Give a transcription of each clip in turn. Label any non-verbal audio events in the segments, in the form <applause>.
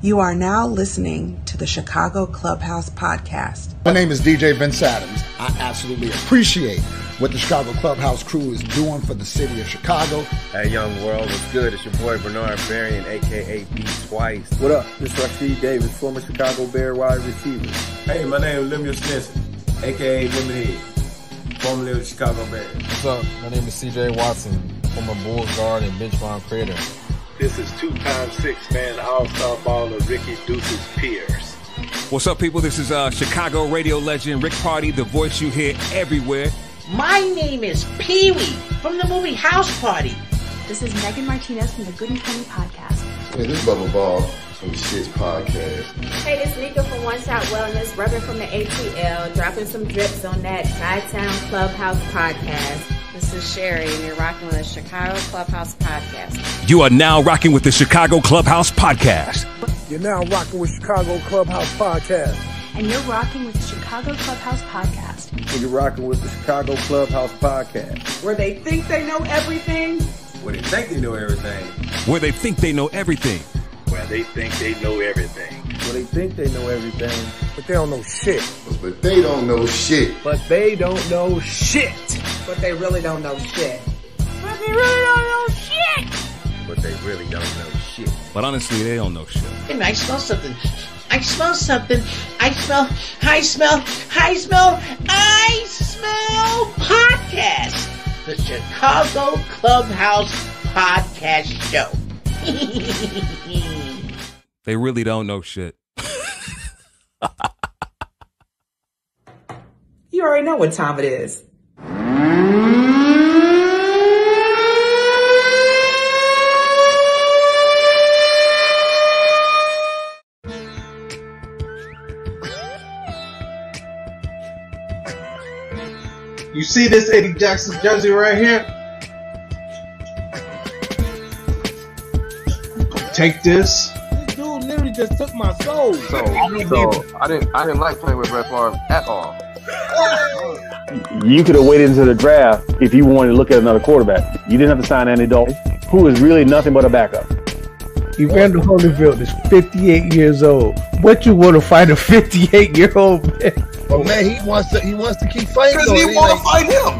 You are now listening to the Chicago Clubhouse Podcast. My name is DJ Vince Adams. I absolutely appreciate what the Chicago Clubhouse crew is doing for the city of Chicago. Hey, young world, what's good? It's your boy Bernard Varian, aka B Twice. What up? This is Rasheed Davis, former Chicago Bear wide receiver. Hey, my name is Lemuel Stinson, aka Lemonade, formerly of Chicago Bears. What's up? My name is CJ Watson, former Bulls guard and bench farm creator. This is two-time six-man all-star baller Ricky Deuces Pierce. What's up, people? This is uh, Chicago radio legend Rick Party, the voice you hear everywhere. My name is Pee Wee from the movie House Party. This is Megan Martinez from the Good and Plenty podcast. Hey, this is Bubba Ball from the Shits podcast. Hey, this is Nika from One Shot Wellness, Reverend from the ATL, dropping some drips on that Chi-Town Clubhouse podcast. This is Sherry, and you're rocking with the Chicago Clubhouse Podcast. You are now rocking with the Chicago Clubhouse Podcast. You're now rocking with Chicago Clubhouse Podcast. And you're rocking with the Chicago Clubhouse Podcast. And you're rocking with the Chicago Clubhouse Podcast. Where they think they know everything. Where they think they know everything. Where they think they know everything. Where they think they know everything. Where they think they know everything. But they don't know shit. But they don't know shit. But they don't know shit. But they really don't know shit. But they really don't know shit. But they really don't know shit. But honestly, they don't know shit. And I smell something. I smell something. I smell, I smell, I smell, I smell podcast. The Chicago Clubhouse Podcast Show. <laughs> they really don't know shit. <laughs> you already know what time it is. You see this Eddie Jackson jersey right here? Take this. This just took my soul. So, so I didn't I didn't like playing with Brett Favre at all. You could have waited until the draft if you wanted to look at another quarterback. You didn't have to sign Andy Dalton, who is really nothing but a backup. Evander Holyfield is 58 years old. What you want to find a 58 year old man? But man, he wants to he wants to keep fighting. Because he want to fight him.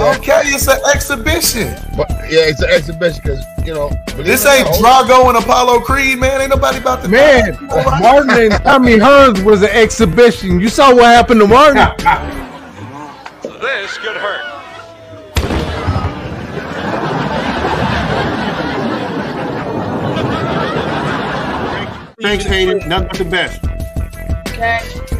<laughs> okay, it's an exhibition. But yeah, it's an exhibition because you know. This ain't Drago and Apollo Creed, man. Ain't nobody about to. Man, <laughs> Martin and Tommy Hearns was an exhibition. You saw what happened to Martin. <laughs> this could hurt. Thanks, Hayden. Nothing but the best. Okay.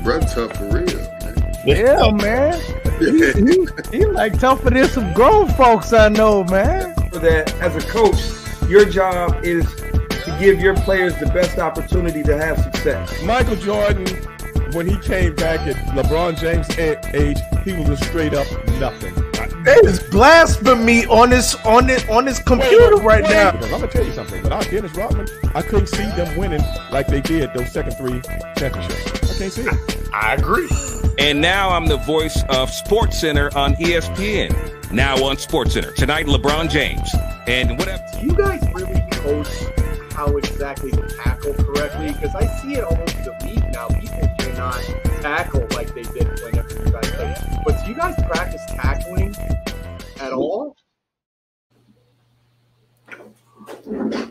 All right. Bro, tough for real, man. Yeah, man. He, he, he like tougher than some grown folks I know, man. That as a coach, your job is to give your players the best opportunity to have success. Michael Jordan, when he came back at LeBron James' age, he was a straight up nothing. That is blasphemy on this on this on this computer wait, right wait, now. I'm gonna tell you something. Without Dennis Rodman, I couldn't see them winning like they did those second three championships. I can't see it. I agree. And now I'm the voice of Sports Center on ESPN. Now on Sports Center tonight, LeBron James and whatever. Do you guys really coach how exactly to tackle correctly? Because I see it all over the league now. People cannot tackle like they did whenever you guys played. But do you guys practice tackling at all?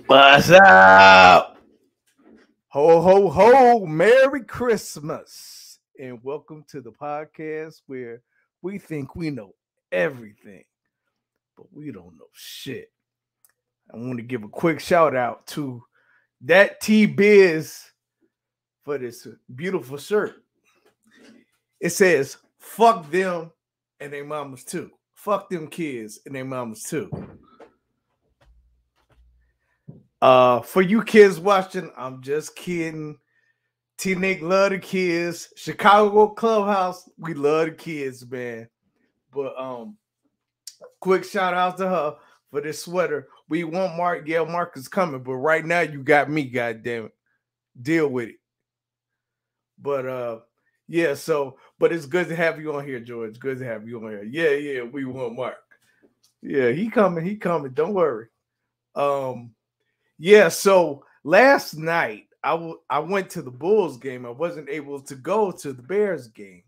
What's up? Ho, ho, ho. Merry Christmas. And welcome to the podcast where we think we know everything, but we don't know shit. I want to give a quick shout out to that T Biz for this beautiful shirt. It says, fuck them and their mamas too. Fuck them kids and their mamas too. Uh, for you kids watching, I'm just kidding. T Nick love the kids. Chicago Clubhouse, we love the kids, man. But um, quick shout out to her for this sweater. We want Mark Gail Marcus coming, but right now you got me, goddamn it. Deal with it. But uh, Yeah, so but it's good to have you on here, George. Good to have you on here. Yeah, yeah, we want Mark. Yeah, he coming, he coming. Don't worry. Um, yeah, so last night I, w- I went to the Bulls game. I wasn't able to go to the Bears game.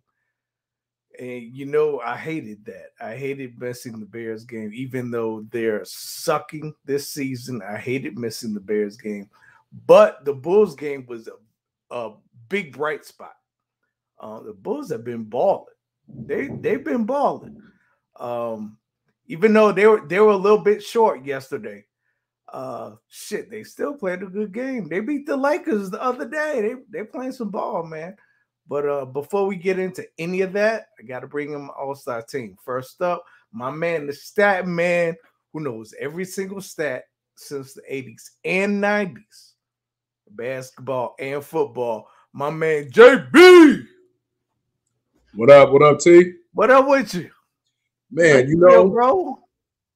And you know, I hated that. I hated missing the Bears game, even though they're sucking this season. I hated missing the Bears game. But the Bulls game was a, a big bright spot. Uh, the Bulls have been balling. They they've been balling. Um, even though they were they were a little bit short yesterday. Uh shit, they still played a good game. They beat the Lakers the other day. They they playing some ball, man. But uh before we get into any of that, I gotta bring in my all-star team. First up, my man, the stat man who knows every single stat since the 80s and 90s, basketball and football. My man JB. What up? What up, T? What up with you? Man, you Yo, know, bro.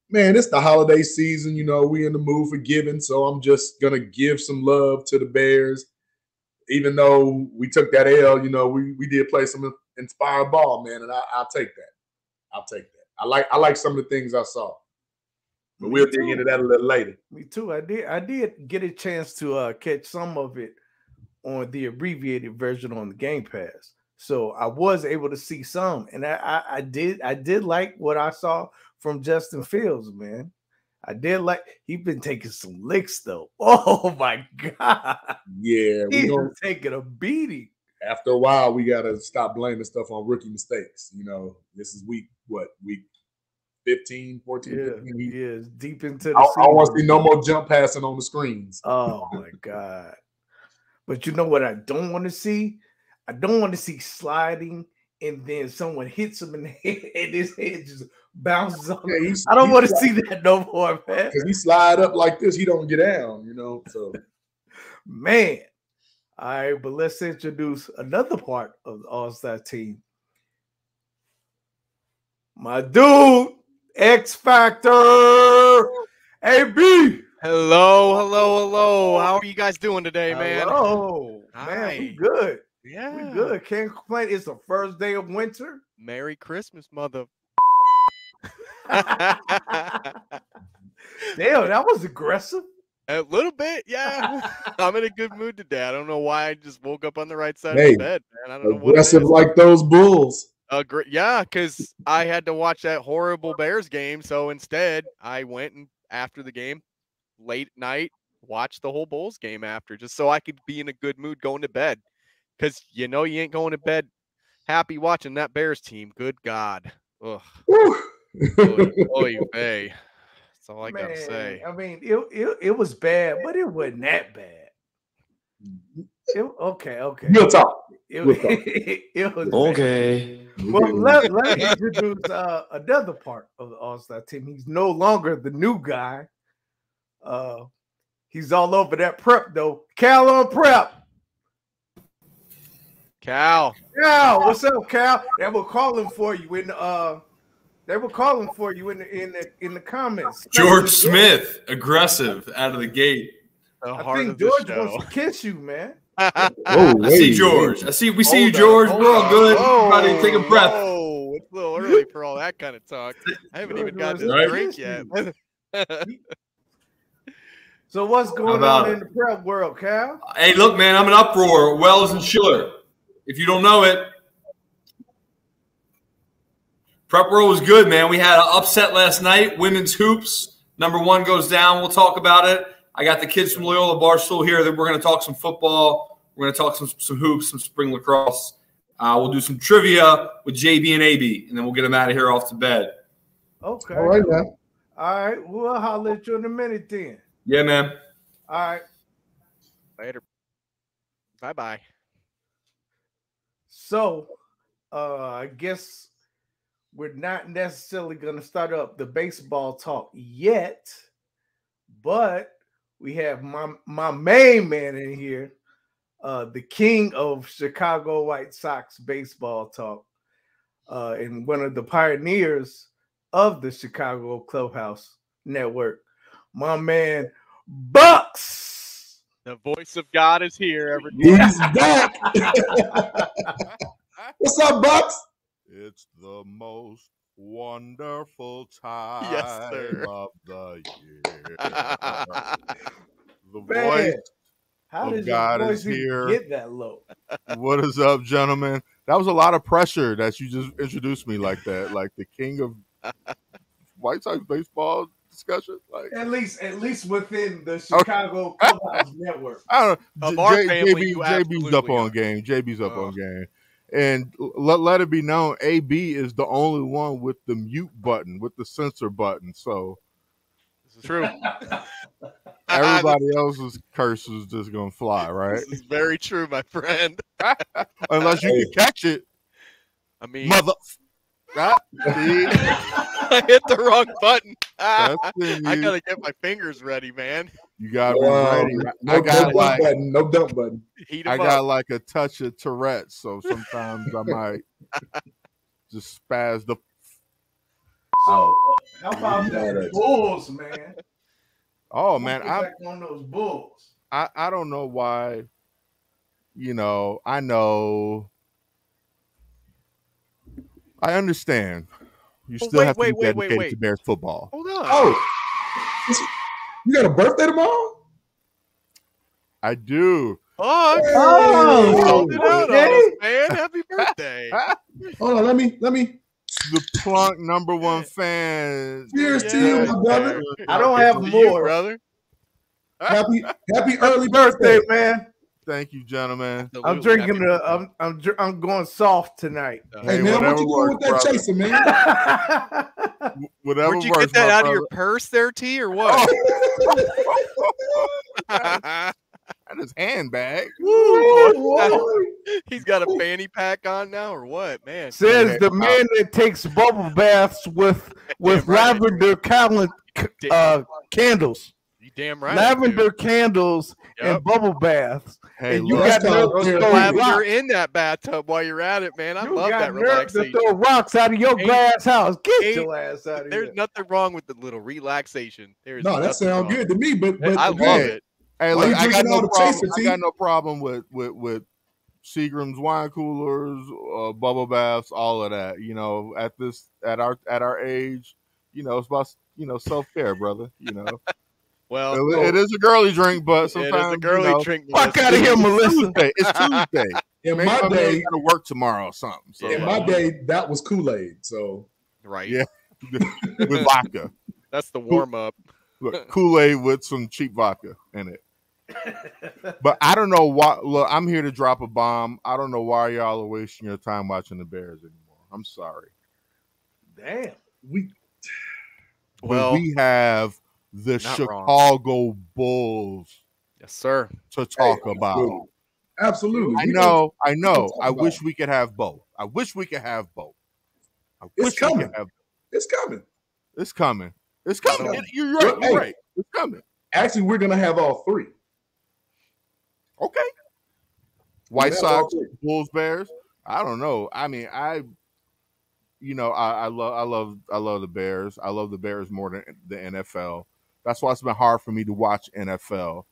man, it's the holiday season. You know, we in the mood for giving, so I'm just gonna give some love to the Bears. Even though we took that L, you know, we we did play some inspired ball, man, and I, I'll take that. I'll take that. I like I like some of the things I saw, but Me we'll dig into that a little later. Me too. I did. I did get a chance to uh, catch some of it on the abbreviated version on the Game Pass. So I was able to see some, and I, I, I did. I did like what I saw from Justin Fields, man. I did like. he's been taking some licks though. <laughs> Oh my god, Yeah, we he's taking a beating. after a while we gotta stop blaming stuff on rookie mistakes. You know, this is week what week 15, 14, Yeah, 15. he is deep into the. I, I want to see no more jump passing on the screens. Oh my <laughs> god. But you know what I don't want to see? I don't want to see sliding and then someone hits him in the <laughs> head and his head just bounces off. Yeah, he's- I don't want to see that no more, <laughs> man. Because he slide up like this, he don't get down, you know. So Man. All right, but let's introduce another part of the All-Star team. My dude, X Factor, AB. Hello, hello, hello. How are you guys doing today, man? Oh, man. We Hi. good. Yeah. We good. Can't complain. It's the first day of winter. Merry Christmas, mother. <laughs> Damn, that was aggressive. A little bit, yeah. <laughs> I'm in a good mood today. I don't know why I just woke up on the right side Hey, of the bed, man. I don't know what it aggressive like those Bulls. Uh, yeah, because I had to watch that horrible Bears game. So instead, I went and after the game, late night, watched the whole Bulls game after, just so I could be in a good mood going to bed. Because you know you ain't going to bed happy watching that Bears team. Good God. Ugh. oy, oy <laughs> vey. That's all I gotta say. I mean, it, it it was bad, but it wasn't that bad. It, okay, okay. Real talk. It, Real talk. <laughs> it was bad. Okay. Well, let, let me introduce uh, another part of the All Star team. He's no longer the new guy. Uh, he's all over that prep though. Cal on prep. Cal. Cal, what's up, Cal? They were calling for you in uh, they were calling for you in the in the in the comments. George Smith, aggressive out of the gate. The I think George show. wants to kiss you, man. <laughs> I see George. I see. We see you, George. We're all good. Everybody, take a breath. Oh, it's a little early for all that kind of talk. I haven't even got to Right. drink yet. <laughs> So what's going about on it? in the prep world, Cal? Hey, look, man, I'm an uproar. Wells and Schiller. If you don't know it, Prep World was good, man. We had an upset last night. Women's hoops. Number one goes down. We'll talk about it. I got the kids from Loyola Barstool here. That we're going to talk some football. We're going to talk some some hoops, some spring lacrosse. Uh, we'll do some trivia with JB and AB, and then we'll get them out of here off to bed. Okay. All right, man. All right. We'll holler at you in a minute then. Yeah, man. All right. Later. Bye bye. So, uh, I guess we're not necessarily going to start up the baseball talk yet, but we have my my main man in here, uh, the king of Chicago White Sox baseball talk, uh, and one of the pioneers of the Chicago Clubhouse Network, my man Bucks. The voice of God is here, everybody. He's back. <laughs> <laughs> What's up, Bucks? It's the most wonderful time Yes, sir. of the year. <laughs> the Man, voice How of God your is here. get that low? what is up, gentlemen? That was a lot of pressure that you just introduced me like that, like the king of White Sox baseball discussion. Like At least, at least within the Chicago <laughs> Clubhouse network. I don't know. Of J- our J- family, JB, JB's up absolutely on game. JB's up on uh. game. And let, let it be known, AB is the only one with the mute button, with the censor button. So This is true. <laughs> everybody else's curse is just gonna fly, <laughs> right? This is very true, my friend. Unless you can catch it. I mean, Mother. right? See? I hit the wrong button. <laughs> That's I gotta get my fingers ready, man. You gotta be Wow. ready. No I dump got like button. No dump button. Heat I 'em got up. like a touch of Tourette's, so sometimes I might <laughs> just spaz the. So, how about Yeah, those that's- Bulls, man? Oh man, I'm on those Bulls. I, I don't know why, you know, I know I understand. You oh, still wait, have to wait, be wait, wait, dedicated wait. to Bears football. Hold on. Oh, you got a birthday tomorrow? I do. Oh, Oh, called out okay. us, man. Happy birthday. <laughs> Hold on, let me let me. The plunk number one fan. Cheers to you, my brother. I don't have To you, more. brother. Happy happy early birthday, birthday. man. Thank you, gentlemen. I'm drinking the. I'm I'm dr- I'm going soft tonight. Hey man, what you doing with that chaser, man? <laughs> Whatever Where'd you works, get that my out of your purse there, T, or what? <laughs> And his handbag. <laughs> He's got a fanny pack on now, or what, man? Says the man that takes bubble baths with with lavender calen- uh, candles. You damn right. lavender candles Yep. and bubble baths. Hey, and you look, got nerve to Throw throw lavender rocks. in that bathtub while you're at it, man. I You love got that nerve to throw rocks out of your Ain't- glass house. Get ain't- your ass out of There's here. nothing wrong with the little relaxation. There's No, that sounds good to me, but but I again, love it. Hey, look, I got no problem. chaser, I T? got no problem with with with Seagram's wine coolers, uh, bubble baths, all of that. You know, at this at our at our age, you know, it's about you know self care, brother. You know, <laughs> Well, it, it is a girly drink, but It is a girly you know, drink, Fuck Melissa. out of here, it's Melissa. Tuesday. It's <laughs> Tuesday. in Maybe my my man day, got to work tomorrow or something. So in like, my day, that was Kool Aid. So Right. yeah, <laughs> with vodka. That's the warm up. Look, Kool Aid with some cheap vodka in it. But I don't know why. Look, I'm here to drop a bomb. I don't know why y'all are wasting your time watching the Bears anymore. I'm sorry. Damn. we Well, we have the not wrong. Chicago Bulls Yes, sir. to talk Hey, about. absolutely. absolutely. I know, I know. I wish we could have both. I wish we could have both. I It's wish we coming. could have. It's coming. It's coming. It's coming. Well, It- you're right. You're hey. right. It's coming. Actually, we're gonna have all three. Okay. White Sox. Bulls, Bears. I don't know. I mean, I, you know, I, I love, I love, I love the Bears. I love the Bears more than the NFL. That's why it's been hard for me to watch NFL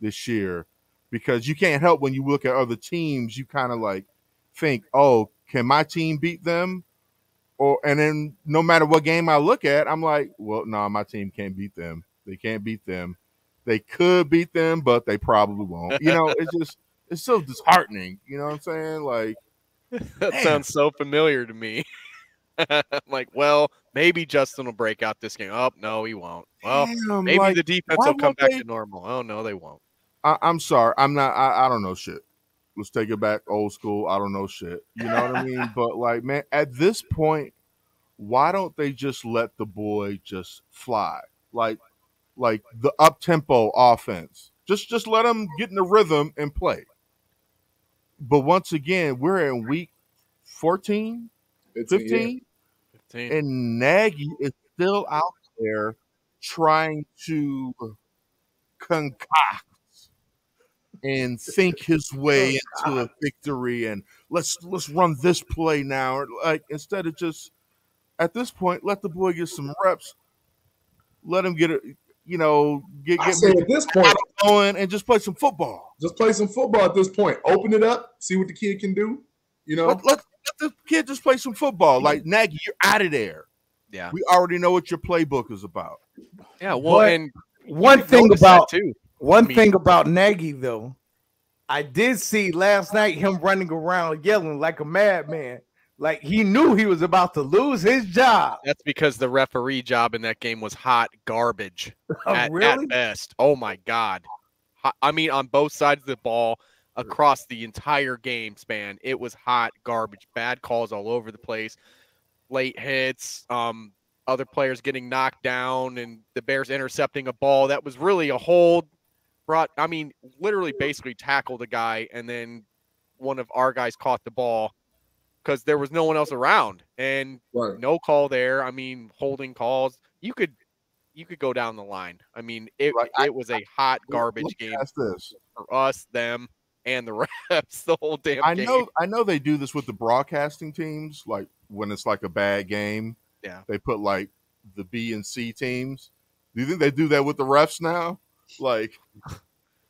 this year because you can't help when you look at other teams. You kind of like think, oh, can my team beat them? Or and then no matter what game I look at, I'm like, well, no, my team can't beat them. They can't beat them. They could beat them, but they probably won't. You know, it's just it's so disheartening. You know what I'm saying? Like, <laughs> That Man. sounds so familiar to me. <laughs> I'm like, well, maybe Justin will break out this game. Oh no, he won't. Well, damn, maybe like, the defense will come back they- to normal. Oh no, they won't. I, I'm sorry, I'm not. I, I don't know shit. Let's take it back old school. I don't know shit. You know what I mean? <laughs> But like, man, at this point, why don't they just let the boy just fly? Like, like the up tempo offense. Just just let him get in the rhythm and play. But once again, we're in week 14, 15, 15. and Nagy is still out there trying to concoct and think his way into a victory and let's let's run this play now like instead of just at this point let the boy get some reps let him get a you know get I get say at this point, going and just play some football just play some football. At this point, open it up, see what the kid can do. You know, let, let, let the kid just play some football. Like Nagy, you're out of there. Yeah, we already know what your playbook is about. Yeah, well, But and one thing about too. one I mean- thing about Nagy though, I did see last night him running around yelling like a madman, like he knew he was about to lose his job. That's because the referee job in that game was hot garbage <laughs> Oh, at, really? at best. Oh my god! I mean, on both sides of the ball, across the entire game span, it was hot garbage. Bad calls all over the place, late hits, um, other players getting knocked down, and the Bears intercepting a ball that was really a hold. Brought, I mean, literally, basically tackled a guy, and then one of our guys caught the ball because there was no one else around and no call there. I mean, holding calls. You could you could go down the line. I mean, it it was a hot garbage game this. for us, them, and the <laughs> refs. The whole damn I game. know I know they do this with the broadcasting teams, like when it's like a bad game. Yeah. They put like the B and C teams. Do you think they do that with the refs now? Like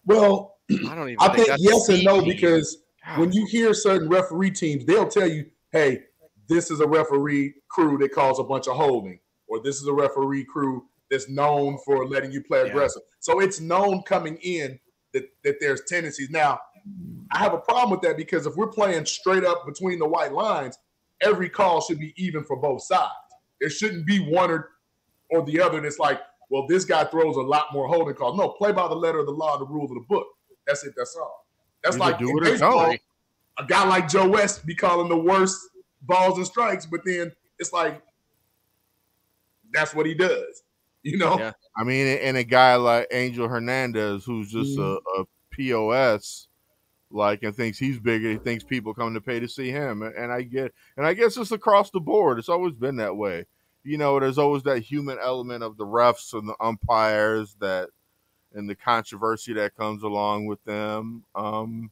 Well, I don't even. I think think yes and no CG. because when you hear certain referee teams, they'll tell you, "Hey, this is a referee crew that calls a bunch of holding, or this is a referee crew that's known for letting you play aggressive." So it's known coming in that that there's tendencies. Now, I have a problem with that because if we're playing straight up between the white lines, every call should be even for both sides. There shouldn't be one or or the other And it's like, well, this guy throws a lot more holding calls. No, play by the letter of the law, the rules of the book. That's it. That's all. That's Either like do it baseball, don't. a guy like Joe West be calling the worst balls and strikes, but then it's like that's what he does. <laughs> You know? I mean, and a guy like Angel Hernandez, who's just a, mm-hmm. a POS, like, and thinks he's bigger. He thinks people come to pay to see him, and, I get, and I guess it's across the board. It's always been that way. You know, there's always that human element of the refs and the umpires that, and the controversy that comes along with them. Um,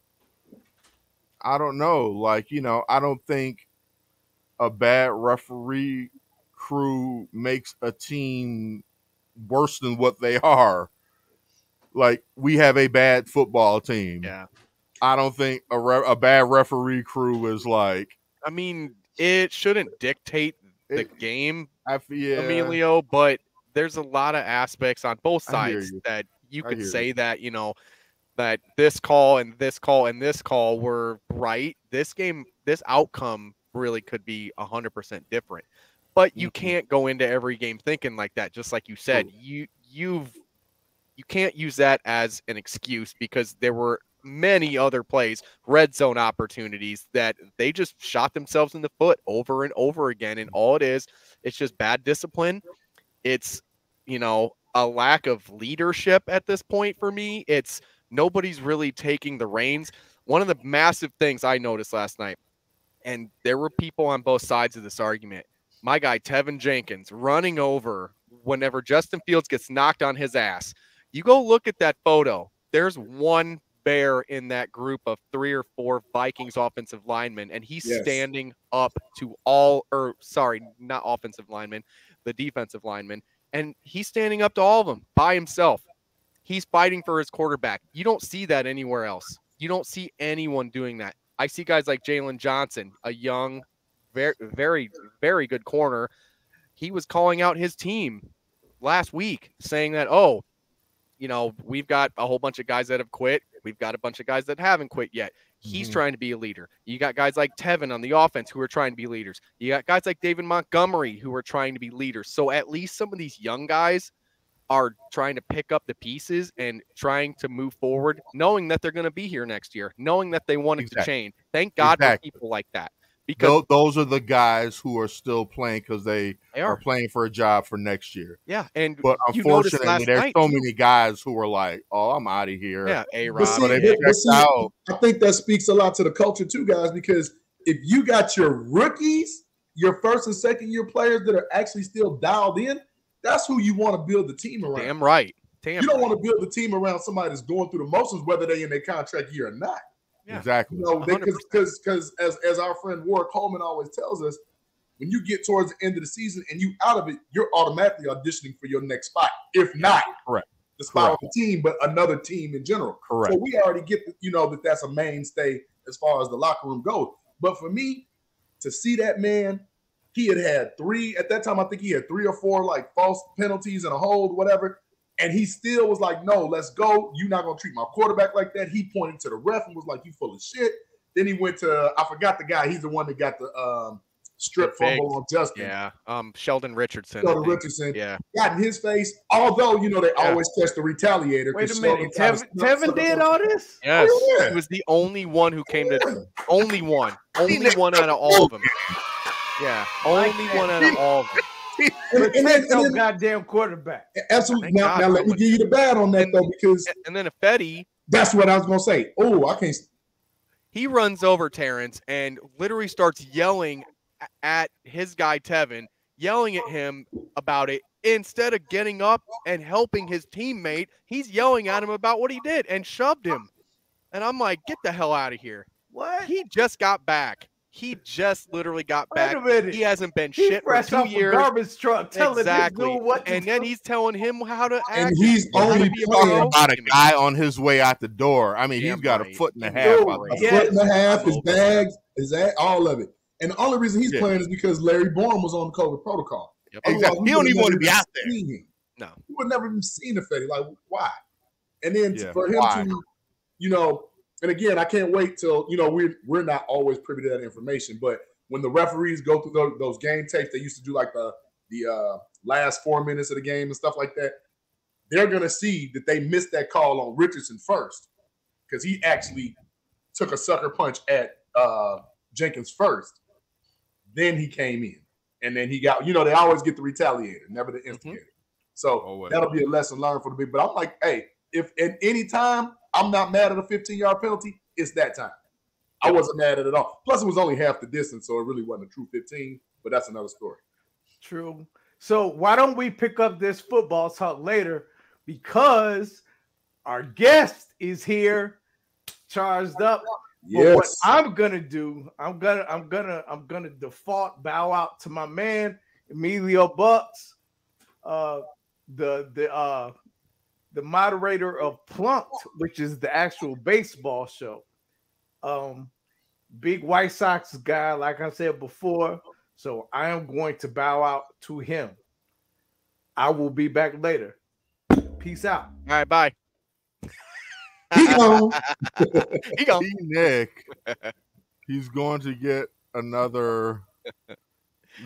I don't know. Like, you know, I don't think a bad referee crew makes a team worse than what they are. Like we have a bad football team. Yeah. I don't think a, re- a bad referee crew is like I mean, it shouldn't dictate the game, I, yeah. Emilio, but there's a lot of aspects on both sides you. that you could say you. that, you know, that this call and this call and this call were right. This game, this outcome really could be 100% different. But you Mm-hmm. can't go into every game thinking like that just like you said. You you've you can't use that as an excuse because there were many other plays, red zone opportunities that they just shot themselves in the foot over and over again. And mm-hmm. all it is, it's just bad discipline. It's, you know, a lack of leadership at this point for me. It's nobody's really taking the reins. One of the massive things I noticed last night, and there were people on both sides of this argument. My guy, Teven Jenkins, running over whenever Justin Fields gets knocked on his ass. You go look at that photo. There's one bear in that group of three or four Vikings offensive linemen, and he's Yes. standing up to all, or sorry, not offensive linemen, the defensive linemen, and he's standing up to all of them by himself. He's fighting for his quarterback. You don't see that anywhere else. You don't see anyone doing that. I see guys like Jaylon Johnson, a young, very, very, very good corner. He was calling out his team last week, saying that, oh, you know, we've got a whole bunch of guys that have quit. We've got a bunch of guys that haven't quit yet. He's Mhm. trying to be a leader. You got guys like Teven on the offense who are trying to be leaders. You got guys like David Montgomery who are trying to be leaders. So at least some of these young guys are trying to pick up the pieces and trying to move forward, knowing that they're going to be here next year, knowing that they want it to change. Thank God Exactly. for people like that. Because Tho- those are the guys who are still playing because they, They are. are. playing for a job for next year. yeah, and But unfortunately, last there's night, so many guys who are like, "Oh, I'm out of here." Yeah, A Rod. So they but- but checked see, out. I think that speaks a lot to the culture too, guys, because if you got your rookies, your first and second year players that are actually still dialed in, that's who you want to build the team around. Damn right. Damn you don't right. want to build the team around somebody that's going through the motions, whether they're in their contract year or not. Yeah. Exactly. You know, because because as as our friend Ward Coleman always tells us, when you get towards the end of the season and you out of it, you're automatically auditioning for your next spot. If not, Correct. the spot Correct. on the team, but another team in general. Correct. So we already get, the, you know, that that's a mainstay as far as the locker room goes. But for me, to see that man, he had had three at that time. I think he had three or four like false penalties and a hold, whatever. And he still was like, "No, let's go. You're not gonna treat my quarterback like that." He pointed to the ref and was like, "You full of shit." Then he went to I forgot the guy. He's the one that got the um, strip The fumble on Justin. Yeah. Um, Sheldon Richardson. Sheldon. Richardson. Yeah. got in his face. Although you know they Yeah. always catch the retaliator. Wait 'cause a minute. Sheldon kinda Teven, snuck Teven something did all this? Yes. Oh, yeah. He was the only one who came to only one. Only one out of all of them. Yeah. Only one out of all of them. And, and then, Protect your and then goddamn quarterback. absolutely. Now, God now let me give you the bad on that though, because And then a Fetty, that's what I was gonna say. Oh, I can't. he runs over Terrence and literally starts yelling at his guy Teven, yelling at him about it. Instead of getting up and helping his teammate, he's yelling at him about what he did and shoved him. And I'm like, get the hell out of here. What? He just got back. He just literally got Wait back. a minute. He hasn't been He shit for two off years. garbage truck telling exactly. this dude what to and then do. he's telling him how to act. And he's how only be a playing pro. about a guy on his way out the door. I mean, Damn he's got a foot and a Dude, half. out A the Yes. foot and a half, his bags, his that, all of it. And the only reason he's Yeah. playing is because Larry Borom was on the COVID protocol. Yep. Exactly. He don't even want to be out there. him. No. We would never even seen the Ifedi. Like, why? And then Yeah, for him why? to, you know, and again, I can't wait till you know we're we're not always privy to that information, but when the referees go through those, those game tapes, they used to do like the the uh, last four minutes of the game and stuff like that. They're gonna see that they missed that call on Richardson first because he actually took a sucker punch at uh, Jenkins first. Then he came in, and then he got you know they always get the retaliator, never the instigator. So Always. that'll be a lesson learned for the big. But I'm like, hey, if at any time I'm not mad at a 15 yard penalty, it's that time. I wasn't mad at it all. Plus, it was only half the distance, so it really wasn't a true 15. But that's another story. True. So why don't we pick up this football talk later? Because our guest is here, charged up. But what I'm gonna do, I'm gonna, I'm gonna, I'm gonna default bow out to my man Emilio Bucks, uh, the the uh the moderator of Plunked, which is the actual baseball show. Um, big White Sox guy, like I said before. So I am going to bow out to him. I will be back later. Peace out. All right, bye. He gone. <laughs> he gone. See Nick. <laughs> He's going to get another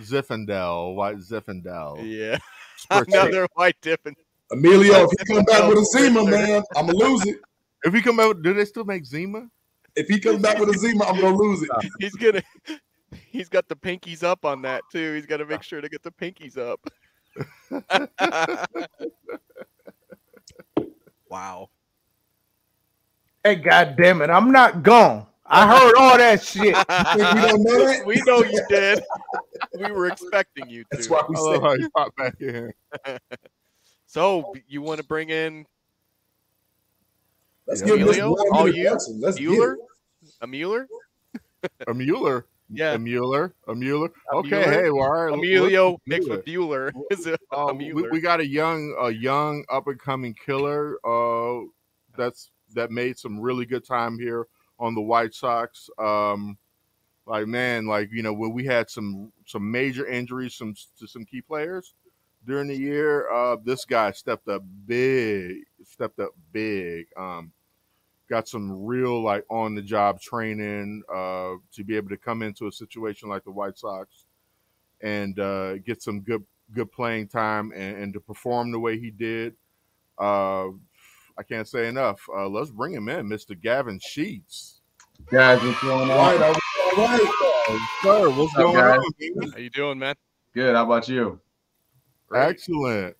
Zinfandel, white Zinfandel. Yeah. Another white dipping. Emilio, <laughs> if he come back with a Zima, man, I'm gonna lose it. If he come out, do they still make Zima? If he comes back with a Zima, I'm gonna lose it. <laughs> He's gonna. <laughs> He's got the pinkies up on that too. He's got to make sure to get the pinkies up. wow. Hey, God damn it, I'm not gone. I heard all that shit. we don't know that? We know you did. We were expecting you to. That's why we love said how you pop back in. So you want to bring in let's give this Emilio? All you? Let's Mueller? A Mueller? A Mueller. Yeah. A Mueller. A Mueller. Okay, Mueller? hey, well, all right. Emilio let's- mixed with Bueller is a, Uh, a we, Mueller. we got a young, a young up and coming killer. Uh, that's that made some really good time here on the White Sox. Um, like man, like you know when we had some some major injuries, some to some key players during the year. Uh, this guy stepped up big, stepped up big. Um, got some real like on the job training uh, to be able to come into a situation like the White Sox and uh, get some good good playing time and, and to perform the way he did. Uh, I can't say enough. Uh, let's bring him in, Mr. Gavin Sheets. Guys, what's going All right, on? all right, all right. Sir, what's up, going guys? on? How you doing, man? Good. How about you? Excellent.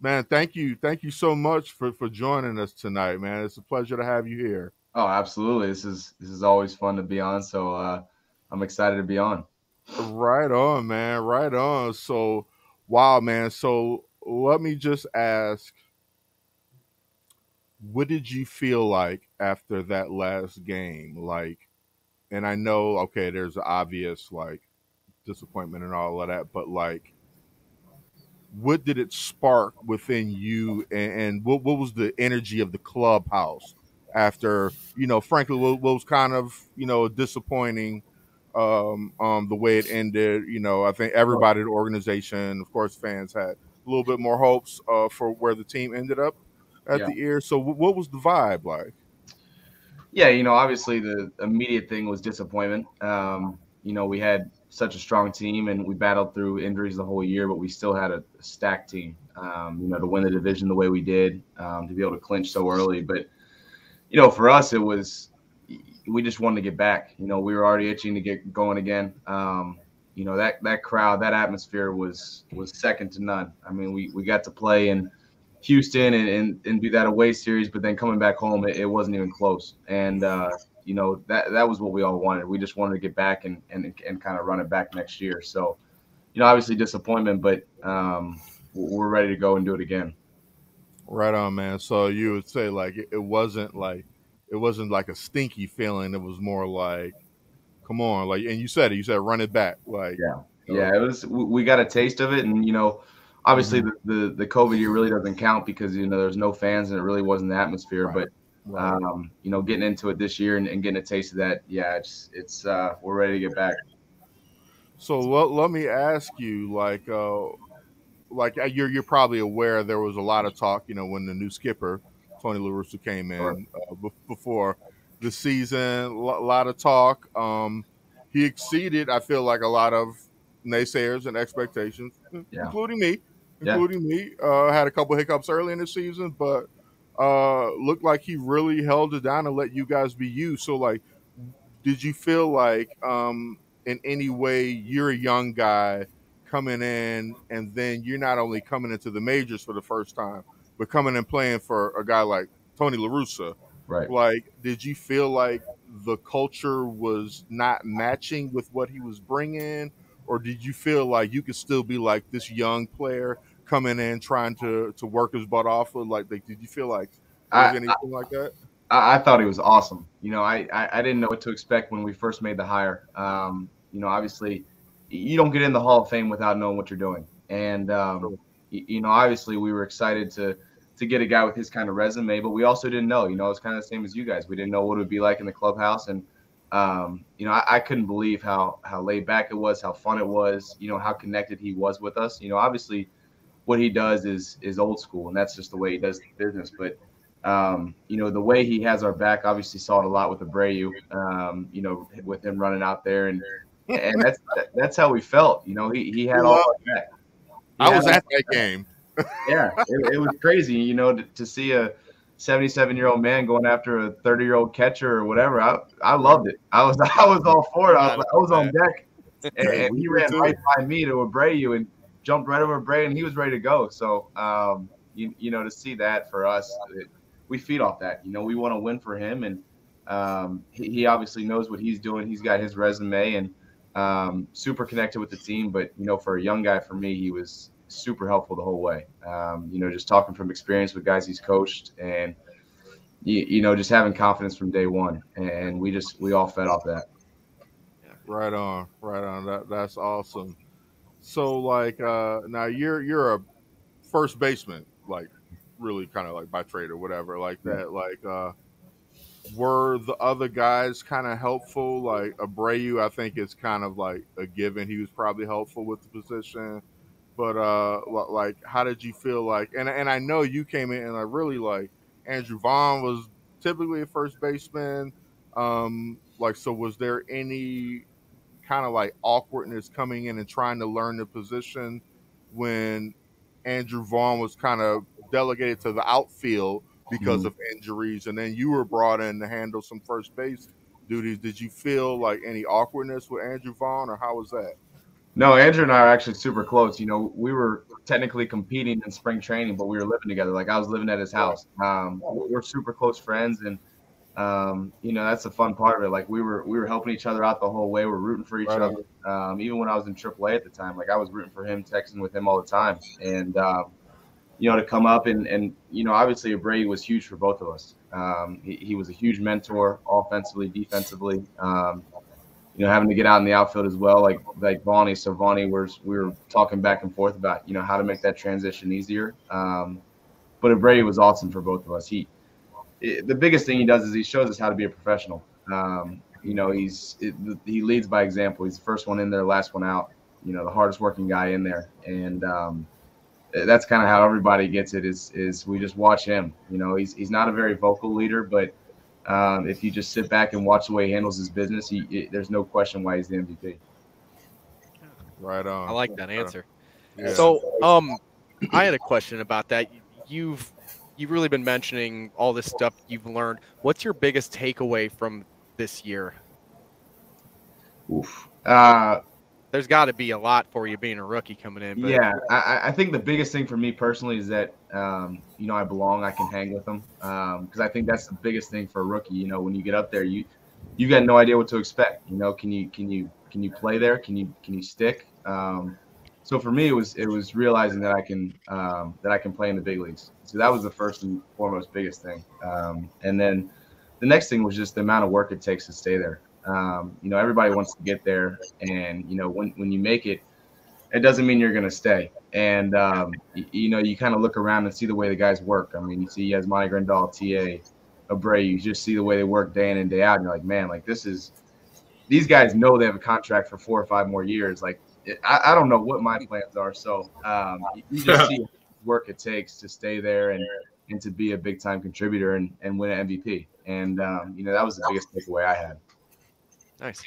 Man, thank you. Thank you so much for, for joining us tonight, man. It's a pleasure to have you here. Oh, absolutely. This is this is always fun to be on. So uh, I'm excited to be on. Right on, man. Right on. So, wow, man. So, let me just ask what did you feel like after that last game? Like, and I know, okay, there's obvious like disappointment and all of that, but like, what did it spark within you, and, and what what was the energy of the clubhouse after you know, frankly, what, what was kind of you know disappointing um, um, the way it ended. You know, I think everybody, the organization, of course, fans had a little bit more hopes uh, for where the team ended up at Yeah. the year. So, wh- what was the vibe like? Yeah, you know, obviously the immediate thing was disappointment. Um, you know, we had such a strong team and we battled through injuries the whole year, but we still had a stacked team. Um, you know, to win the division the way we did, um, to be able to clinch so early. But you know, for us, it was we just wanted to get back. You know, we were already itching to get going again. Um, you know that that crowd, that atmosphere was was second to none. I mean, we we got to play in Houston and and, and do that away series, but then coming back home, it, it wasn't even close. And uh, you know that that was what we all wanted. We just wanted to get back and and and kind of run it back next year. So, you know, obviously disappointment, but um, we're ready to go and do it again. Right on, man. So you would say like it, wasn't like it wasn't like a stinky feeling. It was more like, come on, like, and you said it. You said run it back, like, yeah, yeah. It was. we- got a taste of it, and you know, obviously the, the the COVID year really doesn't count because you know there's no fans and it really wasn't the atmosphere. But um, you know, getting into it this year and, and getting a taste of that, yeah, it's it's uh, we're ready to get back. So let, let me ask you, like, uh, like uh, you're you're probably aware there was a lot of talk, you know, when the new skipper Tony La Russa came in uh, be- before the season. A lot of talk. Um, he exceeded, I feel like, a lot of naysayers and expectations, Yeah. including me, Yeah. including me. Uh, had a couple hiccups early in the season, but uh, looked like he really held it down and let you guys be you. So, like, did you feel like um in any way you're a young guy coming in and then you're not only coming into the majors for the first time but coming and playing for a guy like tony La Russa Right. like did you feel like the culture was not matching with what he was bringing or did you feel like you could still be like this young player coming in trying to to work his butt off like, like did you feel like I- anything like that I, I thought he was awesome. You know, I, I I didn't know what to expect when we first made the hire. Um, you know, obviously, you don't get in the Hall of Fame without knowing what you're doing. And um, y- you know, obviously, we were excited to to get a guy with his kind of resume, but we also didn't know. You know, it's kind of the same as you guys. We didn't know what it would be like in the clubhouse, and um, you know, I, I couldn't believe how how laid back it was, how fun it was. You know, how connected he was with us. You know, obviously, what he does is is old school, and that's just the way he does business. But um, you know, the way he has our back, obviously saw it a lot with Abreu, um, you know, with him running out there and and that's that's how we felt. You know, he, he had all our back. He i was at that game <laughs> Yeah, it, it was crazy, you know, to, to see a 77 year old man going after a 30 year old catcher or whatever. I, I loved it. I was <laughs> I was all for it. I was, I was on deck, <laughs> and, and he ran right by me to Abreu and jumped right over Bray, and he was ready to go. So, um, you, you know, to see that for us, it, we feed off that. You know, we want to win for him, and um, he, he obviously knows what he's doing. He's got his resume and um, super connected with the team. But you know, for a young guy, for me, he was super helpful the whole way. Um, you know, just talking from experience with guys he's coached, and you, you know, just having confidence from day one. And we just we all fed off that. Right on, right on. That that's awesome. So like uh now you're you're a first baseman, like really kind of like by trade or whatever, like that. Like uh were the other guys kind of helpful? Like Abreu, I think it's kind of like a given. He was probably helpful with the position. But uh like how did you feel like and and I know you came in and I really like Andrew Vaughn was typically a first baseman. Um like so was there any kind of like awkwardness coming in and trying to learn the position when Andrew Vaughn was kind of delegated to the outfield because Mhm. of injuries, and then you were brought in to handle some first base duties. Did you feel like any awkwardness with Andrew Vaughn, or how was that? No, Andrew and I are actually super close. You know, we were technically competing in spring training, but we were living together. Like I was living at his house. Um, we're super close friends, and um, you know that's the fun part of it. Like we were we were helping each other out the whole way. We're rooting for each Right other. Um, even when I was in AAA at the time, like I was rooting for him, texting with him all the time, and um, you know to come up and and you know obviously Abreu was huge for both of us. Um, he, he was a huge mentor, offensively, defensively. Um, you know, having to get out in the outfield as well, like like Vonnie. So Vonnie was we were talking back and forth about you know how to make that transition easier. Um, but Abreu was awesome for both of us. He, i the biggest thing he does is he shows us how to be a professional. Um, you know, he's it, he leads by example. He's the first one in there, last one out. You know, the hardest working guy in there, and um, that's kind of how everybody gets it. Is is we just watch him. You know, he's he's not a very vocal leader, but um, if you just sit back and watch the way he handles his business, he, it, there's no question why he's the MVP. Right on. I like that answer. Yeah. So, um, I had a question about that. You've you've really been mentioning all this stuff you've learned. What's your biggest takeaway from this year? Oof. Uh, There's got to be a lot for you being a rookie coming in. But yeah, I, I think the biggest thing for me personally is that um, you know I belong. I can hang with them because I think that's the biggest thing for a rookie. You know, when you get up there, you you got no idea what to expect. You know, can you can you can you play there? Can you can you stick? Um, so for me, it was it was realizing that I can um, that I can play in the big leagues. So that was the first and foremost biggest thing. Um, and then the next thing was just the amount of work it takes to stay there. Um, you know, everybody wants to get there, and you know when when you make it, it doesn't mean you're going to stay. And um, you, you know, you kind of look around and see the way the guys work. I mean, you see Yasmani Grandal, Ta, Abreu. You just see the way they work day in and day out, and you're like, man, like this is. These guys know they have a contract for four or five more years. Like I, I don't know what my plans are. So um, <laughs> you just see work it takes to stay there and and to be a big time contributor and, and win an MVP. And um, you know that was the biggest takeaway I had. Nice,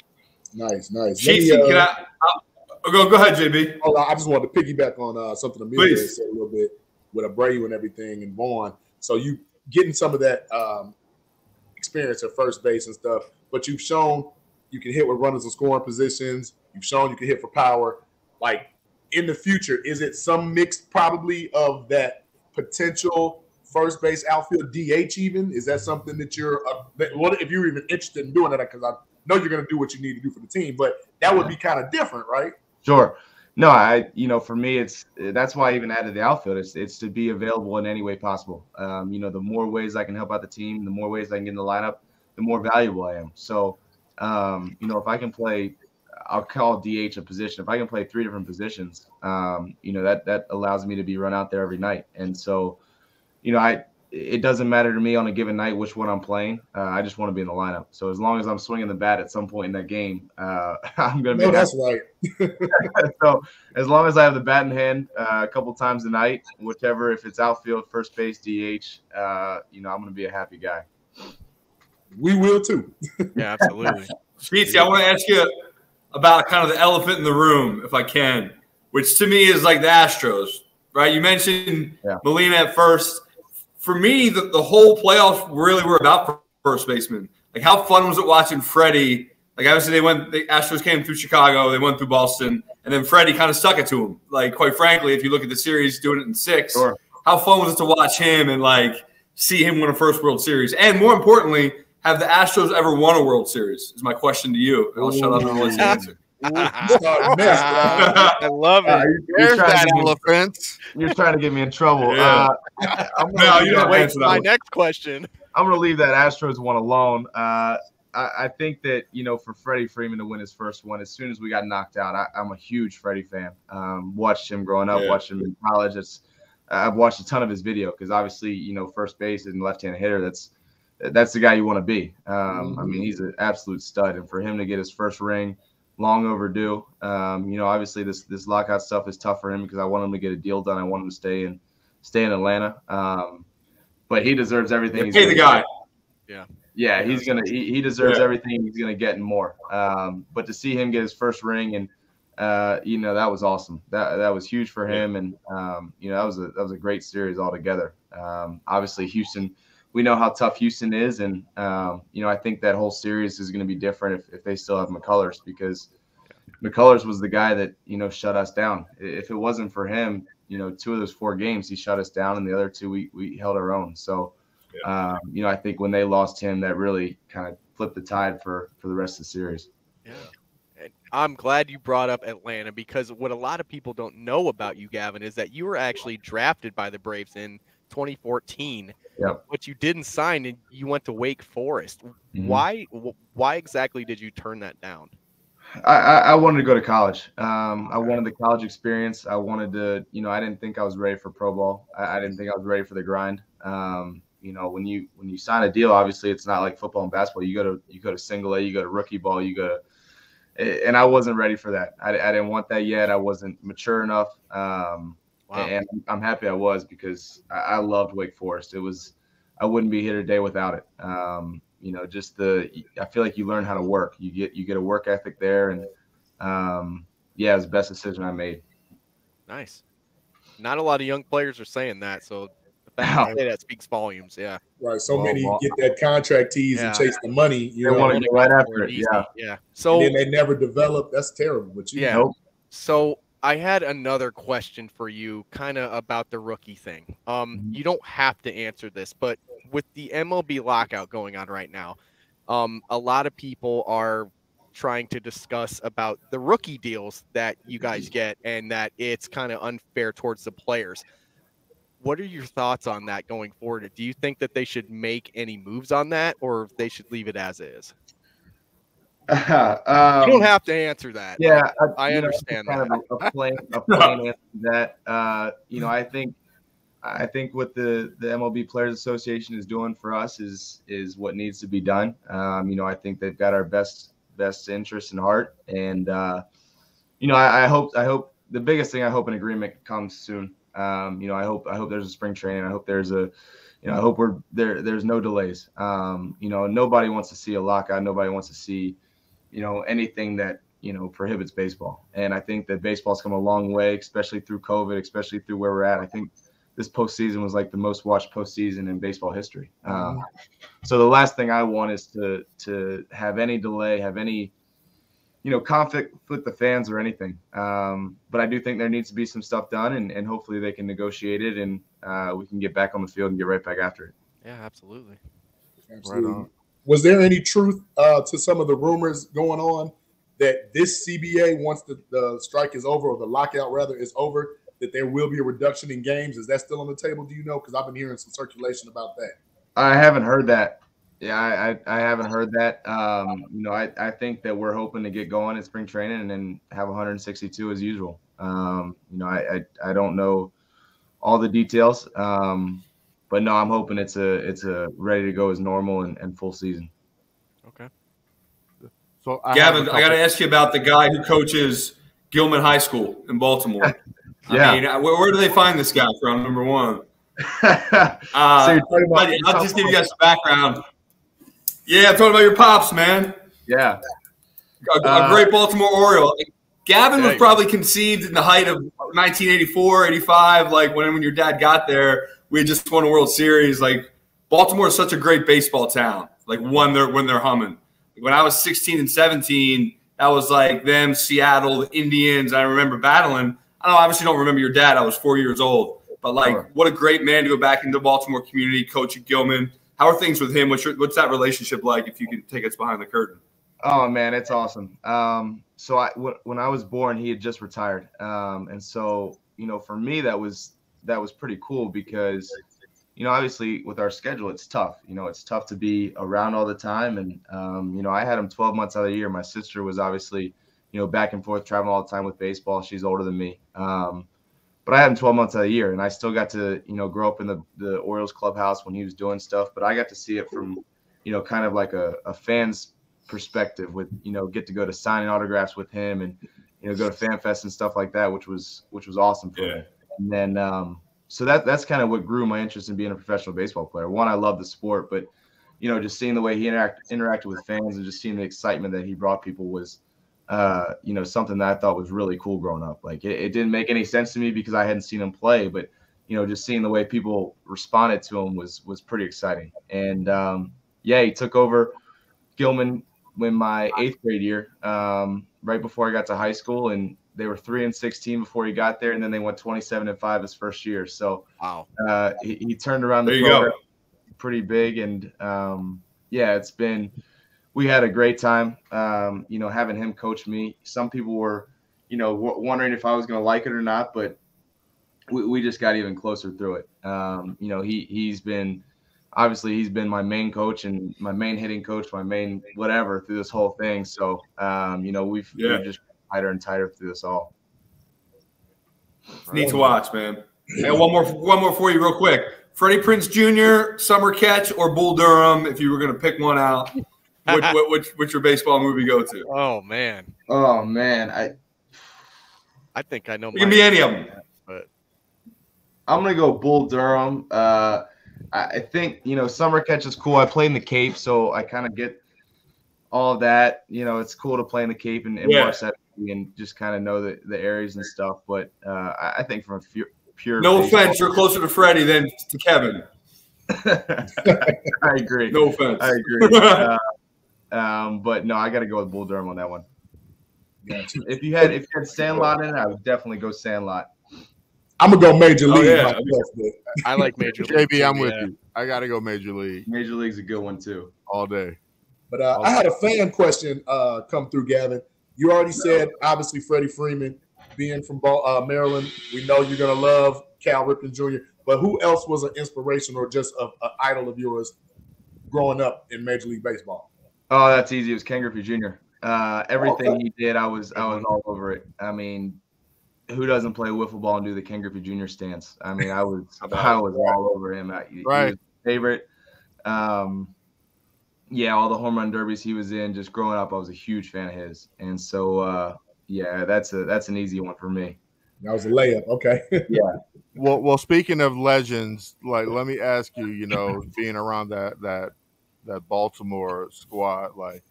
nice, nice. Sheetsy, Let me, can uh, I, uh, go go ahead, JB. Hold on, I just wanted to piggyback on uh, something Emilio Please. said a little bit with Abreu and everything and Vaughn. So you getting some of that um, experience at first base and stuff, but you've shown you can hit with runners in scoring positions. You've shown you can hit for power. Like in the future, is it some mix probably of that potential first base outfield DH? Even is that something that you're uh, what if you're even interested in doing that? Because I know you're going to do what you need to do for the team, but that would be kind of different, right? Sure. No, I you know for me it's that's why I even added the outfield. It's it's to be available in any way possible. Um, you know, the more ways I can help out the team, the more ways I can get in the lineup, the more valuable I am. So, um, you know, if I can play, I'll call DH a position. If I can play three different positions, um, you know that that allows me to be run out there every night. And so, you know, I it doesn't matter to me on a given night which one I'm playing. Uh, I just want to be in the lineup. So as long as I'm swinging the bat at some point in that game, uh, <laughs> I'm going to be. No, that's right. <laughs> so as long as I have the bat in hand uh, a couple times a night, whichever, if it's outfield, first base, DH, uh, you know, I'm going to be a happy guy. We will too. Yeah, absolutely. <laughs> Sheetsy, I want to ask you about kind of the elephant in the room, if I can, which to me is like the Astros, right? You mentioned Molina at first. For me, the, the whole playoffs really were about first baseman. Like, how fun was it watching Freddie? Like, obviously, they went, the Astros came through Chicago, they went through Boston, and then Freddie kind of stuck it to him. Like, quite frankly, if you look at the series, doing it in six, how fun was it to watch him and like see him win a first World Series? And more importantly, have the Astros ever won a World Series? Is my question to you. I'll shut up and let you answer. <laughs> <laughs> I love it. Uh, you're- you're There's trying that to get me- elephant. You're trying to get me in trouble. Yeah. Uh, <laughs> I'm No, gonna you don't that- wait for my next question. I'm going to leave that Astros one alone. Uh, I, I think that you know, for Freddie Freeman to win his first one, as soon as we got knocked out, I, I'm a huge Freddie fan. Um, watched him growing up, Yeah. watched him in college. It's I've watched a ton of his video because obviously, you know, first base and left-hand hitter. That's that's the guy you want to be. Um, I mean, he's an absolute stud, and for him to get his first ring, long overdue. Um, you know, obviously this this lockout stuff is tough for him because I want him to get a deal done. I want him to stay in stay in Atlanta. Um, but he deserves everything. Yeah, he's pay the guy. get. Yeah. Yeah, he's gonna he, he deserves Yeah. everything he's gonna get and more. Um, but to see him get his first ring and uh, you know that was awesome. That that was huge for him, and um, you know that was a that was a great series altogether. Um, obviously, Houston, we know how tough Houston is, and um, you know I think that whole series is going to be different if, if they still have McCullers because McCullers was the guy that you know shut us down. If it wasn't for him, you know, two of those four games he shut us down, and the other two we we held our own. So, um, you know, I think when they lost him, that really kind of flipped the tide for for the rest of the series. Yeah. And I'm glad you brought up Atlanta because what a lot of people don't know about you, Gavin, is that you were actually drafted by the Braves in 2014. Yep. But you didn't sign and you went to Wake Forest. Mhm. Why why exactly did you turn that down? I, I, I wanted to go to college. Um, I wanted the college experience. I wanted to, you know, I didn't think I was ready for pro ball. I, I didn't think I was ready for the grind. Um, you know, when you when you sign a deal, obviously it's not like football and basketball. You go to you go to single A, you go to rookie ball, you go to, and I wasn't ready for that. I, I didn't want that yet. I wasn't mature enough. Um, Wow. And I'm happy I was because I, I loved Wake Forest. It was I wouldn't be here today without it. Um, you know, just the I feel like you learn how to work. You get you get a work ethic there, and um, yeah, it was the best decision I made. Nice. Not a lot of young players are saying that, so the fact that, <laughs> that speaks volumes. Yeah. Right. So Well, many well- get that contract tease Yeah. and chase the money. You They know, wanna and get right after it. Easy. Yeah. Yeah. So then they never develop. That's terrible. But you Yeah. know, So I had another question for you, kind of about the rookie thing. Um, Mm-hmm. you don't have to answer this, but with the MLB lockout going on right now, um, a lot of people are trying to discuss about the rookie deals that you guys get and that it's kind of unfair towards the players. What are your thoughts on that going forward? Do you think that they should make any moves on that, or they should leave it as is? Um, you don't have to answer that. Yeah, I, you know, understand kind. Of a, a <laughs> plain, a plain answer to that. Uh, you know, I think, I think what the the MLB Players Association is doing for us is is what needs to be done. Um, you know, I think they've got our best best interest in heart, and uh, you know, I, I hope I hope the biggest thing I hope an agreement comes soon. Um, you know, I hope I hope there's a spring training. I hope there's a you know, I hope we're there. There's no delays. Um, you know, nobody wants to see a lockout. Nobody wants to see, you know, anything that you know prohibits baseball. And I think that baseball's come a long way, especially through COVID, especially through where we're at. I think this postseason was like the most watched postseason in baseball history. Um, so the last thing I want is to to have any delay, have any you know conflict with the fans or anything. Um, but I do think there needs to be some stuff done, and, and hopefully they can negotiate it, and uh, we can get back on the field and get right back after it. Yeah, absolutely. Absolutely. Was there any truth uh, to some of the rumors going on that this CBA, once the, the strike is over, or the lockout rather is over, that there will be a reduction in games? Is that still on the table? Do you know? Because I've been hearing some circulation about that. I haven't heard that. Yeah, I, I, I haven't heard that. Um, you know, I, I think that we're hoping to get going in spring training and then have 162 as usual. Um, you know, I, I, I don't know all the details, um, but no, I'm hoping it's a it's a ready to go as normal and, and full season. Okay. So Gavin, I got to ask you about the guy who coaches Gilman High School in Baltimore. <laughs> Yeah. I mean, uh, where, where do they find this guy from? Number one. <laughs> Uh, So you're talking about- I, will just give you guys some background. Yeah, I'm talking about your pops, man. Yeah. A, a Uh, great Baltimore Oriole. Gavin was probably conceived in the height of 1984, 85, like when, when your dad got there. We just won a World Series. Like Baltimore is such a great baseball town. Like when they're when they're humming. When I was 16 and 17, that was like them, Seattle, the Indians. I remember battling. I don't obviously don't remember your dad. I was four years old. But like, Sure. what a great man to go back into the Baltimore community, coach Gilman. How are things with him? What's your, what's that relationship like? If you can take us behind the curtain. Oh man, it's awesome. Um, so I when I was born, he had just retired, um, and so you know, for me, that was that was pretty cool because you know, obviously with our schedule, it's tough. You know, it's tough to be around all the time, and um, you know, I had him 12 months out of the year. My sister was obviously, you know, back and forth traveling all the time with baseball. She's older than me. Um, but I had him 12 months out of the year, and I still got to, you know, grow up in the, the Orioles clubhouse when he was doing stuff. But I got to see it from, you know, kind of like a, a fan's perspective with, you know, get to go to signing autographs with him and, you know, go to fan fest and stuff like that, which was which was awesome for me. And then um, so that that's kind of what grew my interest in being a professional baseball player. One, I love the sport, but you know, just seeing the way he interact interacted with fans and just seeing the excitement that he brought people was uh, you know, something that I thought was really cool growing up. Like it, it didn't make any sense to me because I hadn't seen him play, but you know, just seeing the way people responded to him was was pretty exciting. And um, yeah, he took over Gilman when my eighth grade year, um, right before I got to high school, and they were three and sixteen before he got there, and then they went twenty seven and five his first year. So wow, uh, he, he turned around the There you go. program pretty big, and um, yeah, it's been we had a great time. Um, you know, having him coach me. Some people were, you know, w- wondering if I was going to like it or not, but we, we just got even closer through it. Um, you know, he he's been obviously he's been my main coach and my main hitting coach, my main whatever through this whole thing. So um, you know, we've, Yeah. we've just tighter and tighter through this all. It's neat to watch, man. Hey, one more, one more for you, real quick. Freddie Prinze Jr., Summer Catch, or Bull Durham. If you were going to pick one out, <laughs> which, which, which which your baseball movie go to? Oh man, Oh man, I I think I know. It can be any of them. But I'm gonna go Bull Durham. Uh, I, I think you know summer catch is cool. I play in the Cape, so I kind of get all of that. You know, it's cool to play in the Cape and, and Yeah. watch that and just kind of know the, the areas and stuff. But uh, I, I think from a pure, pure No baseball- offense, you're closer to Freddie than to Kevin. <laughs> I agree. No offense. I agree. <laughs> Uh, um, but no, I got to go with Bull Durham on that one. If you had if you had Sandlot in it, I would definitely go Sandlot. I'm gonna go Major Oh, League. yeah. myself, I like Major League. JB, I'm too, with yeah. you. I got to go Major League Major League's a good one too. all day. But uh, I had a fan question uh, come through, Gavin. You already said, obviously, Freddie Freeman being from uh, Maryland. We know you're going to love Cal Ripken Jr., but who else was an inspiration or just an idol of yours growing up in Major League Baseball? Oh, that's easy. It was Ken Griffey Jr. Uh, everything he did, I was I was all over it. I mean, who doesn't play wiffle ball and do the Ken Griffey Jr. stance? I mean, I was <laughs> I was all over him. I, he Right. was my favorite. Um, yeah, all the home run derbies he was in. Just growing up, I was a huge fan of his, and so uh, yeah, that's a that's an easy one for me. That was a layup. Okay. <laughs> Yeah. Well, well, speaking of legends, like let me ask you, you know, being around that that that Baltimore squad, like,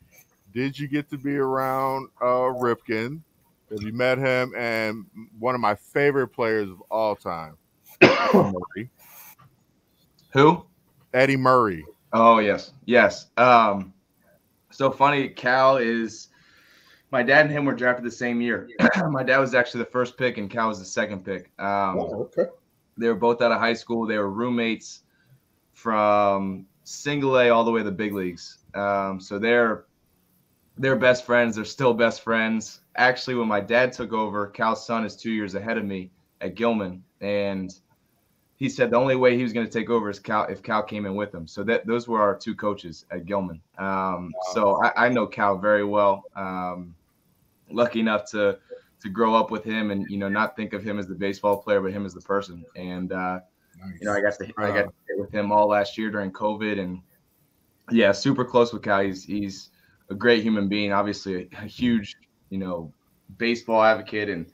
did you get to be around uh Ripken? Have you met him? And one of my favorite players of all time, Eddie Murray. <coughs> Who? Eddie Murray. Oh yes, yes. Um, so funny. Cal is my dad and him were drafted the same year. <clears throat> my dad was actually the first pick, and Cal was the second pick. Um, Oh, okay. They were both out of high school. They were roommates from single A all the way to the big leagues. Um, so they're they're best friends. They're still best friends. Actually, when my dad took over, Cal's son is two years ahead of me at Gilman, and he said the only way he was going to take over is Cal if Cal came in with him. So that those were our two coaches at Gilman. Um, so I, I know Cal very well. Um, lucky enough to to grow up with him and you know not think of him as the baseball player, but him as the person. And uh, you know I got to I got to hit with him all last year during COVID, and yeah, super close with Cal. He's he's a great human being. Obviously, a, a huge you know baseball advocate, and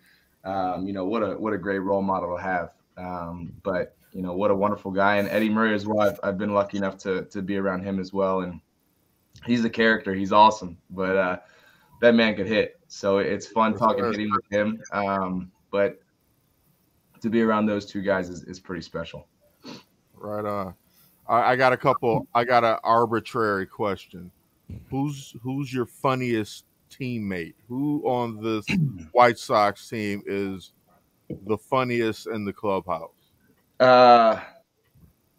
um, you know what a what a great role model to have. Um, but you know what a wonderful guy, and Eddie Murray as well. I've, I've been lucky enough to to be around him as well, and he's a character. He's awesome, but uh, that man could hit. So it's fun talking hitting with him. Um, but to be around those two guys is, is pretty special. Right on. I, I got a couple. I got an arbitrary question. Who's who's your funniest teammate? Who on this <clears throat> White Sox team is the funniest in the clubhouse? Uh,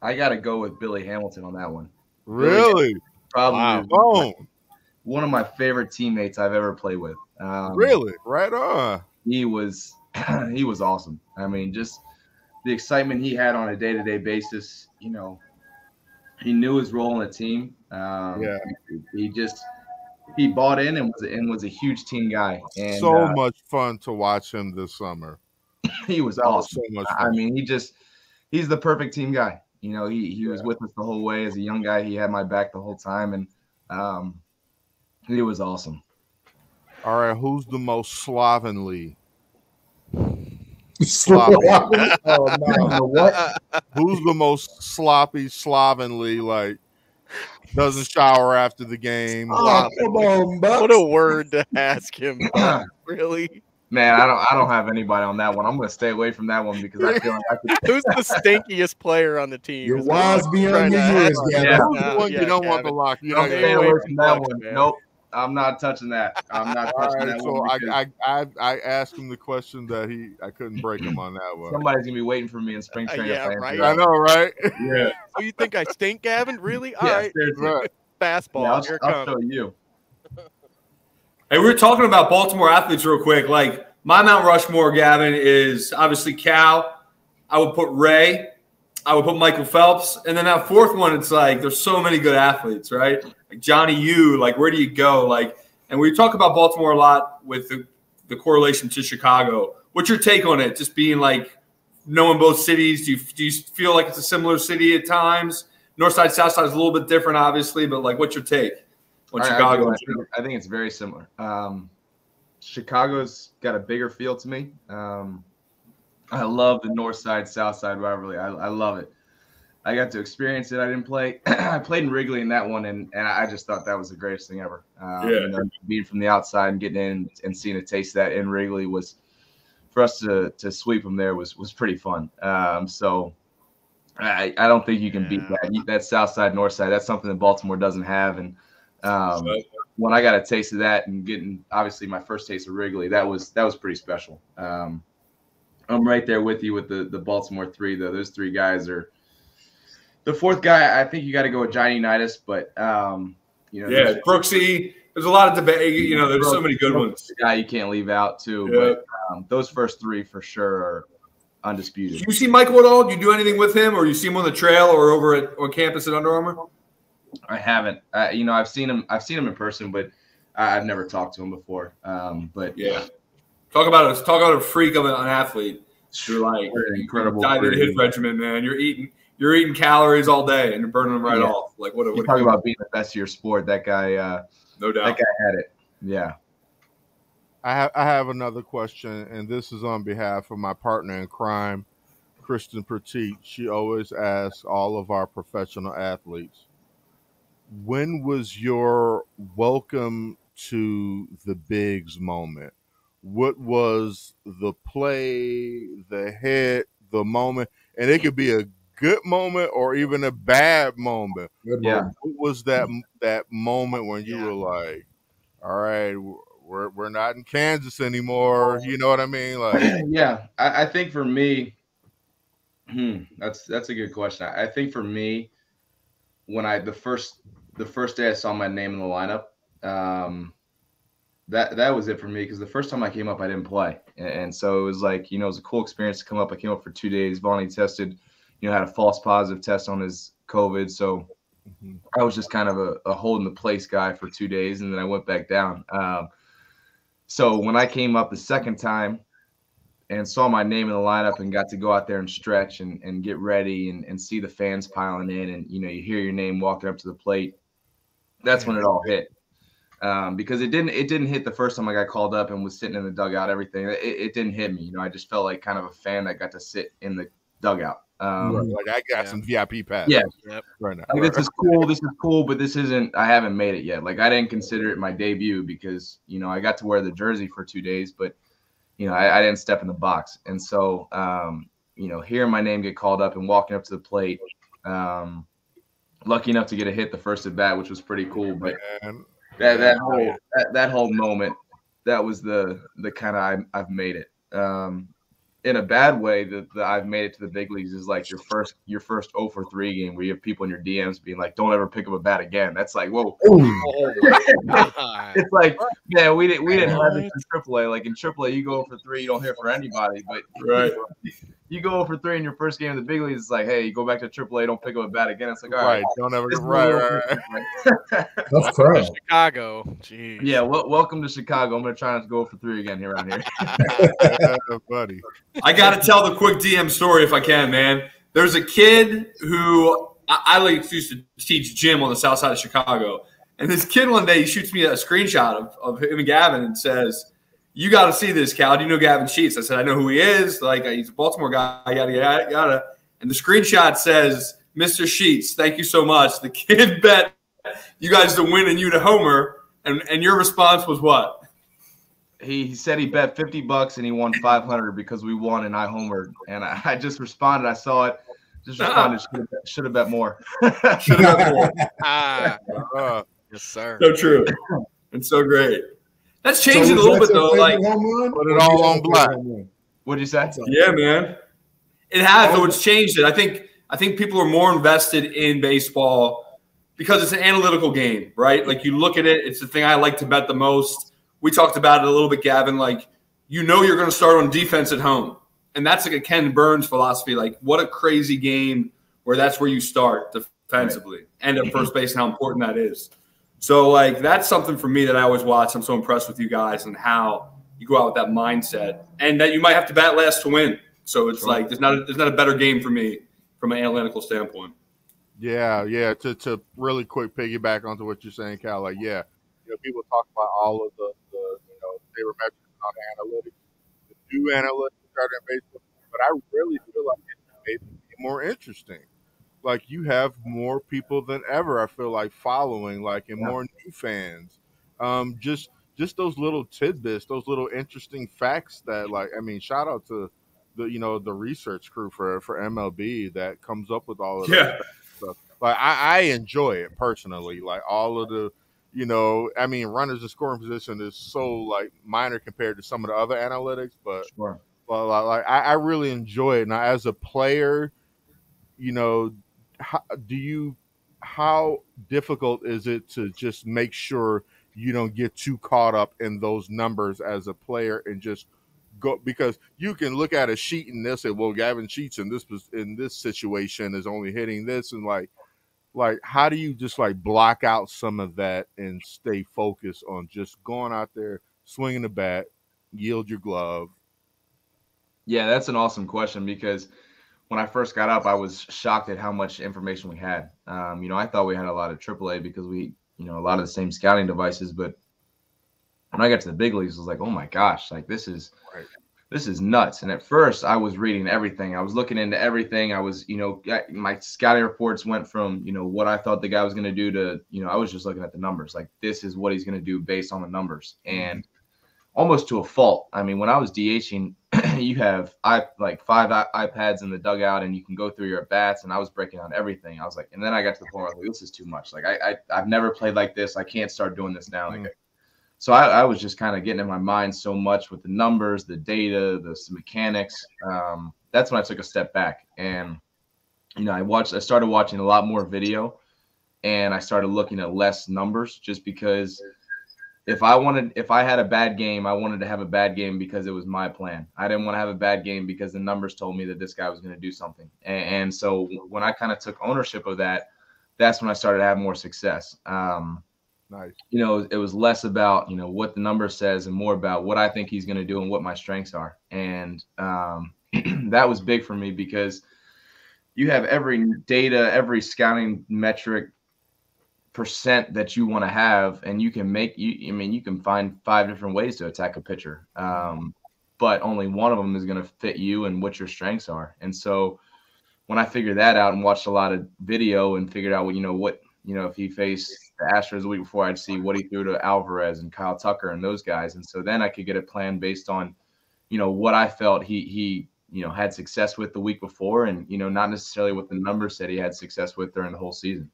I got to go with Billy Hamilton on that one. Really? Probably Wow. one of my- Boom. one of my favorite teammates I've ever played with. Um, Really? Right on. He was <clears throat> he was awesome. I mean, just the excitement he had on a day to day basis. You know, he knew his role in the team. Um, Yeah. He just he bought in and was and was a huge team guy. And so uh, much fun to watch him this summer. <laughs> he was That was awesome. so much I mean, he just he's the perfect team guy. You know, he he was with us the whole way as a young guy. He had my back the whole time, and um, it was awesome. All right, who's the most slovenly? Sloppy. Sloppy. <laughs> Oh, no. What? Who's the most sloppy, slovenly? Like doesn't shower after the game. Oh, come on, Bucks. What a word to ask him. <clears throat> really? Man, I don't I don't have anybody on that one. I'm gonna stay away from that one because I feel like I could <laughs> Who's the stinkiest player on the team? You're Is what I'm wise beyond your to years, ask. Gavin. Yeah. Who's the one you Yeah, don't want to Gavin. lock? You I'm know, staying away from that one. man. Nope. I'm not touching that. I'm not touching right, that so one. I, because I I I asked him the question that he I couldn't break him on that one. somebody's gonna be waiting for me in spring Uh, training. yeah, if I answer right. that. I know, right? Yeah. <laughs> Oh, you think I stink, Gavin? Really? All Yeah, right. Right. Fastball. Yeah, I'll, Here I'll show you. Hey, we were talking about Baltimore athletes real quick. Like my Mount Rushmore, Gavin, is obviously Cal. I would put Ray. I would put Michael Phelps, and then that fourth one, it's like there's so many good athletes, right? Like Johnny U. Like where do you go? Like, and we talk about Baltimore a lot with the, the correlation to Chicago. What's your take on it? Just being like knowing both cities? Do you do you feel like it's a similar city at times? North side, south side is a little bit different, obviously, but like, what's your take on I- I Chicago? do. I, think, I think it's very similar. Um, Chicago's got a bigger feel to me. Um, I love the North Side South Side rivalry. I, I love it. I got to experience it. I didn't play. <clears throat> I played in Wrigley in that one, and, and I just thought that was the greatest thing ever. Um, Yeah. you know, being from the outside and getting in and seeing a taste of that in Wrigley was for us to to sweep them there was was pretty fun. Um, so I, I don't think you can beat that. That South Side North Side. That's something that Baltimore doesn't have, and um, when I got a taste of that and getting obviously my first taste of Wrigley, that was that was pretty special. Um, I'm right there with you with the the Baltimore three though. Those three guys are. The fourth guy, I think you got to go with Johnny Unitas, but um, you know, Yeah, there's- Brooksy. There's a lot of debate. You know, there's so many good ones. a guy you can't leave out too. Yeah. But um, those first three for sure are undisputed. Do you see Michael at all? Do you do anything with him, or you see him on the trail or over at on campus at Under Armour? I haven't. Uh, you know, I've seen him. I've seen him in person, but I- I've never talked to him before. Um, but Yeah. Talk about a talk about a freak of an athlete. You're like What an incredible dive into career. his regimen, man. You're eating you're eating calories all day and you're burning them right Yeah. off. Like what? a- you what talk about being the best of your sport. That guy. Uh, no doubt. That guy had it. Yeah. I have I have another question, and this is on behalf of my partner in crime, Kristen Petit. She always asks all of our professional athletes, when was your welcome to the bigs moment? What was the play, the hit, the moment? And it could be a good moment or even a bad moment. Good Yeah. moment. What was that that moment when you were like, all right, we're we're not in Kansas anymore. You know what I mean? Like, <clears throat> yeah, I, I think for me, hmm, that's that's a good question. I, I think for me, when I the first the first day I saw my name in the lineup, um, that that was it for me because the first time I came up, I didn't play, and, and so it was like you know it was a cool experience to come up. I came up for two days. Vonnie tested, you know, had a false positive test on his COVID, so I was just kind of a, a holding the place guy for two days, and then I went back down. Um, so when I came up the second time and saw my name in the lineup and got to go out there and stretch and, and get ready and, and see the fans piling in and you know you hear your name walking up to the plate, that's when it all hit. Um, because it didn't it didn't hit the first time I got called up and was sitting in the dugout. Everything it, it didn't hit me. You know, I just felt like kind of a fan that got to sit in the dugout. Um, like I got some VIP pass. yeah. right now. Like, this is cool. This is cool, but this isn't. I haven't made it yet. Like I didn't consider it my debut because you know I got to wear the jersey for two days, but you know I, I didn't step in the box. And so um, you know, hearing my name get called up and walking up to the plate, um, lucky enough to get a hit the first at bat, which was pretty cool. But that that whole that, that whole moment, that was the the kind of I've made it. Um, in a bad way, that the I've made it to the big leagues is like your first your first 0 for 3 game where you have people in your DMs being like, "Don't ever pick up a bat again." That's like, whoa. <laughs> Oh. <laughs> it's like, yeah, we didn't we didn't have this in AAA. Like in AAA, you go oh for three, you don't hear for anybody. But Right. You go for three in your first game of the big leagues. It's like, hey, you go back to AAA, don't pick up a bat again. It's like, all right, Right, don't ever- this is right, right, That's <laughs> proud. Chicago. Jeez. Yeah, wel- welcome to Chicago. I'm gonna try not to go for three again here around here. <laughs> buddy. I got to tell the quick DM story if I can, man. There's a kid who I, I like used to teach gym on the south side of Chicago. And this kid one day he shoots me a screenshot of, of him and Gavin and says, You got to see this, Cal. Do you know Gavin Sheets? I said, I know who he is. Like, he's a Baltimore guy. Yada, yada, yada. And the screenshot says, Mr. Sheets, thank you so much. The kid <laughs> bet you guys to win and you to homer. And, and your response was what? he, he said he bet 50 bucks and he won 500 because we won and I homered. And I, I just responded. I saw it. Just responded. Should have bet, should have bet more. Should have bet more. <laughs> Ah, Uh, yes, sir. So true. And so great. That's changing a little bit though. Like Put it all on black. What'd you say? Yeah, man. It has though. It's changed it. I think I think people are more invested in baseball because it's an analytical game, right? Like you look at it, it's the thing I like to bet the most. We talked about it a little bit, Gavin. Like you know you're going to start on defense at home. And that's like a Ken Burns philosophy. Like, what a crazy game where that's where you start defensively and at first base and how important that is. So, like, that's something for me that I always watch. I'm so impressed with you guys and how you go out with that mindset and that you might have to bat last to win. So it's Sure. like there's not a, there's not a better game for me from an analytical standpoint. Yeah, yeah. To to really quick piggyback onto what you're saying, Cal. Like, yeah, you know, people talk about all of the, the you know favorite metrics on analytics, the new analytics regarding baseball, but I really feel like it's made it more interesting. Like you have more people than ever. I feel like following, like, and Yeah. more new fans. Um, just just those little tidbits, those little interesting facts that, like, I mean, shout out to the you know the research crew for for MLB that comes up with all of that Yeah. stuff. Like I, I enjoy it personally. Like all of the, you know, I mean, runners in scoring position is so like minor compared to some of the other analytics, but Sure. but like, like I, I really enjoy it. Now, as a player, you know, how, do you? How difficult is it to just make sure you don't get too caught up in those numbers as a player and just go because you can look at a sheet and they'll say, "Well, Gavin Sheets in this in this situation is only hitting this," and like, like how do you just like block out some of that and stay focused on just going out there, swinging the bat, yield your glove? Yeah, that's an awesome question because when I first got up, I was shocked at how much information we had. Um, you know, I thought we had a lot of AAA because we, you know, a lot of the same scouting devices. But when I got to the big leagues, I was like, oh my gosh, like this is this is nuts. And at first, I was reading everything. I was looking into everything. I was, you know, my scouting reports went from, you know, what I thought the guy was going to do to, you know, I was just looking at the numbers. Like this is what he's going to do based on the numbers. And almost to a fault. I mean, when I was DHing, <clears throat> you have I like five i- iPads in the dugout, and you can go through your bats. And I was breaking down everything. I was like, and then I got to the point where I was like, this is too much. Like I, I I've never played like this. I can't start doing this now. Like, so I, I was just kind of getting in my mind so much with the numbers, the data, the mechanics. Um, that's when I took a step back, and you know, I watched. I started watching a lot more video, and I started looking at less numbers, just because if I wanted, if I had a bad game, I wanted to have a bad game because it was my plan. I didn't want to have a bad game because the numbers told me that this guy was going to do something. And, and so when I kind of took ownership of that, that's when I started to have more success. Um, Nice. you know, it was less about you know what the number says and more about what I think he's going to do and what my strengths are. And um, <clears throat> that was big for me because you have every data, every scouting metric percent that you want to have, and you can make you. I mean, you can find five different ways to attack a pitcher, um, but only one of them is going to fit you and what your strengths are. And so, when I figured that out and watched a lot of video and figured out what you know what you know if he faced the Astros the week before, I'd see what he threw to Alvarez and Kyle Tucker and those guys, and so then I could get a plan based on you know what I felt he he you know had success with the week before, and you know not necessarily what the numbers said he had success with during the whole season.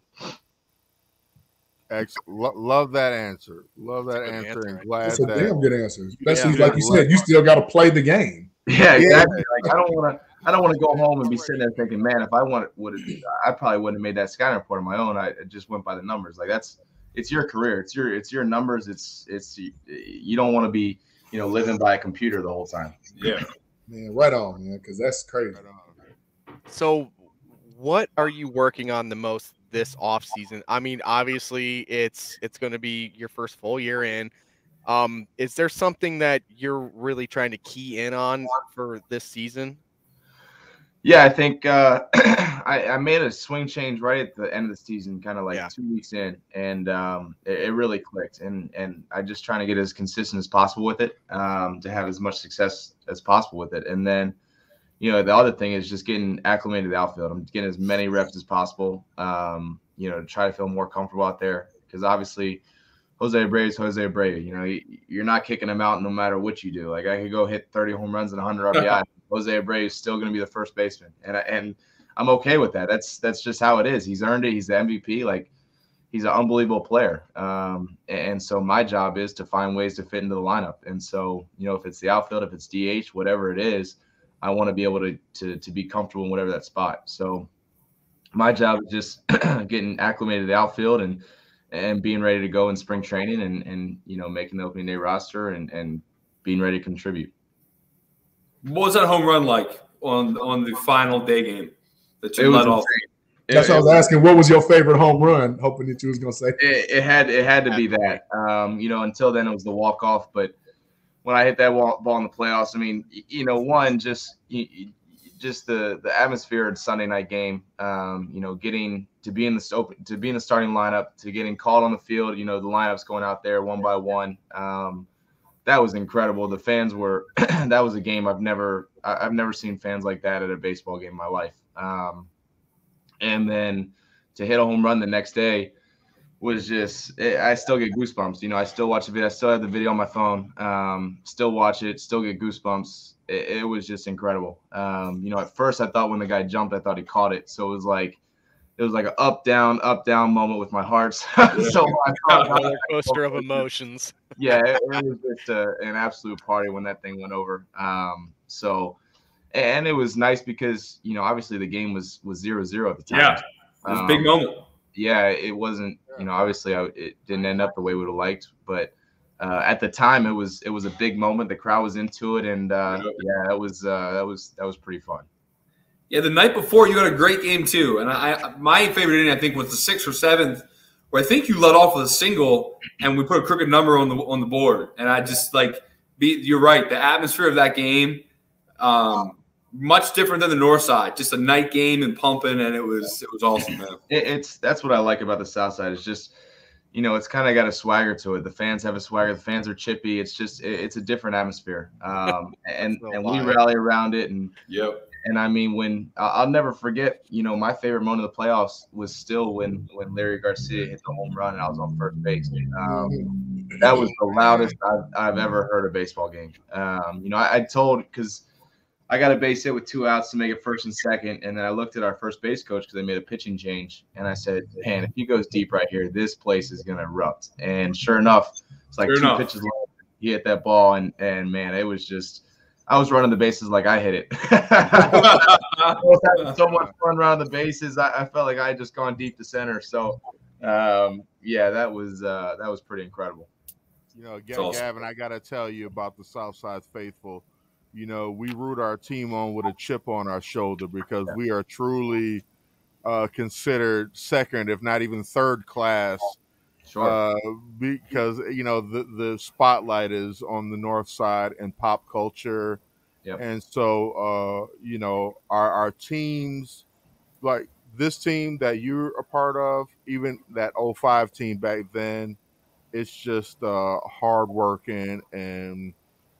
Excellent. Love that answer. Love that answer, answer, and glad That's a that damn good answer. Especially Yeah. like you said, you still got to play the game. Yeah, exactly. Like I don't want to. I don't want to go home and be sitting there thinking, man, if I wanted, would I probably wouldn't have made that scouting report on my own. I just went by the numbers. Like that's it's your career. It's your it's your numbers. It's it's you don't want to be you know living by a computer the whole time. Yeah. Man, right on, man, because that's crazy. So, what are you working on the most this off season? I mean, obviously, it's it's going to be your first full year in. Um, is there something that you're really trying to key in on for this season? Yeah, I think uh, <clears throat> I, I made a swing change right at the end of the season, kind of like two weeks in, and um, it, it really clicked. And and I just trying to get as consistent as possible with it, um, to have as much success as possible with it. And then, you know, the other thing is just getting acclimated to the outfield. I'm getting as many reps as possible, um, you know, to try to feel more comfortable out there because obviously. Jose Abreu is Jose Abreu. You know, you- you're not kicking him out no matter what you do. Like I could go hit 30 home runs and 100 RBI. <laughs> Jose Abreu is still going to be the first baseman, and I- and I'm okay with that. That's that's just how it is. He's earned it. He's the MVP. Like he's an unbelievable player. Um, and so my job is to find ways to fit into the lineup. And so you know, if it's the outfield, if it's DH, whatever it is, I want to be able to to to be comfortable in whatever that spot. So my job is just <clears throat> getting acclimated to the outfield and and being ready to go in spring training and and you know making the opening day roster and and being ready to contribute. What was that home run like on on the final day game that you It let off? insane. That's It- what I was asking. What was your favorite home run? Hoping that you was gonna say. It, it had it had to be that. Um, you know, until then it was the walk off. But when I hit that wall, ball in the playoffs, I mean, you know, one just just the the atmosphere at Sunday night game. Um, you know, getting to be in the open to be in the starting lineup, to getting called on the field. You know, the lineups going out there one by one. Um, that was incredible. The fans were <clears throat> that was a game I've never I've never seen fans like that at a baseball game in my life. Um, and then to hit a home run the next day was just it, I still get goosebumps. You know, I still watch the video. I still have the video on my phone. Um, still watch it. Still get goosebumps. It, it was just incredible. Um, you know, at first I thought when the guy jumped, I thought he caught it. So it was like it was like an up down up down moment with my heart. <laughs> so I thought <laughs> roller coaster of emotions. yeah, it, it was just a, an absolute party when that thing went over. Um, so, and it was nice because you know obviously the game was was zero zero at the time. Yeah, it was a big Um, moment. Yeah, it wasn't. You know, obviously I, it didn't end up the way we would have liked, but uh, at the time it was it was a big moment. The crowd was into it, and uh, yeah, that was uh, that was that was pretty fun. Yeah, the night before you had a great game too, and I, my favorite inning I think was the sixth or seventh, where I think you let off with a single, and we put a crooked number on the on the board, and I just like be. You're right, the atmosphere of that game, um, much different than the north side. Just a night game and pumping, and it was it was awesome, man. <clears throat> It, it's that's what I like about the South Side. It's just, you know, it's kind of got a swagger to it. The fans have a swagger. The fans are chippy. It's just, it- it's a different atmosphere, um, <laughs> and and we rally around it. And yep. And I mean, when I'll never forget, you know, my favorite moment of the playoffs was still when when Leury Garcia hit the home run and I was on first base. Um, that was the loudest I've, I've ever heard a baseball game. Um, you know, I, I told because I got a base hit with two outs to make it first and second, and then I looked at our first base coach because they made a pitching change, and I said, "Man, if he goes deep right here, this place is gonna erupt." And sure enough, it's like Sure two enough. pitches later, he hit that ball, and and man, it was just. I was running the bases like I hit it. I was having so much fun running the bases. I, I felt like I had just gone deep to center. So, um, yeah, that was uh, that was pretty incredible. You know, Ga- awesome. Gavin, I got to tell you about the Southside faithful. You know, we root our team on with a chip on our shoulder because we are truly uh, considered second, if not even third class. Sure. Uh, because you know the the spotlight is on the north side and pop culture, and so uh, you know our our teams like this team that you're a part of, even that 05 team back then, it's just uh, hard working and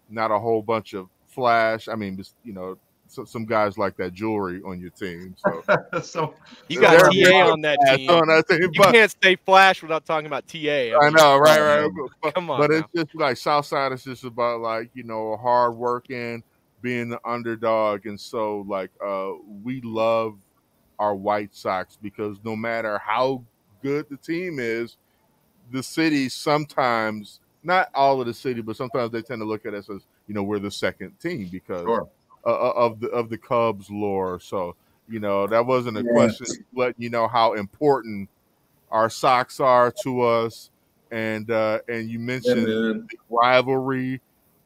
not a whole bunch of flash. I mean, just you know, so, some guys like that jewelry on your team. So, <laughs> so You got they're TA big on that flash team. on that team, You but- can't say Flash without talking about TA. I mean, know, right, right. But, Come on. but now. it's just like Southside is just about like you know hard working, being the underdog, and so like uh we love our White Sox because no matter how good the team is, the city sometimes not all of the city, but sometimes they tend to look at us as you know we're the second team because Sure. of the of the Cubs lore. So you know that wasn't a Yeah. question, letting you know how important our socks are to us. And uh, and you mentioned the rivalry.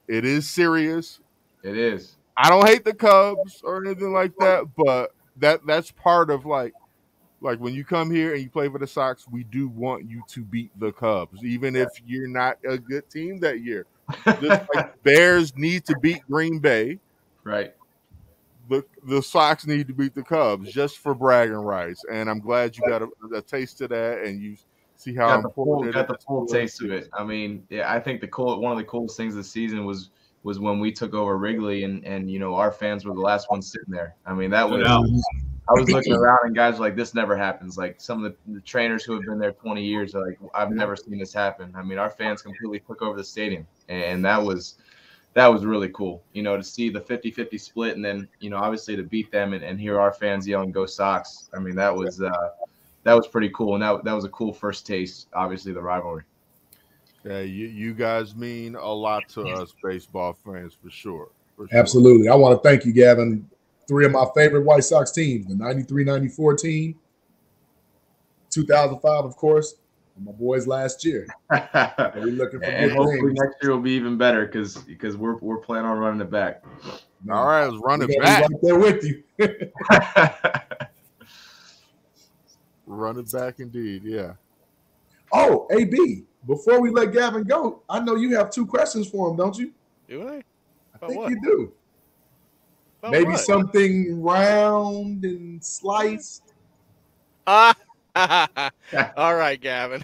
It is serious. It is. I don't hate the Cubs or anything like that, but that that's part of like like when you come here and you play for the Sox, we do want you to beat the Cubs, even if you're not a good team that year. Just like <laughs> Bears need to beat Green Bay, right? The the Sox need to beat the Cubs just for bragging rights, and I'm glad you got a, a taste of that, and you see how got the full, important got the full taste of it. I mean, yeah, I think the cool one of the coolest things this season was was when we took over Wrigley and and you know our fans were the last ones sitting there. I mean that was. doubt. I was looking <laughs> around and guys were like this never happens. Like some of the, the trainers who have been there 20 years are like I've never seen this happen. I mean our fans completely took over the stadium and that was that was really cool. You know to see the 50-50 split and then you know obviously to beat them and, and hear our fans yelling "Go Sox." I mean that was uh, that was pretty cool and that that was a cool first taste. Obviously the rivalry. Yeah, you, you guys mean a lot to us baseball fans for sure. For sure. Absolutely. I want to thank you, Gavin. Three of my favorite White Sox teams the 93 94 team, 2005, of course, and my boys last year. <laughs> We're looking for and good hopefully things. next year will be even better because because we're we're planning on running it back. All right, let's run it back. Right there with you. <laughs> Run it back indeed. Yeah. oh, AB, before we let Gavin go, I know you have two questions for him, don't you? Do I? I think what? you do. Maybe what? something round and sliced. Ah, <laughs> all right, Gavin.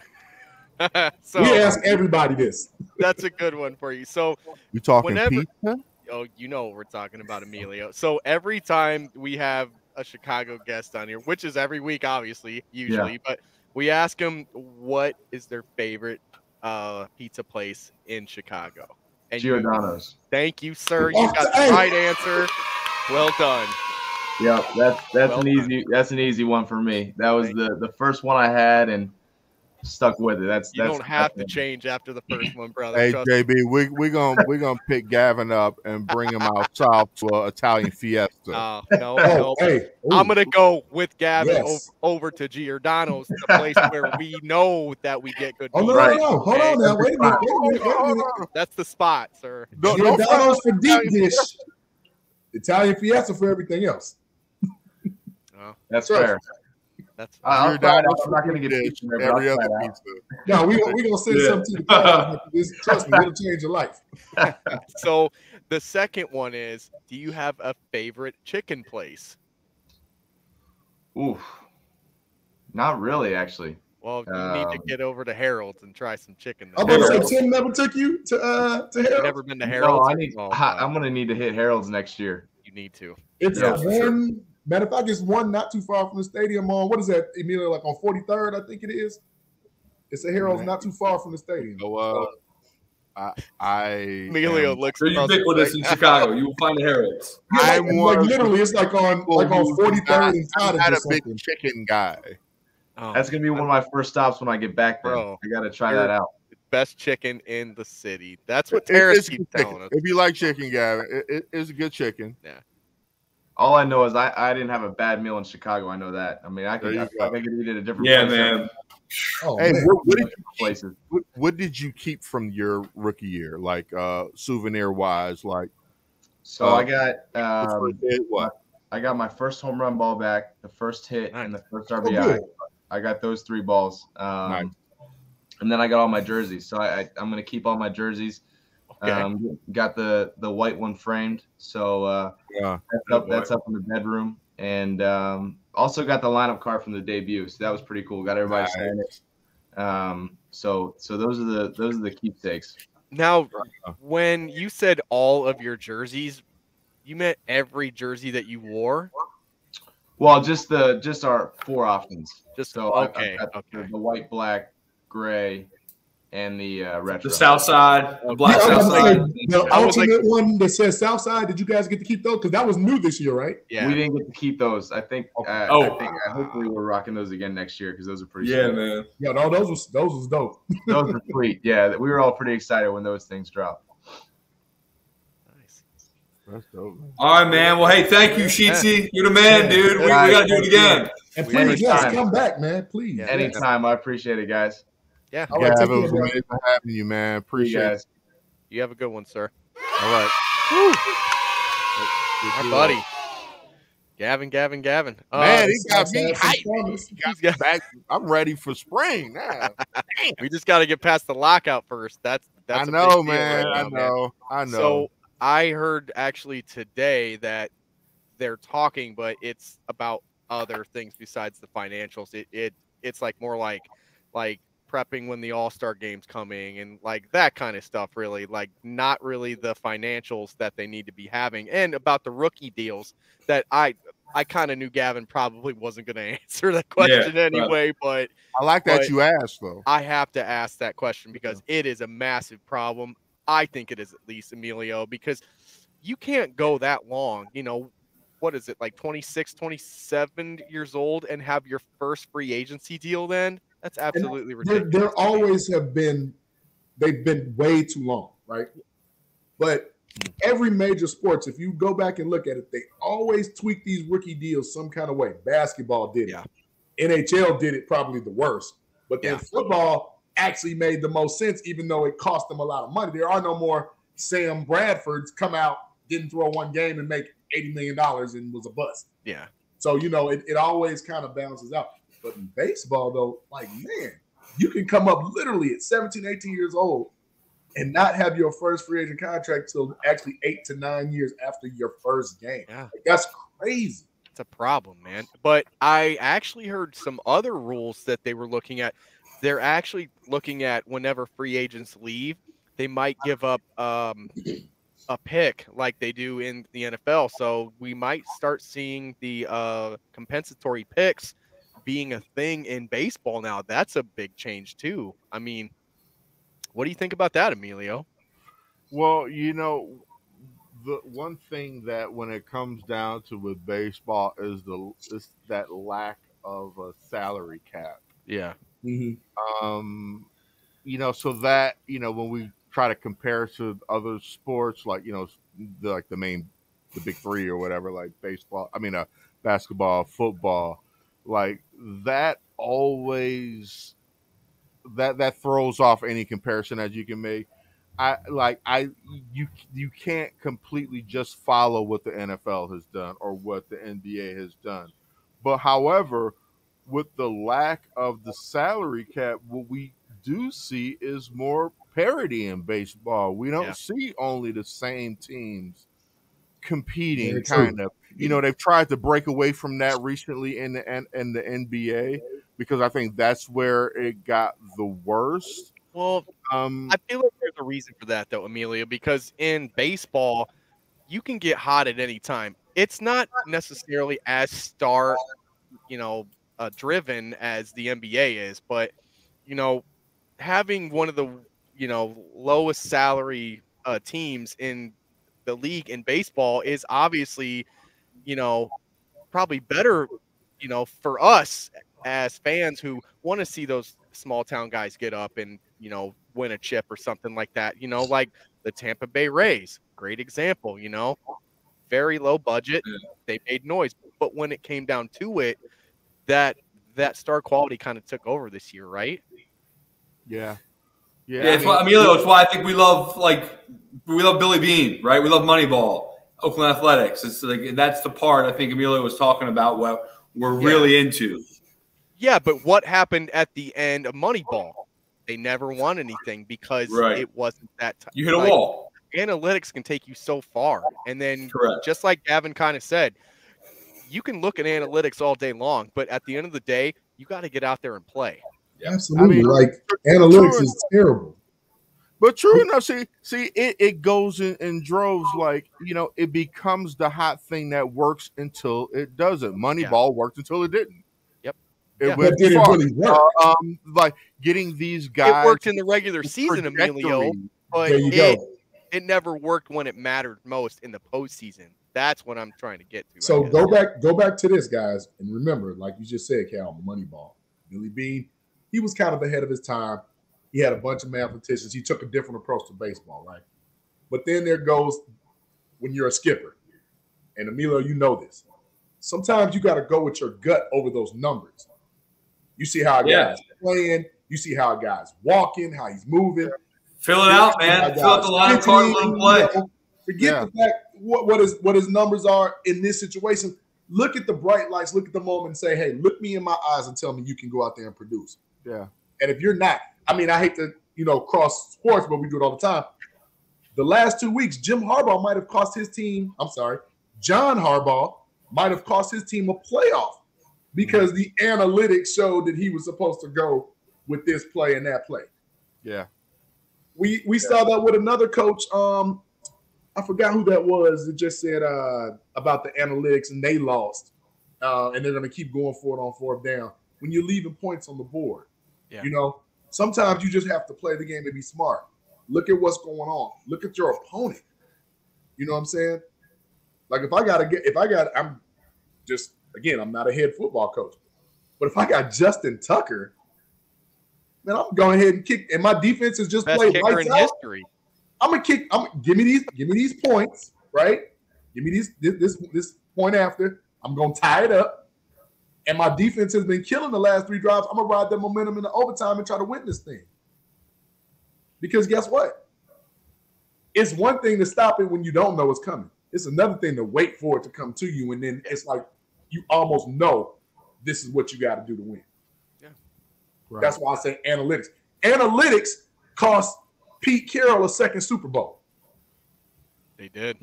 <laughs> so we ask everybody this. that's a good one for you. So You talking whenever, pizza? oh, you know what we're talking about, Emilio. So every time we have a Chicago guest on here, which is every week, obviously, usually, but we ask them what is their favorite uh, pizza place in Chicago. And you- Giordano's. thank you, sir. You got the right answer. Well done. Yep, that's that's Well an easy that's an easy one for me. That was the the first one I had and stuck with it. That's You that's don't have to change after the first one, brother. Hey Trust me. JB, we we gonna we gonna pick Gavin up and bring him out south to a Italian fiesta. Uh, no, Oh, <laughs> no. hey, I'm gonna go with Gavin Yes. over, over to Giordano's, the place where we know that we get good. Oh no, pizza. no, no, hold on now. Wait a minute. Wait a minute. Wait a minute. That's the spot, sir. No, no Giordano's for deep dish. Italian fiesta for everything else. Oh, <laughs> That's Trust fair. that's I- I'll You're try it down out. I'm not gonna get pizza there, but I'll every other pizza. No, we we gonna send Yeah. something to the class. <laughs> This- Trust me, it'll change your life. <laughs> so. The second one is: Do you have a favorite chicken place? Oof. Not really, actually. Well, you need to Um, get over to Harold's and try some chicken. I'm gonna say Tim never took you to uh to You Harold. never been to Harold's. No, I need. Oh, I, I'm gonna need to hit Harold's next year. you need to. It's Yeah, a for sure. one. Matter of fact, it's one not too far from the stadium. On what is that, Emilio? Like on 43rd, I think it is. It's a Harold's not too far from the stadium. So uh, I I Emilio am- looks. They're ubiquitous in Chicago. You will find the Harold's. Yeah, like, I'm like literally, it's like on people like on 43rd not- and I'm Cottage not or a big chicken guy. Oh, That's gonna be one of my first stops when I get back. There. Bro, I gotta try that out. best chicken in the city. That's what It- Terrace it's keeps good chicken. telling us. If you like chicken, Gavin, it, it, it's a good chicken. Yeah. All I know is I, I didn't have a bad meal in Chicago. I know that. I mean, I could There I, you feel go. like I could eat it at a different Yeah, place. man. Oh, Hey, man. what, what did you places. what, what did you keep from your rookie year, like uh souvenir wise? Like So Uh, I got the um, what? I got my first home run ball back, the first hit, and the first Oh, RBI. good. I got those three balls. Um, Nice. And then I got all my jerseys. So I, I, I'm going to keep all my jerseys. Okay. Um, got the the white one framed. So uh, Yeah. that's up that's up in the bedroom. And um, also got the lineup card from the debut. So that was pretty cool. Got everybody Nice. saying it. Um, so so those are the those are the keepsakes. Now, when you said all of your jerseys, you meant every jersey that you wore. Well, just the just our four options. Just So I- I've okay, got okay. the white, black, gray, and the uh, retro. The South Side, the Yeah, Black I was South gonna Side. the I was like- one that says Southside. Did you guys get to keep those? Because that was new this year, right? Yeah. We didn't get to keep those. I think. Uh, Oh. I think. Uh, hopefully, we're rocking those again next year because those are pretty. Yeah, sweet. man. Yeah, no, those was those was dope. <laughs> Those were sweet. Yeah, we were all pretty excited when those things dropped. Nice. That's dope. man. All right, man. Well, hey, thank you, Sheetsy. You're the man, dude. We, we got to do it again. And please, yes, come back, man. Please. Yeah. Anytime, I appreciate it, guys. Yeah. All right, take Gavin, it was bro. amazing having you, man. See you Appreciate it. You have a good one, sir. All right. Our buddy. Gavin, Gavin, Gavin. Uh, Man, he got me like hyped. promise. He got me back. I'm ready for spring now. <laughs> we just got to get past the lockout first. That's that's. I a big know, deal man. right I now, man. know. I know. So I heard actually today that they're talking, but it's about other things besides the financials. It it it's like more like like prepping when the All Star game's coming and like that kind of stuff. Really, like not really the financials that they need to be having, and about the rookie deals that I I kind of knew Gavin probably wasn't going <laughs> to answer that question right. anyway, but I like that you asked though. I have to ask that question because it is a massive problem. I think it is at least Emilio because you can't go that long, you know, what is it like 26, 27 years old and have your first free agency deal then? That's absolutely There, ridiculous. there always have been, they've been way too long, right? But every major sports, if you go back and look at it, they always tweak these rookie deals some kind of way. Basketball did Yeah. it. NHL did it probably the worst. But then Yeah. football actually made the most sense, even though it cost them a lot of money. There are no more Sam Bradfords come out, didn't throw one game and make $80 million and was a bust. Yeah. So, you know, it, it always kind of balances out. But in baseball, though, like, man, you can come up literally at 17, 18 years old and not have your first free agent contract till actually eight to nine years after your first game. Yeah. Like, that's crazy. It's a problem, man. But I actually heard some other rules that they were looking at. They're actually looking at whenever free agents leave, they might give up um, a pick like they do in the NFL. So we might start seeing the uh, compensatory picks being a thing in baseball now. That's a big change too. I mean, what do you think about that, Emilio? Well, you know, the one thing that when it comes down to with baseball is the is that lack of a salary cap. Yeah. Um, you know, so that you know when we try to compare to other sports like you know the, like the main the big three or whatever like baseball. I mean, uh, basketball, football, like that always that that throws off any comparison that you can make. I like I you you can't completely just follow what the NFL has done or what the NBA has done. But however, with the lack of the salary cap, what we do see is more parity in baseball. We don't Yeah. see only the same teams competing Very true. kind of. You know, they've tried to break away from that recently in the N- in the NBA because I think that's where it got the worst. Well, um, I feel like there's a reason for that though, Emilio, because in baseball, you can get hot at any time. It's not necessarily as star, you know, uh, driven as the NBA is, but you know, having one of the you know lowest salary uh, teams in the league in baseball is obviously, you know, probably better, you know, for us as fans who want to see those small town guys get up and you know win a chip or something like that. You know, like the Tampa Bay Rays, great example. You know, very low budget, they made noise, but when it came down to it, that that star quality kind of took over this year, right? Yeah. Yeah, it's why, Emilio. It's why I think we love like we love Billy Beane, right? We love Moneyball, Oakland Athletics. It's like that's the part I think Emilio was talking about. What we're Yeah. really into. Yeah, but what happened at the end of Moneyball? They never won anything because Right. it wasn't that time. You hit a wall. Analytics can take you so far. And then Correct. just like Gavin kind of said, you can look at analytics all day long, but at the end of the day, you got to get out there and play. Absolutely. like analytics is terrible. But true enough, see, see, it, it goes in, in droves. Like you know, it becomes the hot thing that works until it doesn't. Moneyball worked until it didn't. Yep. It Yeah. went But did it really work? Uh, um, like getting these guys. it worked in the regular season, Emilio, but it, go. it never worked when it mattered most in the postseason. That's what I'm trying to get to. So go back, go back to this, guys, and remember, like you just said, Cal, Moneyball, Billy Beane, he was kind of ahead of his time. He had a bunch of mathematicians. He took a different approach to baseball, right? But then there goes when you're a skipper, and Emilio, you know this. Sometimes you got to go with your gut over those numbers. You see how a Yeah. guy's playing. You see how a guy's walking, how he's moving. Fill it out, man. Fill out the line card and let him play. Forget Yeah. the fact what, what is what his numbers are in this situation. Look at the bright lights, look at the moment and say, hey, look me in my eyes and tell me you can go out there and produce. Yeah. And if you're not, I mean, I hate to, you know, cross sports, but we do it all the time. The last two weeks, Jim Harbaugh might have cost his team, I'm sorry, John Harbaugh might have cost his team a playoff because the analytics showed that he was supposed to go with this play and that play. Yeah. We we saw that with another coach. Um, I forgot who that was. That just said uh about the analytics and they lost, uh, and they're going to keep going for it on fourth down. When you're leaving points on the board, Yeah. you know, sometimes you just have to play the game and be smart. Look at what's going on. Look at your opponent. You know what I'm saying? Like if I gotta get, if I got, I'm just again, I'm not a head football coach, but if I got Justin Tucker, man, I'm going ahead and kick, and my defense is just Best play kicker lights in out. history. I'm gonna kick. I'm give me these. Give me these points, right? Give me these. This this, this point after. I'm gonna tie it up. And my defense has been killing the last three drives. I'm gonna ride that momentum in the overtime and try to win this thing. Because guess what? It's one thing to stop it when you don't know it's coming. It's another thing to wait for it to come to you, and then it's like you almost know this is what you got to do to win. Right. That's why I say analytics. Analytics cost Pete Carroll a second Super Bowl. They did.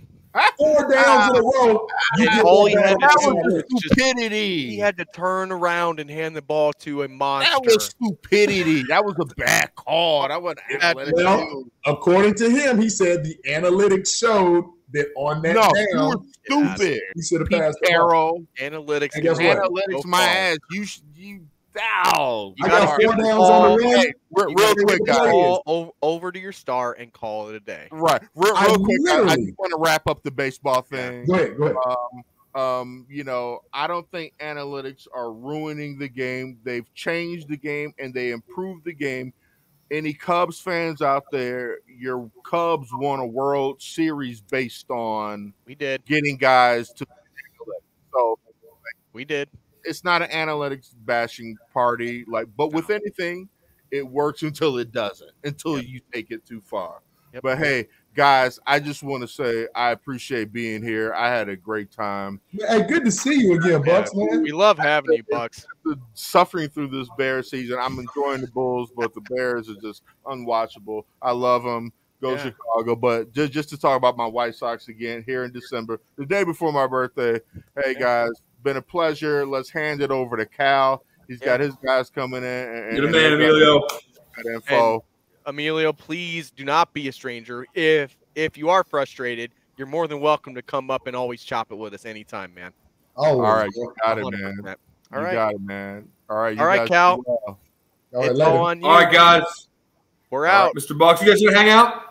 Four downs in a row. You get All he down had with to Sean do was Payton. just- He had to turn around and hand the ball to a monster. That was stupidity. That was a bad call. That wasn't. Well, according to him, he said the analytics showed that on that No, you were stupid. he should have passed. Carroll. Analytics. And guess what? Analytics, my ass. You sh- you foul. I got four downs on the run. Hey, real, real quick, guys. play. Call over to your star and call it a day. Right. Real, I real quick, I, I just want to wrap up the baseball thing. Go ahead, go ahead. Um, um, you know, I don't think analytics are ruining the game. They've changed the game and they improved the game. Any Cubs fans out there, your Cubs won a World Series based on We did. getting guys to so We did. It's not an analytics bashing party like but with anything it works until it doesn't until you take it too far. Yep. but hey guys i just want to say i appreciate being here. I had a great time. Hey, good to see you again, Bucks, man. We love having you, Bucks. <laughs> Suffering through this bear season i'm enjoying the bulls but the bears are just unwatchable. I love them go Yeah. chicago but just, just to talk about my white sox again here in december the day before my birthday hey guys been a pleasure let's hand it over to cal he's got his guys coming in and, You're the man, Emilio. that info Emilio, please do not be a stranger. If if you are frustrated, you're more than welcome to come up and always chop it with us anytime, man. Oh, all right you got it 100%. man All you right. got it man all right you All right, guys Cal. well. All, right, it's all, on you. all right, guys. We're All right, out. Mr. Bucks, you guys gonna hang out?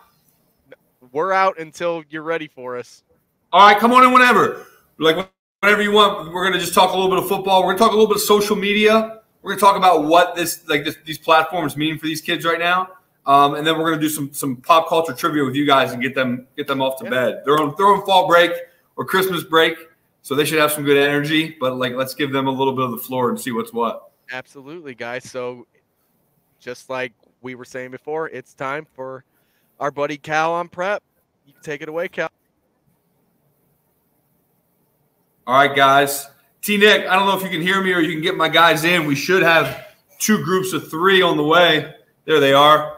We're out until you're ready for us. All right, come on in whenever. Like whenever you want. We're gonna just talk a little bit of football. We're gonna talk a little bit of social media. We're gonna talk about what this like this, these platforms mean for these kids right now. Um, and then we're gonna do some some pop culture trivia with you guys and get them get them off to bed. They're on they're on fall break or Christmas break, so they should have some good energy. But like, let's give them a little bit of the floor and see what's what. Absolutely, guys. So, just like we were saying before, it's time for our buddy Cal on prep. You can take it away, Cal. All right, guys. T Nick, I don't know if you can hear me or you can get my guys in. We should have two groups of three on the way. There they are.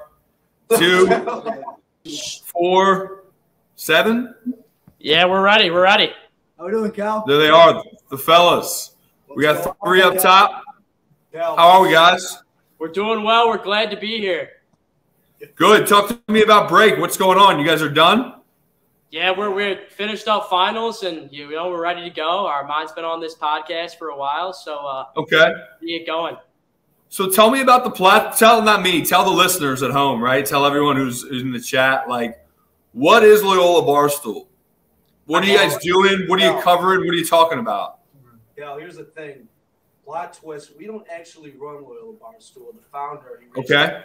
Two, <laughs> four, seven. Yeah, we're ready. We're ready. How we doing, Cal? There they are, the fellas. We got three up top. How are we, guys? We're doing well. We're glad to be here. Good. Talk to me about break. What's going on? You guys are done? Yeah, we're we're finished up finals, and you know we're ready to go. Our mind's been on this podcast for a while, so uh, Okay. get going. So tell me about the plat. Tell not me. Tell the listeners at home, right? Tell everyone who's, who's in the chat, like, what is Loyola Barstool? What are you guys doing? What are you covering? What are you talking about? Yeah, here's the thing. Plot twist. We don't actually run Loyola Barstool. The founder, he Okay.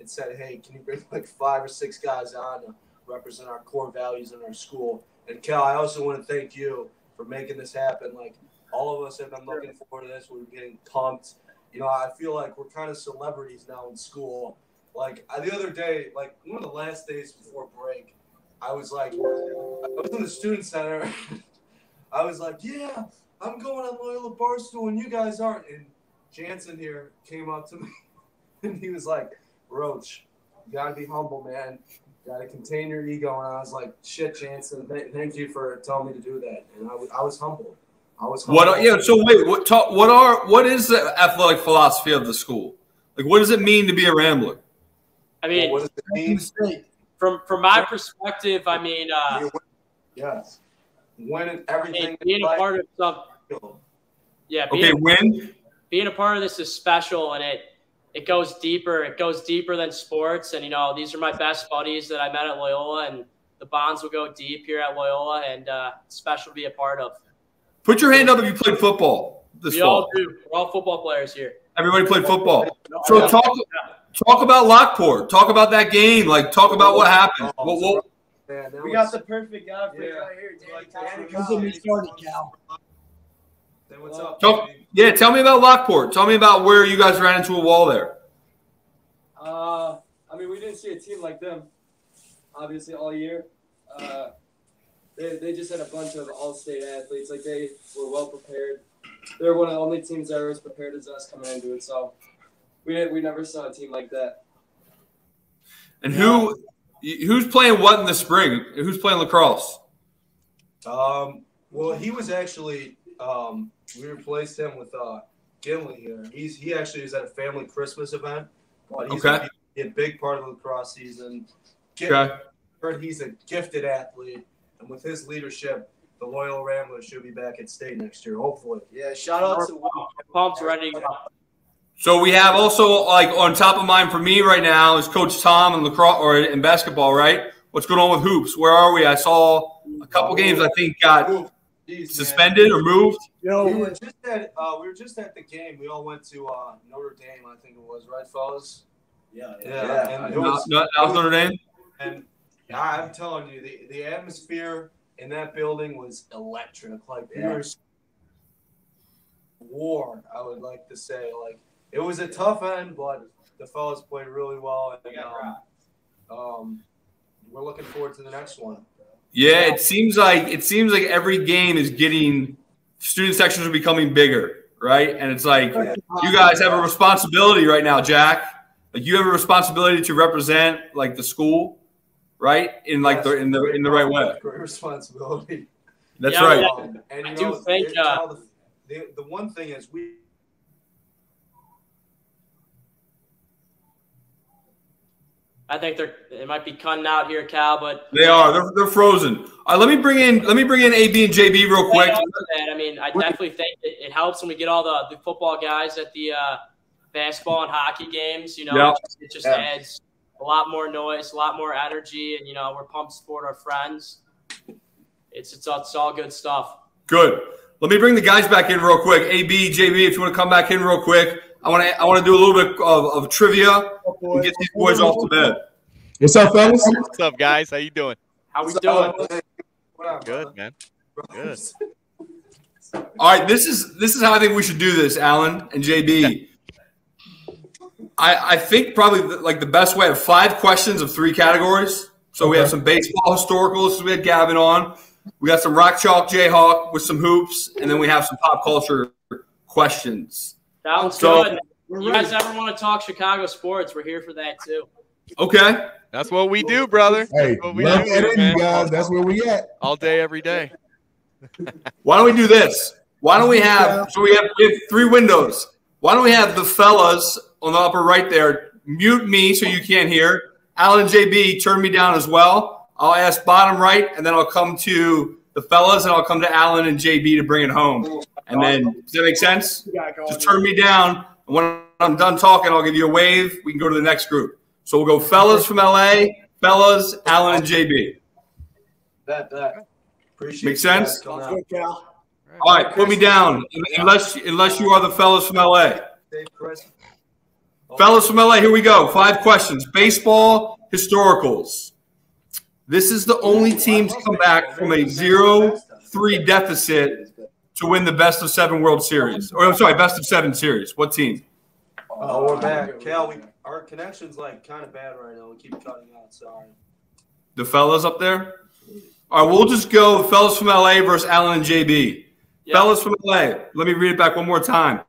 And said, "Hey, can you bring like five or six guys on to represent our core values in our school?" And Cal, I also want to thank you for making this happen. Like all of us have been looking forward to this. We're getting pumped. You know, I feel like we're kind of celebrities now in school. Like I, the other day, like one of the last days before break, I was like, I was in the student center. <laughs> I was like, yeah, I'm going on Loyola Barstool and you guys aren't. And Jansen here came up to me <laughs> and he was like, Roach, you gotta be humble, man. You gotta contain your ego. And I was like, shit, Jansen, th- thank you for telling me to do that. And I was, I was humbled. I was humbled. What? Are, yeah. So wait. What? Talk, what are? What is the athletic philosophy of the school? Like, what does it mean to be a Rambler? I mean, what does it mean? from from my perspective, I mean, uh, Yes. Winning I mean, everything. being a part of some, yeah, being Okay. a- Win. being a part of this is special and it it goes deeper it goes deeper than sports and you know these are my best buddies that i met at loyola and the bonds will go deep here at loyola and uh, special to be a part of Put your hand up if you played football this we fall. all do we're all football players here Everybody played football. So talk talk about Lockport. Talk about that game. Like talk about what happened. What, what, We got the perfect guy for yeah. right here, Danny. Don't get me started, what's up? talk, yeah, tell me about Lockport. Tell me about where you guys ran into a wall there. Uh, I mean, we didn't see a team like them, obviously, all year. Uh, they, they just had a bunch of all-state athletes. Like they were well prepared. They're one of the only teams that are as prepared as us coming into it. So we we never saw a team like that. And who who's playing what in the spring? Who's playing lacrosse? Um, well, he was actually um, we replaced him with uh, Gimli here. He's he actually is at a family Christmas event, but he's Okay. a, a big part of the lacrosse season. Gi- Okay. Heard he's a gifted athlete, and with his leadership, the Loyal Ramblers should be back at state next year, hopefully. Yeah, shout out to Pumped ready to go. So we have also like on top of mind for me right now is Coach Tom in lacrosse or in basketball, right? What's going on with hoops? Where are we? I saw a couple games I think got suspended or moved. we were just at uh, we were just at the game. We all went to uh, Notre Dame, I think it was, right, fellas? Yeah, yeah. Yeah. And it was, No- no- was Notre Dame? And I- I'm telling you, the, the atmosphere in that building was electric. Like Yeah. there was war, I would like to say. Like it was a tough end, but the fellas played really well, and um, um, we're looking forward to the next one. Yeah, it seems like it seems like every game is getting student sections are becoming bigger, right? And it's like you guys have a responsibility right now, Jack. Like you have a responsibility to represent like the school, right? In like the in the in the right way. Great responsibility. That's Yeah, right. um, and I you do know, think, uh, the, the, the one thing is we I think they're it might be cutting out here, Cal, but They are. They're, they're frozen. Right, let me bring in let me bring in AB and JB real quick. I mean, I definitely think it, it helps when we get all the, the football guys at the uh, basketball and hockey games. You know, Yeah. it just, it just adds a lot more noise, a lot more energy, and you know, we're pumped to support our friends. It's it's all, it's all good stuff. Good. Let me bring the guys back in real quick. AB, JB, if you want to come back in real quick. I want to I want to do a little bit of, of trivia and get these boys off to bed. What's up, fellas? What's up, guys? How you doing? How we doing? Good, man. Good. All right, this is this is how I think we should do this, Alan and JB. I, I think probably the, like the best way of five questions of three categories. So we have some baseball historicals. We had Gavin on. We got some rock chalk Jayhawk with some hoops, and then we have some pop culture questions. Sounds So- good. You guys ever want to talk Chicago sports? We're here for that too. Okay. That's what we do, brother. Hey, That's what we love do, that in man. you guys. That's where we at. All day, every day. Why don't we do this? Why don't we have so we have, we have three windows? Why don't we have the fellas on the upper right there mute me so you can't hear? Alan and JB turn me down as well. I'll ask bottom right, and then I'll come to the fellas, and I'll come to Alan and JB to bring it home. And then does that make sense? Just turn me down, and when I'm done talking, I'll give you a wave. We can go to the next group. So we'll go fellas from LA, fellas, Alan and JB. that that appreciate Make sense? coming Sounds out. good, Cal. All right, put me down. Unless unless you are the fellas from LA. Fellas from LA, here we go. Five questions. Baseball historicals. This is the only team to come back from a 0 3 deficit to win the best of seven World Series. Or I'm sorry, best of seven series. What team? Oh, we're back. Cal, we, our connection's like kind of bad right now. We keep cutting out. Sorry. The fellas up there? All right, we'll just go fellas from LA versus Allen and JB. Fellas from LA, let me read it back one more time.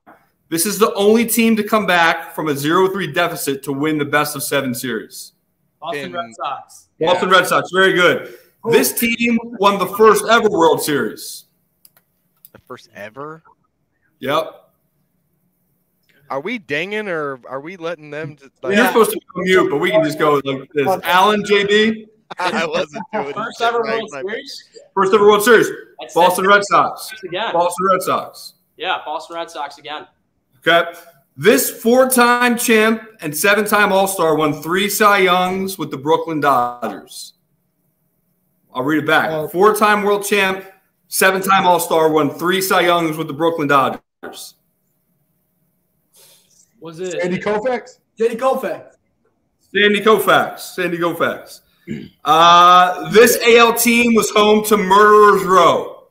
This is the only team to come back from a 0 3 deficit to win the best of seven series. Boston Red Sox. Boston Red Sox, very good. This team won the first ever World Series. The first ever. Yep. Are we dinging or are we letting them? Just, like, You're supposed to be mute, but we can just go like this. Alan, JB, I wasn't doing <laughs> First this ever right. World Series. first ever World Series. That's- Boston Red Sox. Again. Boston Red Sox. Yeah, Boston Red Sox again. Okay. This four-time champ and seven-time All-Star won three Cy Youngs with the Brooklyn Dodgers. I'll read it back. Four-time world champ, seven-time All-Star, won three Cy Youngs with the Brooklyn Dodgers. Was it Andy Koufax? JD Koufax. Sandy Koufax. Sandy Koufax. Uh, this AL team was home to Murderers Row.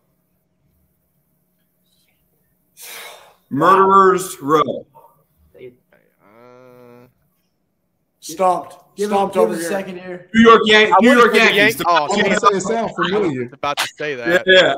Murderers Row. Stumped. Give Stumped it- give over it a here. second here. New York, Yan- I New York put the Yankees. Yan- oh, The- San- Say it sound familiar. About to say that. yeah.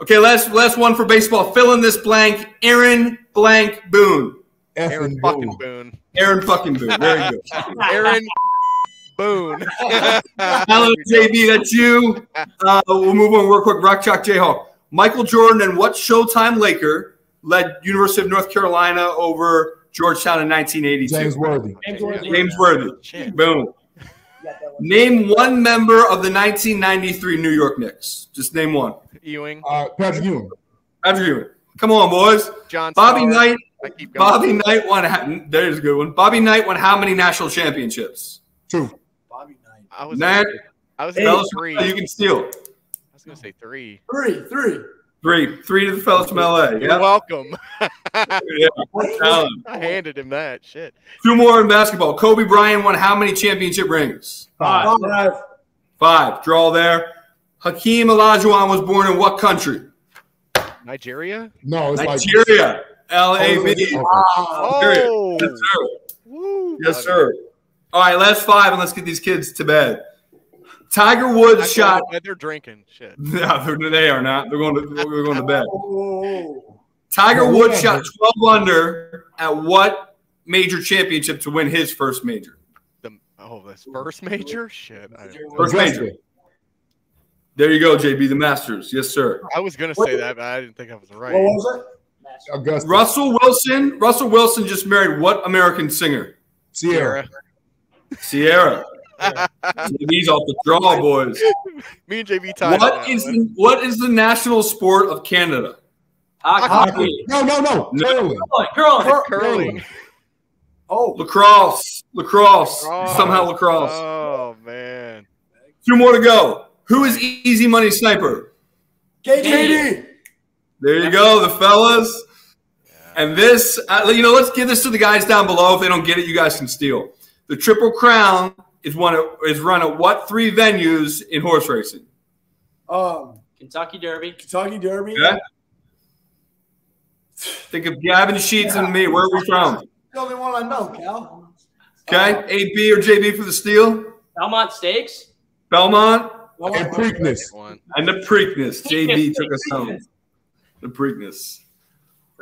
Okay, last last one for baseball. Fill in this blank. Aaron blank Boone. Aaron fucking Boone. Aaron fucking Boone. Very good. <laughs> Aaron <laughs> Boone. <laughs> Hello, JB, that's you. Uh, we'll move on real quick. Rock Chalk Jayhawk. Michael Jordan and what Showtime Laker led University of North Carolina over Georgetown in 1982? James Worthy. James Worthy. James Worthy. Boom. Name one member of the 1993 New York Knicks. Just name one. Ewing. Uh, Patrick Ewing. Patrick Ewing. Come on, boys. John Bobby Starr. Knight. I keep going. Bobby Knight won. ha- There's a good one. Bobby Knight won how many national championships? Two. Bobby Knight. I was Nat, I was fellas, three. you can steal. I was gonna say three. Three, three. Three. Three to the fellas from LA. You're Yeah. welcome. Yeah. Alan. <laughs> I handed him that shit. Two more in basketball. Kobe Bryant won how many championship rings? Five. Five. Draw there. Hakeem Olajuwon was born in what country? Nigeria. No, it's like Nigeria. L A B. Okay. Oh. Yes, sir. Woo, Yes, buddy. sir. All right, last five, and let's get these kids to bed. Tiger Woods shot. going to bed, They're drinking. Shit. <laughs> No, they're- they are not. They're going to. They're going to bed. Oh, Tiger Woods shot 12 under at what major championship to win his first major? The, oh, this first major. Shit. First major. There you go, JB. The Masters. Yes, sir. I was gonna say that, but I didn't think I was right. what was it? Augusta. Russell Wilson. Russell Wilson just married what American singer? Ciara. Ciara. <laughs> He's off the draw, boys. Me and JB tied. What is the, what is the national sport of Canada? Hockey. No, no, no. No. Curling. Curling. curling? Oh, Lacrosse. Lacrosse. Oh, Somehow lacrosse. Oh man. Two more to go. Who is Easy Money Sniper? KD. There you go, the fellas. And this, uh, you know, let's give this to the guys down below. If they don't get it, you guys can steal. The Triple Crown is one of, is run at what three venues in horse racing? Um, Kentucky Derby. Kentucky Derby. Okay. Think of Gavin Sheets and me. Where are we from? The only one I know, Cal. Okay, AB or JB for the steal. Belmont Stakes. Belmont And Preakness. And the Preakness. JB took us home. The Preakness.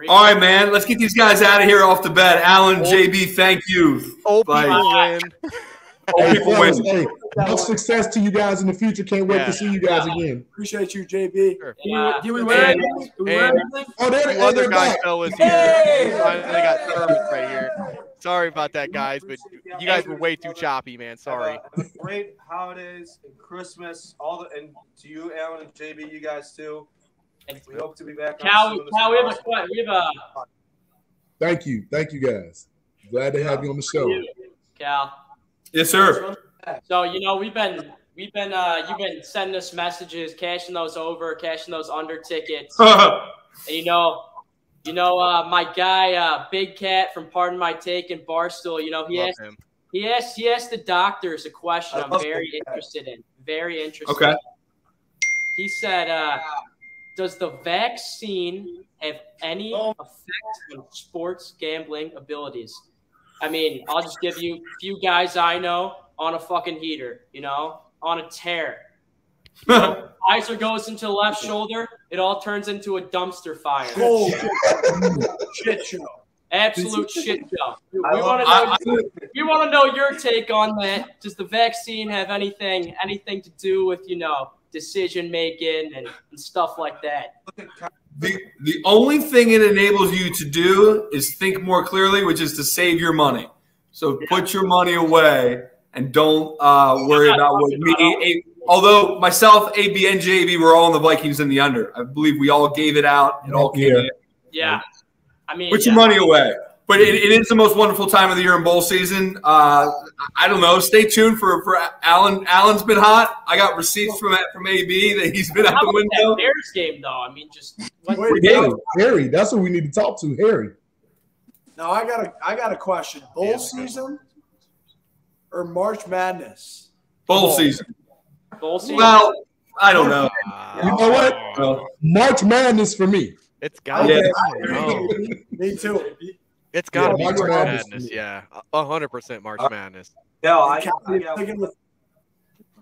All right, man. Let's get these guys out of here off the bed. Alan, JB, thank you. Old Bye. <laughs> people Hey, fellas, win. hey, much success to you guys in the future. Can't wait Yeah. to see you guys again. Appreciate you, JB. Sure. Yeah. Did we wear And- anything? Did we wear and- Oh, there, Two other they're guys fellas here. Hey! Finally got Thurman right here. Sorry about that, guys, but you guys were way too choppy, man. Sorry. Have a great holidays and Christmas. All the and to you, Alan and JB, you guys too. We hope to be back. Cal, soon. Cal, we have a we have a Thank you. Thank you, guys. Glad to have you on the show. Cal. Yes, sir. So you know we've been we've been uh you've been sending us messages, cashing those over, cashing those under tickets. <laughs> and you know, you know, uh, my guy, uh, Big Cat from Pardon My Take in Barstool. You know, he Love asked him. he asked he asked the doctors a question I I'm very Big Cat. interested in. Very interested. Okay. He said, uh, "Does the vaccine have any Oh. effect on sports gambling abilities?" I mean, I'll just give you a few guys I know on a fucking heater, you know, on a tear. Pfizer <laughs> goes into the left shoulder, it all turns into a dumpster fire. Oh, shit show. Absolute shit show. We want to I- know. We want to know your take on that. Does the vaccine have anything anything to do with you know decision making and, and stuff like that? The, the only thing it enables you to do is think more clearly, which is to save your money. So put your money away and don't uh, worry about what me. A, although myself, AB, and JB were all on the Vikings in the under. I believe we all gave it out. It all came Yeah. in. Yeah, I mean, Put yeah. your money away. But it, it is the most wonderful time of the year in bowl season. Uh, I don't know. Stay tuned for for Alan. Alan's been hot. I got receipts from from AB that he's been out How the about window. that Bears game though? I mean, just what, Harry, Harry, that's what we need to talk to. Harry. Now I got a I got a question. Bowl season or March Madness? Bowl season. bowl season. Well, I don't know. You know what? Well, March Madness for me. It's got Yeah. to Me too. It's got to Yeah, be March March Madness. Madness. Yeah, a hundred percent March uh, Madness. Yeah, I, I got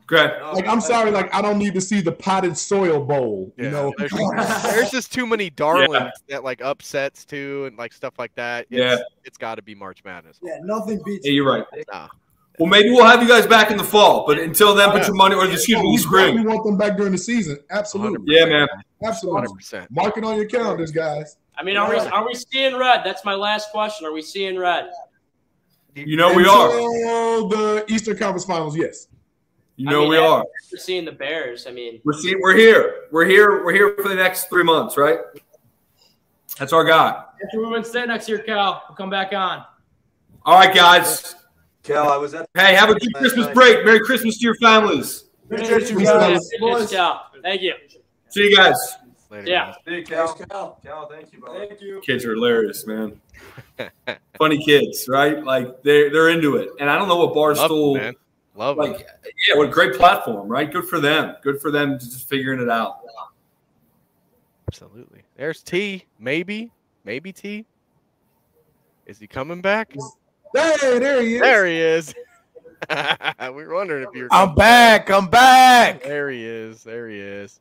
Great. Oh, like I'm sorry, like I don't need to see the potted soil bowl. Yeah, You know, there's, <laughs> there's just too many darlings that like upsets too, and like stuff like that. It's, Yeah. it's got to be March Madness. Yeah, nothing beats. Yeah, you're right. Nah. Well, maybe we'll have you guys back in the fall, but until then, put your money or excuse me, we spring. definitely want them back during the season. Absolutely. Yeah, man. Absolutely. 100%. Mark it on your calendars, guys. I mean, are we are we seeing red? That's my last question. Are we seeing red? You know we are. Until the Eastern Conference Finals, yes. You I know mean, we are. We're seeing the Bears. I mean, We're see, we're here. We're here. We're here for the next three months, right? That's our guy. After we win state next year, Cal, we'll come back on. All right, guys. Cal, I was at. Hey, have a good Christmas break. Merry Christmas to your families. Appreciate you guys. Good job. Thank you. See you guys. Yeah. Hey, Cal. Cal, Cal, thank you, brother. Thank you. Kids are hilarious, man. <laughs> Funny kids, right? Like they're they're into it. And I don't know what Barstool man. Love like. it. Yeah, what a great platform, right? Good for them. Good for them just figuring it out. Absolutely. There's T. Maybe. Maybe T. Is he coming back? Hey, there he is. There he is. <laughs> we were wondering if you were. I'm coming back. I'm back. There he is. There he is.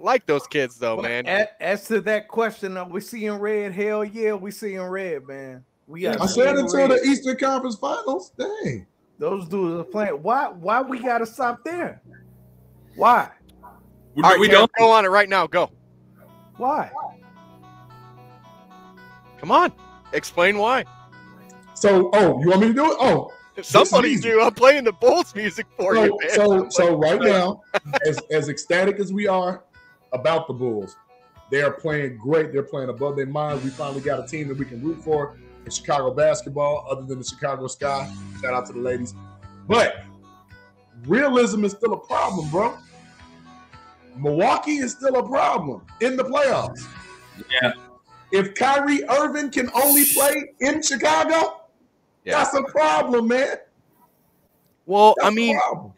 Like those kids though, But man. a- As to that question, are we seeing red? Hell yeah, we seeing red, man. We got I said until red. the Eastern Conference Finals. Dang. Those dudes are playing. Why? Why we gotta stop there? Why? We, All right, we Cam, don't. go on it right now. Go. Why? Come on. Explain why. So, oh, you want me to do it? Oh, Somebody do. I'm playing the Bulls music for so, you, man. so, so right now, as as ecstatic as we are about the Bulls, they are playing great. They're playing above their minds. We finally got a team that we can root for in Chicago basketball, other than the Chicago Sky. Shout out to the ladies. But realism is still a problem, bro. Milwaukee is still a problem in the playoffs. Yeah. If Kyrie Irving can only play in Chicago, that's a problem, man. Well, That's I a mean, problem.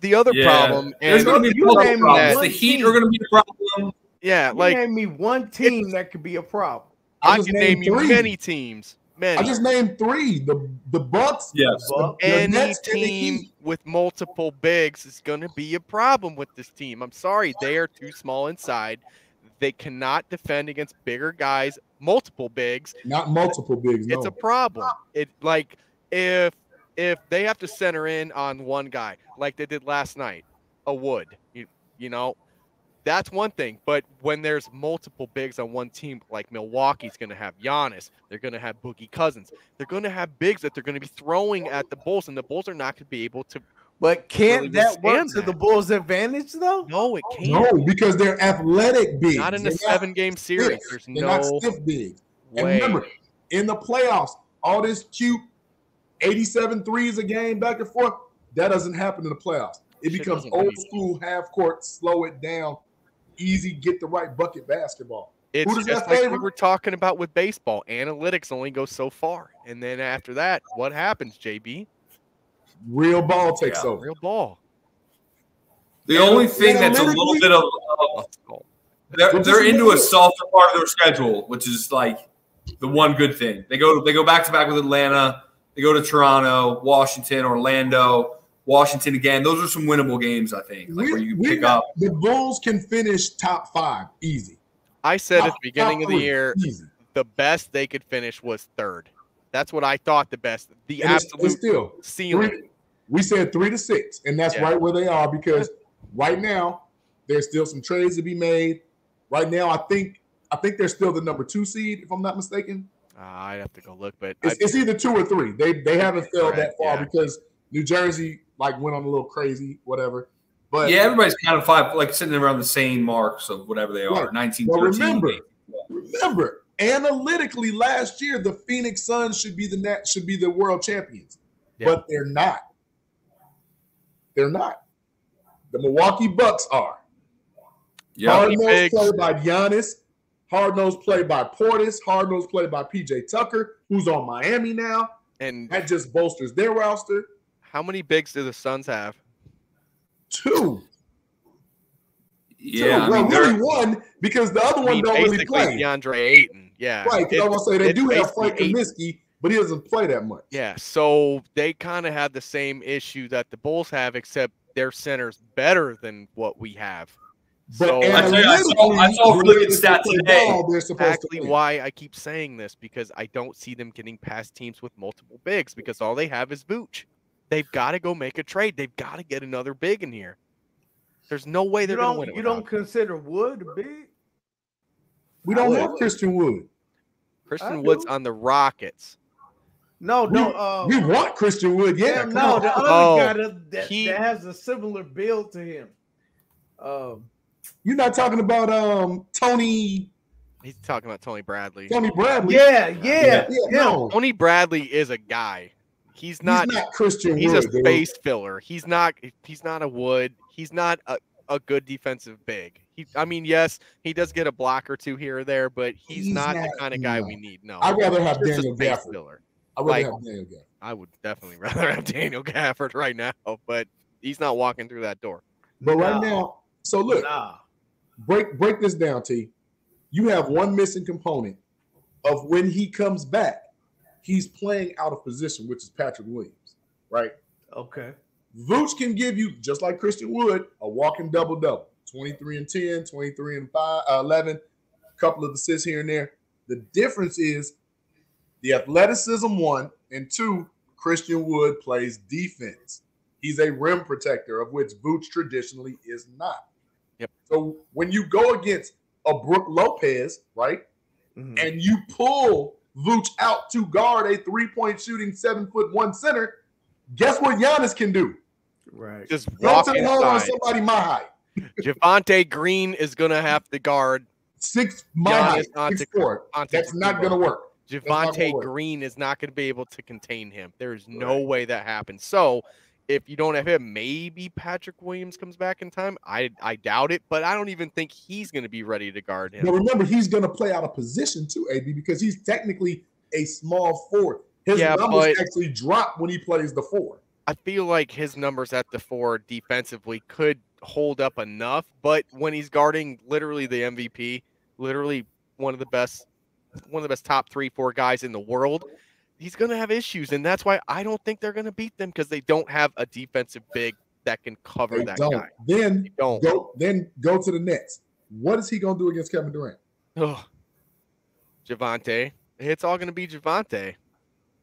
The other Yeah. problem, There's and going to be you name me problems. one The Heat team. are going to be a problem. yeah, like You like name me one team that could be a problem. I I can name named you many teams. Many. I just named three: the the Bucks, Yes. the, the Any Nets, and the team with multiple bigs is going to be a problem with this team. I'm sorry, they are too small inside. They cannot defend against bigger guys, multiple bigs. Not multiple bigs. No. It's a problem. It like if if they have to center in on one guy like they did last night, a Wood, you, you know, that's one thing. But when there's multiple bigs on one team, like Milwaukee's going to have Giannis, they're going to have Boogie Cousins, they're going to have bigs that they're going to be throwing at the Bulls, and the Bulls are not going to be able to. But can't Really that work withstand to that. the Bulls' advantage though? No, it can't. no, because they're athletic bigs. Not in a They're seven-game series. stiff. There's They're not stiff bigs. And remember, in the playoffs, all this cute 87 threes a game back and forth, that doesn't happen in the playoffs. It Shit becomes old school half court, slow it down, easy, get the right bucket basketball. It's Who does just that like we were talking about with baseball. Analytics only go so far, and then after that, what happens, JB? Real ball takes Yeah. over. Real ball. The only thing that's a little bit of, of they're, they're into a look- softer part of their schedule, which is like the one good thing. They go they go back to back with Atlanta. They go to Toronto, Washington, Orlando, Washington again. Those are some winnable games, I think, like We- where you we pick up. The Bulls can finish top five easy. I said at the beginning of the three, year, easy. the best they could finish was third. That's what I thought the best, the And it's- it's absolute still ceiling. three- we said three to six, and that's Yeah. right where they are because right now there's still some trades to be made. Right now, I think I think they're still the number two seed, if I'm not mistaken. Uh, I'd have to go look, but It's, I- it's either two or three. They they haven't fell that far yeah. because New Jersey like went on a little crazy, whatever. But yeah, everybody's kind of five, like sitting around the same marks of whatever they are. Right. 19, But remember, remember, analytically, last year the Phoenix Suns should be the net should be the world champions, but they're not. They're not. The Milwaukee Bucks are. Yeah. Hard nose play by Giannis. Hard nose play by Portis. Hard nose play by PJ Tucker, who's on Miami now. and That just bolsters their roster. how many bigs do the Suns have? Two. Yeah, Two. I well, mean, really one because the other I one mean, don't really play. DeAndre Ayton. Yeah, Right, because I it's- was gonna say they do have basically Frank Kaminsky, but he doesn't play that much. Yeah, so they kind of have the same issue that the Bulls have, except their center's better than what we have. But so I tell you, I saw, I saw a really good stat today. ball, they're supposed exactly to why I keep saying this because I don't see them getting past teams with multiple bigs because all they have is Vooch. They've got to go make a trade. They've got to get another big in here. There's no way they're going to win it. you don't consider Wood a big? We don't I have. Christian Wood. Christian I Woods do. on the Rockets. No, We, no. Uh, we want Christian Wood. Yeah, Damn, no, on. the other Oh, guy that, that, he- that has a similar build to him. Um, You're not talking about um Tony He's talking about Tony Bradley. Tony Bradley. yeah, yeah, Yeah, no. Tony Bradley is a guy. He's not. He's not Christian He's Wood. a dude. space filler. He's not. He's not a Wood. He's not a, a good defensive big. He, I mean, yes, he does get a block or two here or there, but he's, He's not, the kind of guy no. we need. No, I'd rather have He's Daniel Gafford. filler. I'd Like- have Daniel Gafford. I would definitely <laughs> rather have Daniel Gafford right now, but he's not walking through that door. But right No. now, so look, nah. break break this down, T. You have one missing component of when he comes back, he's playing out of position, which is Patrick Williams, right? Okay. Vooch can give you, just like Christian Wood, a walking double double 23 and 10, 23 and 5, uh, 11, a couple of assists here and there. The difference is the athleticism, one, and two, Christian Wood plays defense. He's a rim protector, of which Vooch traditionally is not. Yep. So when you go against a Brook Lopez, right, Mhm. and you pull Vooch out to guard a three point shooting seven foot one center, guess what Giannis can do? Right. Just Go walk to the hole on somebody my height. <laughs> Javonte Green is gonna have to guard Six my Giannis height. Six Antetokounmpo. four. That's not gonna work. That's Javonte. Green is not going to be able to contain him. There's no way that happens. So if you don't have him, maybe Patrick Williams comes back in time. I I doubt it, but I don't even think he's going to be ready to guard him. But remember, he's gonna play out of position too, AB, because he's technically a small forward. His Yeah, numbers but- actually drop when he plays the four. I feel like his numbers at the four defensively could hold up enough, but when he's guarding literally the MVP, literally one of the best, one of the best top three, four guys in the world, he's going to have issues, and that's why I don't think they're going to beat them because they don't have a defensive big that can cover They that don't. guy. Then don't. go. Then go to the Nets. What is he gonna do against Kevin Durant? Ugh. Javonte, it's all going to be Javonte.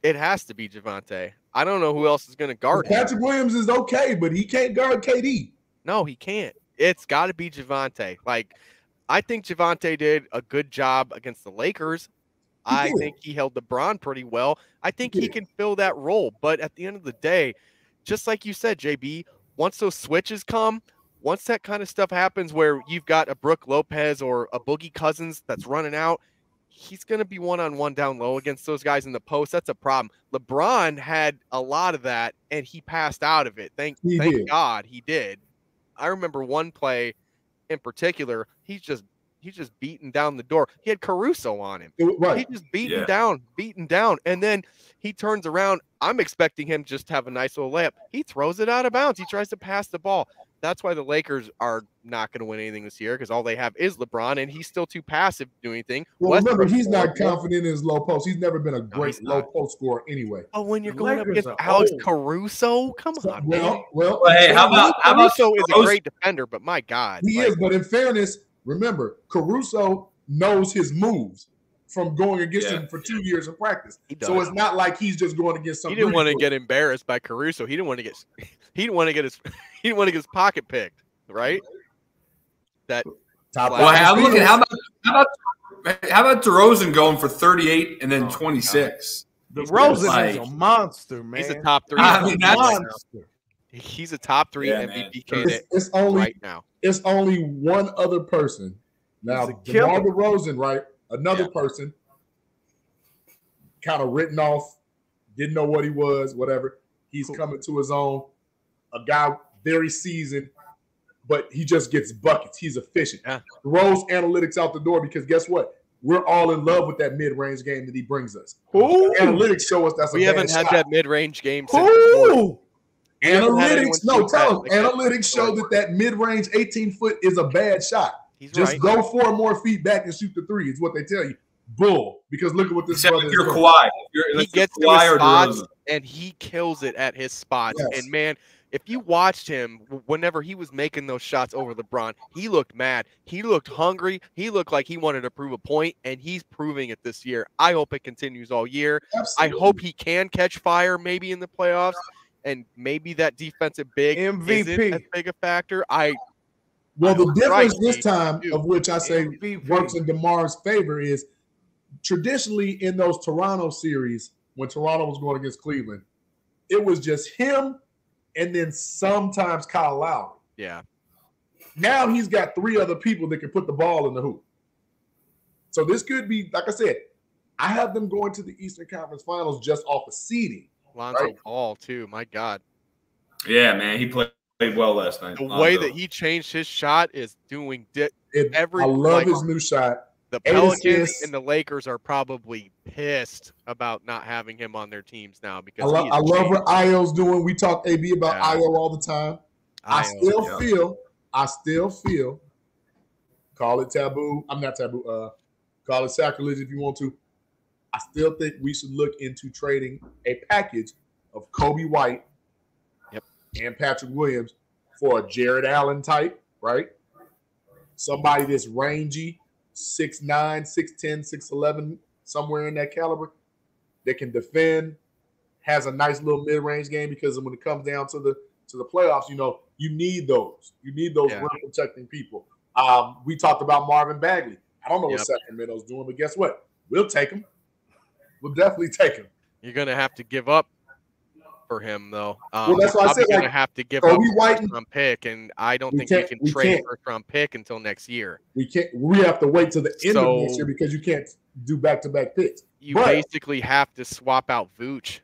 It has to be Javonte. I don't know who else is going to guard him. Patrick Williams is okay, but he can't guard KD. No, he can't. It's got to be Javonte. Like, I think Javante did a good job against the Lakers. I think he held LeBron pretty well. I think he can fill that role. But at the end of the day, just like you said, JB, once those switches come, once that kind of stuff happens where you've got a Brook Lopez or a Boogie Cousins that's running out, he's going to be one on one down low against those guys in the post. That's a problem. LeBron had a lot of that and he passed out of it. Thank, thank. God he did. I remember one play in particular, he's just he's just beating down the door. He had Caruso on him. It- right. He just beating Yeah. down, beating down, and then he turns around. I'm expecting him just to have a nice little layup. He throws it out of bounds. He tries to pass the ball. That's why the Lakers are not going to win anything this year because all they have is LeBron, and he's still too passive to do anything. Well, remember, he's not confident in his low post. He's never been a great he's low post scorer anyway. Oh, when you're The going up against Alex old. Caruso, come on, man. Well, well, Well, hey, how about how about Caruso is a great defender, but my God, he like, is, but in fairness, remember, Caruso knows his moves from going against Yeah. him for two years of practice. So it's not like he's just going against some. he didn't want to get embarrassed by Caruso. He didn't want to get <laughs> he didn't want to get his <laughs> he didn't want to get his pocket picked, right? That top. Well, hey, I'm looking. How about how about how about DeRozan going for 38 and then Oh, 26? Rosen like- is a monster, man. he's a top three. I mean, that's- monster. He's a top three Yeah, MVP man. It's, candidate it's only right now. It's only one other person. Now. DeMar DeRozan, right? Another person, kind of written off, didn't know what he was, whatever. He's coming to his own. A guy very seasoned, but he just gets buckets. He's efficient. Yeah. Throws analytics out the door because guess what? We're all in love with that mid-range game that he brings us. Who? Analytics show us that's a We haven't had shot. that mid-range game since. Analytics, no, tell that him. Analytics show that that mid-range 18 foot is a bad shot. He's Just right. go four more feet back and shoot the three. Is what they tell you. Bull. Because look at what this Except brother if you're doing. Kawhi, you're, he unless you're gets to his spots and he kills it at his spots. Yes. And man, if you watched him whenever he was making those shots over LeBron, he looked mad. He looked hungry. He looked like he wanted to prove a point, and he's proving it this year. I hope it continues all year. I hope he can catch fire maybe in the playoffs and maybe that defensive big isn't MVP. as big a factor. I Well, the difference Right, this time, of which I say MVP. works in Demar's favor, is traditionally in those Toronto series when Toronto was going against Cleveland, it was just him and then sometimes Kyle Lowry. yeah. Now he's got three other people that can put the ball in the hoop. So this could be, like I said, I have them going to the Eastern Conference Finals just off of seeding. Lonzo Right. Ball too. My God, Yeah, man, he played, played well last night. the Uh, way that he changed his shot is doing di- It, every. I love like, his new shot. The Pelicans and the Lakers are probably pissed about not having him on their teams now I, because lo- I love changed. what Io's doing. We talk AB about Yeah. Io all the time. I Io, still yeah. feel, I still feel, call it taboo. I'm not taboo. Uh, call it sacrilege if you want to. I still think we should look into trading a package of Coby White Yep. and Patrick Williams for a Jarrett Allen type, right? Somebody that's rangy, 6'9, 6'10, 6'11, somewhere in that caliber, that can defend, has a nice little mid-range game because when it comes down to the to the playoffs, you know, you need those. You need those Yeah. rim protecting people. Um, we talked about Marvin Bagley. I don't know Yep. what Sacramento's doing, but guess what? We'll take him. We'll definitely take him. You're gonna have to give up for him though. Um, Well, that's why I said, gonna like, have to give up a White first round pick, and I don't We think we we trade first round pick until next year. We can't. We have to wait till the end of next So- year because you can't do back-to-back picks. You But- basically have to swap out Vooch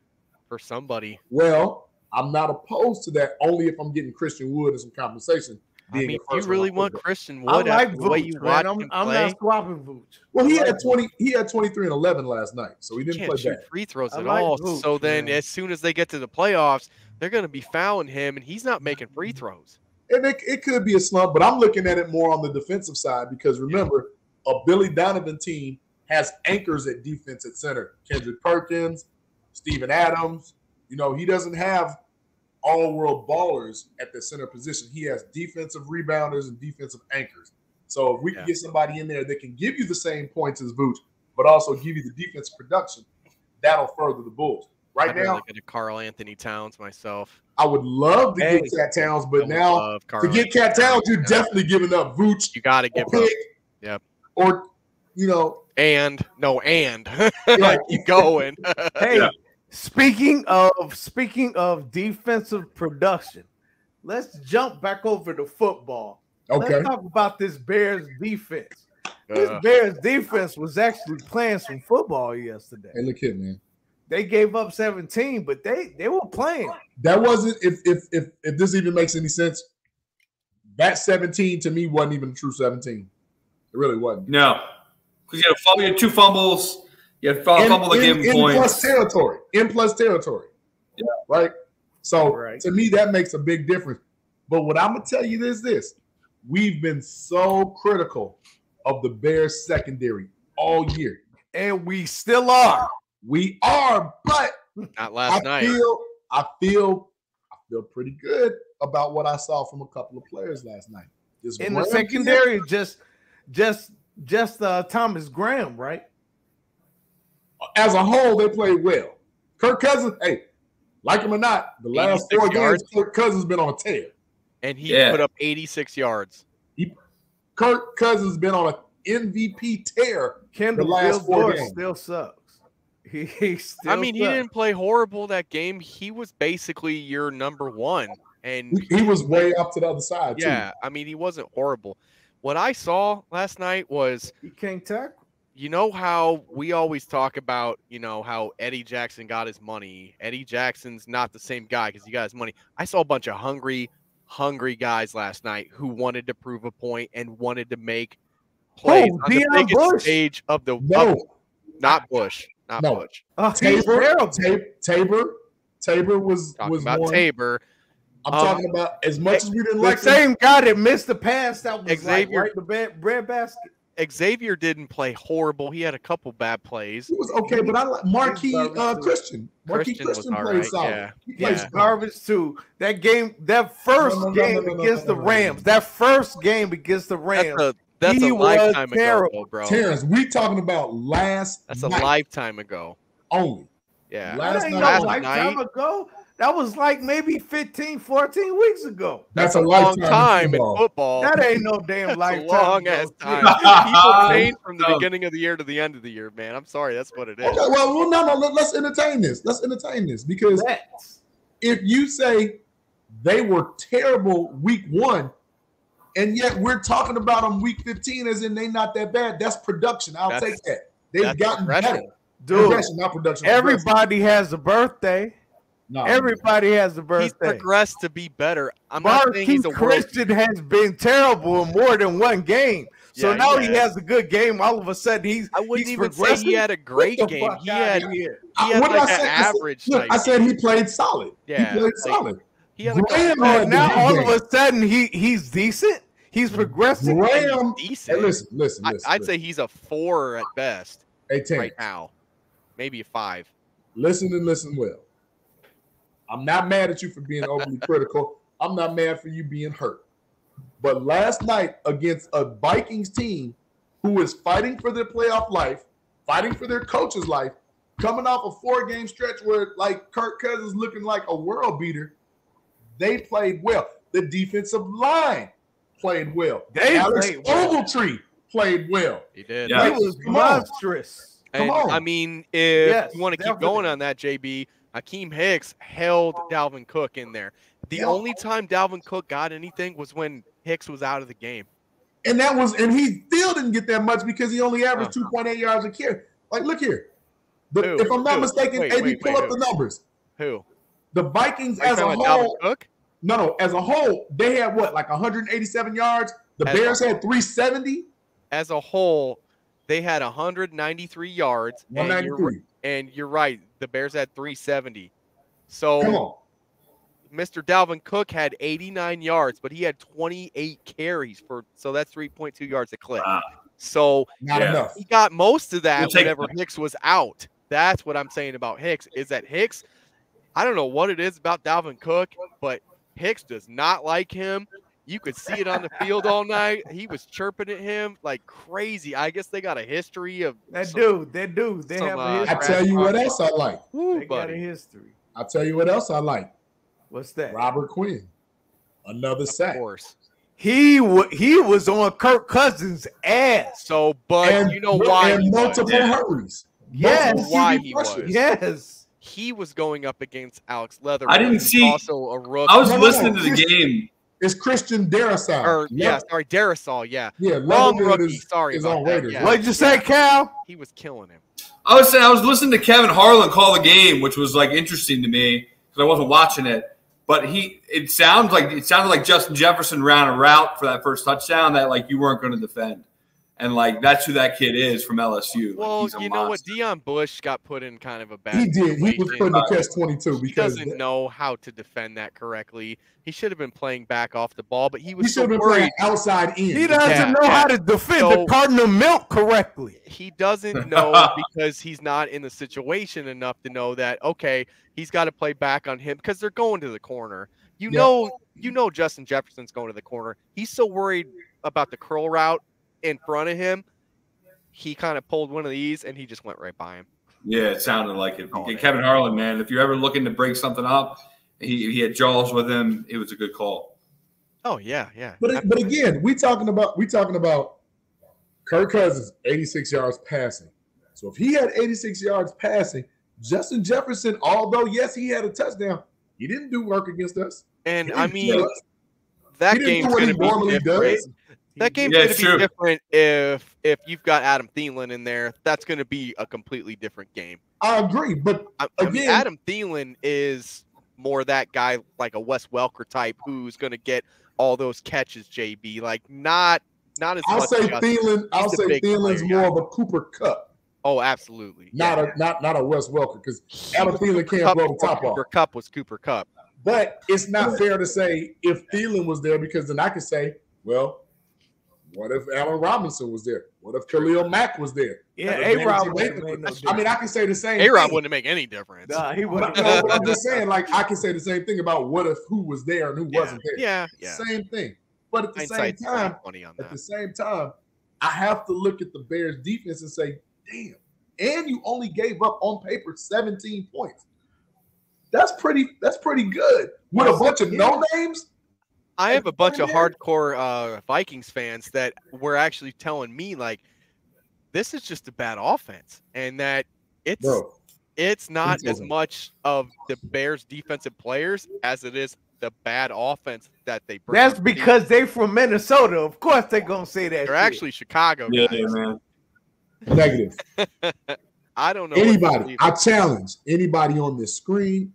for somebody. Well, I'm not opposed to that only if I'm getting Christian Wood and some compensation. I mean, a if you really want pick. Christian I Wood, like after the way you Vooch, watch man. I'm, him I'm play, not swapping Vooch. Well, he I had like 20. He had 23 and 11 last night, so he didn't can't play shoot bad. free throws I at like all. Vooch, so then, man. as soon as they get to the playoffs, they're going to be fouling him, and he's not making free throws. And it, it could be a slump, but I'm looking at it more on the defensive side because remember, a Billy Donovan team has anchors at defense at center. Kendrick Perkins, Steven Adams. You know, he doesn't have all world ballers at the center position. He has defensive rebounders and defensive anchors. So if we can get somebody in there that can give you the same points as Vooch, but also give you the defense production, that'll further the Bulls. Right I'd now, rather get a Carl Anthony Towns myself. I would love to Hey. get Cat Towns, but now to get Cat Anthony Towns, you're yeah. definitely giving up Vooch You got to a give up. pick, Yep. or you know, And no, and <laughs> Right. keep going. Hey, Yeah. Speaking of speaking of defensive production, let's jump back over to football. Okay. Let's talk about this Bears defense. This Uh, Bears defense was actually playing some football yesterday. hey, look here, man. They gave up 17, but they they were playing. That wasn't if if if if this even makes any sense. That 17 to me wasn't even a true 17. It really wasn't. No, because you had, a fumble, you had two fumbles. You had a In- fumble that in- gave in plus territory. In plus territory. Yeah. Right. So Right. to me, that makes a big difference. But what I'm gonna tell you is this: we've been so critical of the Bears secondary all year. And we still are. We are, but Not last I night. feel I feel I feel pretty good about what I saw from a couple of players last night. This In the Graham secondary, just just just uh Thomas Graham, right? Kid, as a whole, they played well. Kirk Cousins, hey, like him or not, the last 86 four games, yards. Kirk Cousins been on a tear. and he Yeah. put up 86 yards. He, Kirk Cousins been on an MVP tear. Kendall The last four games. still sucks. <laughs> He, he still I mean, he didn't play horrible that game. He was basically your number one, and He, he was way up to the other side too. yeah, I mean, he wasn't horrible. What I saw last night was He can't tackle. You know how we always talk about, you know, how Eddie Jackson got his money. Eddie Jackson's not the same guy because he got his money. I saw a bunch of hungry, hungry guys last night who wanted to prove a point and wanted to make plays Who? on the Deon biggest Bush? stage of the No. of- not Bush, not No. Bush. Oh, he's Tabor, Tabor, Tabor was Talking was about one. Tabor. I'm Um, talking about as much as we didn't The like him, same guy that missed the pass that was like right in the bed, bread basket. Xavier didn't play horrible. He had a couple bad plays. He was okay, but I like Marqui uh. Christian. Marqui Christian was Christian all played right, solid. yeah. He played Yeah. solid. Garbage too. That game, that first No, no, no, game no, against the no, no. Rams, that first game against the Rams, That's a that's he a was lifetime ago, terrible. though, bro. Terrence, we talking about last That's a lifetime ago. only. Yeah. Last that ain't night no last lifetime night- ago. That was like maybe 15, 14 weeks ago. That's, a, long lifetime time in football. football. That ain't no damn That's a lifetime. long ass <laughs> time. Yeah. People <laughs> change from the beginning of the year to the end of the year, man. I'm sorry, that's what it is. Okay, well, well, no, no, let- let's entertain this. Let's entertain this because if you say they were terrible week one, and yet we're talking about them week 15 as in they not that bad, that's production. I'll That's- take that. They've gotten progression. better. Dude, Progression, not production. progression. Everybody has a birthday. No, Everybody has a birthday. He's birthday. progressed to be better. I'm not saying he's a world. Christian has been terrible in more than one game. So Yeah, now he he has a good game. All of a sudden, he's I wouldn't he's even say progressing. he had a great Get game. He outta had, here. he had what did like I an say? Said- average look, type I said he played solid. Yeah, he played like, solid. He had Graham had now all game. of a sudden he he's decent. He's mm-hmm. progressing. Graham, decent. Hey, listen, listen, I, listen. I'd say he's a four at best Hey, Terrence, right now, maybe a five. listen and listen well. I'm not mad at you for being overly <laughs> critical. I'm not mad for you being hurt. But last night against a Vikings team who is fighting for their playoff life, fighting for their coach's life, coming off a four game stretch where like Kirk Cousins looking like a world beater, they played well. The defensive line played well. They Alex played well. Ogletree played well. He did. Yeah. He was monstrous. Come And on. I mean, if Yes, you want to keep going on that, JB, Akiem Hicks held Dalvin Cook in there. The Yeah. only time Dalvin Cook got anything was when Hicks was out of the game. And that was, and he still didn't get that much because he only averaged Uh-huh. 2.8 yards a carry. Like, look here. The, Who? if I'm not Who? mistaken, Wait, AB, wait, pull wait, up who? the numbers. Who? The Vikings as a talking about Dalvin whole, no, no, as a whole, they had what, like 187 yards. The As a Bears had 370. As a whole, they had 193 yards. And you're, and you're right. The Bears had 370. So Mr. Dalvin Cook had 89 yards, but he had 28 carries for so that's 3.2 yards a clip. So Not Yeah. enough. he got most of that We'll take whenever Hicks was out. That's what I'm saying about Hicks is that Hicks, I don't know what it is about Dalvin Cook, but Hicks does not like him. You could see it on the field all night. He was chirping at him like crazy. I guess they got a history of That some- dude, that dude, they some, have uh, a I history. tell you what else I like. Woo, They got a history. I tell you what else I like. What's that? Robert Quinn. Another Of sack. course. He wa he was on Kirk Cousins' ass. So, but And, you know why and he was. multiple hurries. Yes. Multiple Why he was. Yes. He was going up against Alex Leather. I didn't see- Also a rookie. I was No, no, listening to the game. It's Christian Darrisaw. Or yeah, sorry, Darasol. Yeah, Yeah, wrong Leatherwood rookie. is- sorry is about on. Raiders, Yeah. What'd you say, Cal? He was killing him. I was saying I was listening to Kevin Harlan call the game, which was like interesting to me because I wasn't watching it. But he, it sounds like it sounded like Justin Jefferson ran a route for that first touchdown that like you weren't going to defend, and like that's who that kid is from LSU. Like, Well, he's a you know what? Deon Bush got put in kind of a bad. He did. He was put in the catch 22 because He because doesn't know how to defend that correctly. He should have been playing back off the ball, but he was. he was should so have been playing outside in. He doesn't Yeah, know yeah. how to defend So- the Cardinal milk correctly. he doesn't <laughs> know because he's not in the situation enough to know that okay he's got to play back on him because they're going to the corner you Yeah. know you know justin jefferson's going to the corner he's so worried about the curl route in front of him he kind of pulled one of these and he just went right by him Yeah, it sounded like it. Oh, Yeah, Kevin Harlan, man, if you're ever looking to break something up, he, he had Jaws with him. It was a good call. oh yeah yeah But but again, we talking about we talking about Kirk Cousins 86 yards passing. So if he had 86 yards passing, Justin Jefferson, although yes he had a touchdown, he didn't do work against us. and i mean kill that he didn't game's what going he to be normally different does. That game's Yeah, going to be true. different if if you've got adam Thielen in there that's going to be a completely different game I agree, but I, I mean, Again- Adam Thielen is more that guy like a Wes Welker type who's going to get all those catches. JB, like not not as I'll much. say Justin. Thielen. I'll say Thielen's player, more yeah. of a Cooper Kupp, Oh, absolutely. not yeah. a not not a Wes Welker, because Adam was Thielen can't Kupp blow the before top off. Cooper Kupp was Cooper Kupp. But it's not fair to say if Thielen was there because then I could say, well, what if Allen Robinson was there? What if Khalil Mack was there? Yeah, A-Rod Nancy wouldn't Nathan make no I mean, I can say the same. A Rod thing. wouldn't make any difference. Nah, he But, wasn't. no, but I'm just saying, like, I can say the same thing about what if who was there and who Yeah, wasn't there. yeah, yeah. Same thing. But at the same time, 2020 on at the same time, I have to look at the Bears defense and say, damn. And you only gave up on paper 17 points. That's pretty. That's pretty good with a bunch of no names. I have a bunch of hardcore uh, Vikings fans that were actually telling me like, this is just a bad offense, and that it's Bro, it's not it's as over. much of the Bears' defensive players as it is the bad offense that they bring. That's on the team. because they from Minnesota. Of course, they're gonna say that. they're shit. actually Chicago Yeah, guys. man. Negative. <laughs> I don't know. anybody. I challenge anybody on this screen,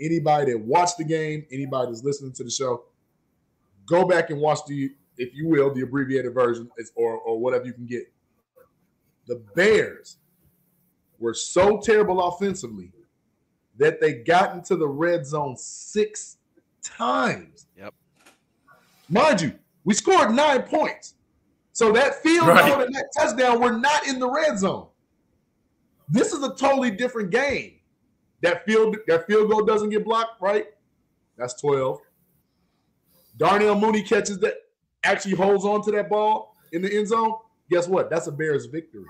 anybody that watched the game, anybody that's listening to the show, go back and watch the, if you will, the abbreviated version it's- or or whatever you can get. The Bears were so terrible offensively that they got into the red zone six times. Yep. Mind you, we scored nine points. So that field Right. goal and that touchdown were not in the red zone. This is a totally different game. That field that field goal doesn't get blocked, right? That's 12. Darnell Mooney catches that, actually holds on to that ball in the end zone. Guess what? That's a Bears victory.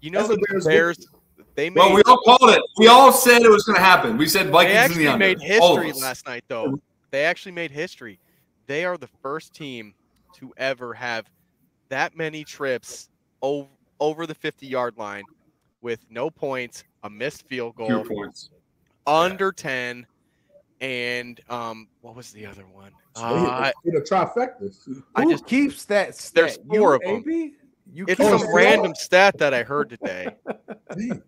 You know That's the Bears Bears. They made. Well, we all called it. We all said it was going to happen. We said they Vikings in actually the under. made All of history last night, though. They actually made history. They are the first team to ever have that many trips over over the 50 yard line with no points, a missed field goal, Pure points. under 10, and um, what was the other one? So they hit Uh, the, trifecta. I just keeps that? Stat? There's four you, of 'em. AB? You it's some that? random stat that I heard today. <laughs>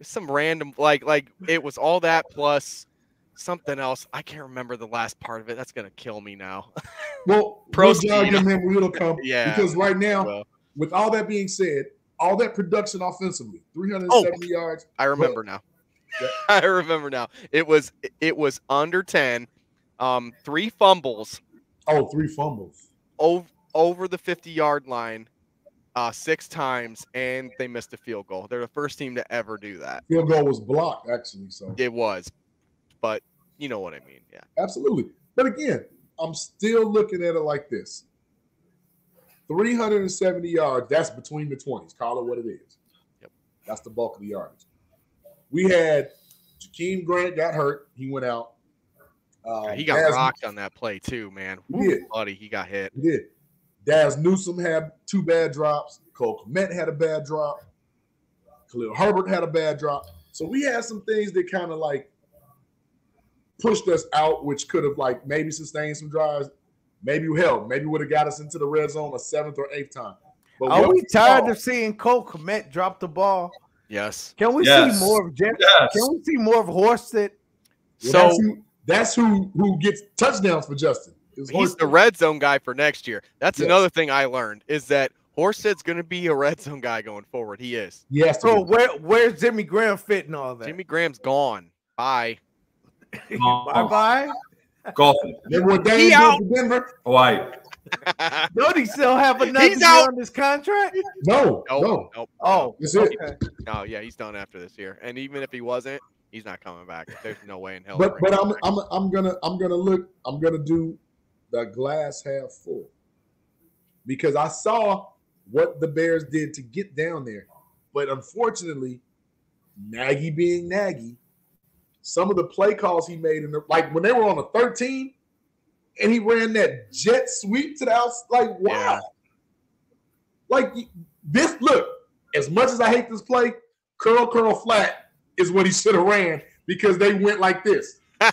It's some random like like it was all that plus something else. I can't remember the last part of it. That's gonna kill me now. <laughs> Well, Proceed. we'll jog your memory. It'll come. <laughs> Yeah, Because right now, well. with all that being said, all that production offensively, 370 yards. I remember now. <laughs> I remember now. It was it was under 10, um, three fumbles Oh, three fumbles. over over the 50 yard line uh six times and they missed a field goal. They're the first team to ever do that. Field goal was blocked, actually. So It was. But you know what I mean. Yeah. absolutely. But again, I'm still looking at it like this. 370 yards, that's between the 20s. Call it what it is. Yep. That's the bulk of the yardage. We had Jakeem Grant got hurt. He went out. Uh, he got Daz- rocked on that play too, man. He Woo, did. buddy, he got hit. He did. Dazz Newsome had two bad drops. Cole Kmet had a bad drop. Khalil Herbert had a bad drop. So we had some things that kind of like pushed us out, which could have like maybe sustained some drives. Maybe hell, maybe would have got us into the red zone a seventh or eighth time. But Are we tired saw- of seeing Cole Kmet drop the ball? Yes. Can we Yes. see more of Jen? Yes. Can we see more of Horsted? Well, that's who, that's who who gets touchdowns for Justin. Is He's the red zone guy for next year. That's Yes. another thing I learned is that Horsted's going to be a red zone guy going forward. He is. Yes. So where where's Jimmy Graham fitting all that? Jimmy Graham's gone. Bye. <laughs> bye bye. Golfing. Remember what He out. Denver? Hawaii. <laughs> Don't he still have another He's year out. on this contract? No, Nope, no. nope. Oh, That's it. No, yeah, he's done after this year. And even if he wasn't, he's not coming back. There's no way in hell. But but I'm back. I'm I'm gonna I'm gonna look I'm gonna do the glass half full because I saw what the Bears did to get down there, but unfortunately, Nagy being Nagy, some of the play calls he made in the like when they were on a 13 and he ran that jet sweep to the house, like wow, like this look. As much as I hate this play, curl curl flat is what he should have ran because they went like this. <laughs>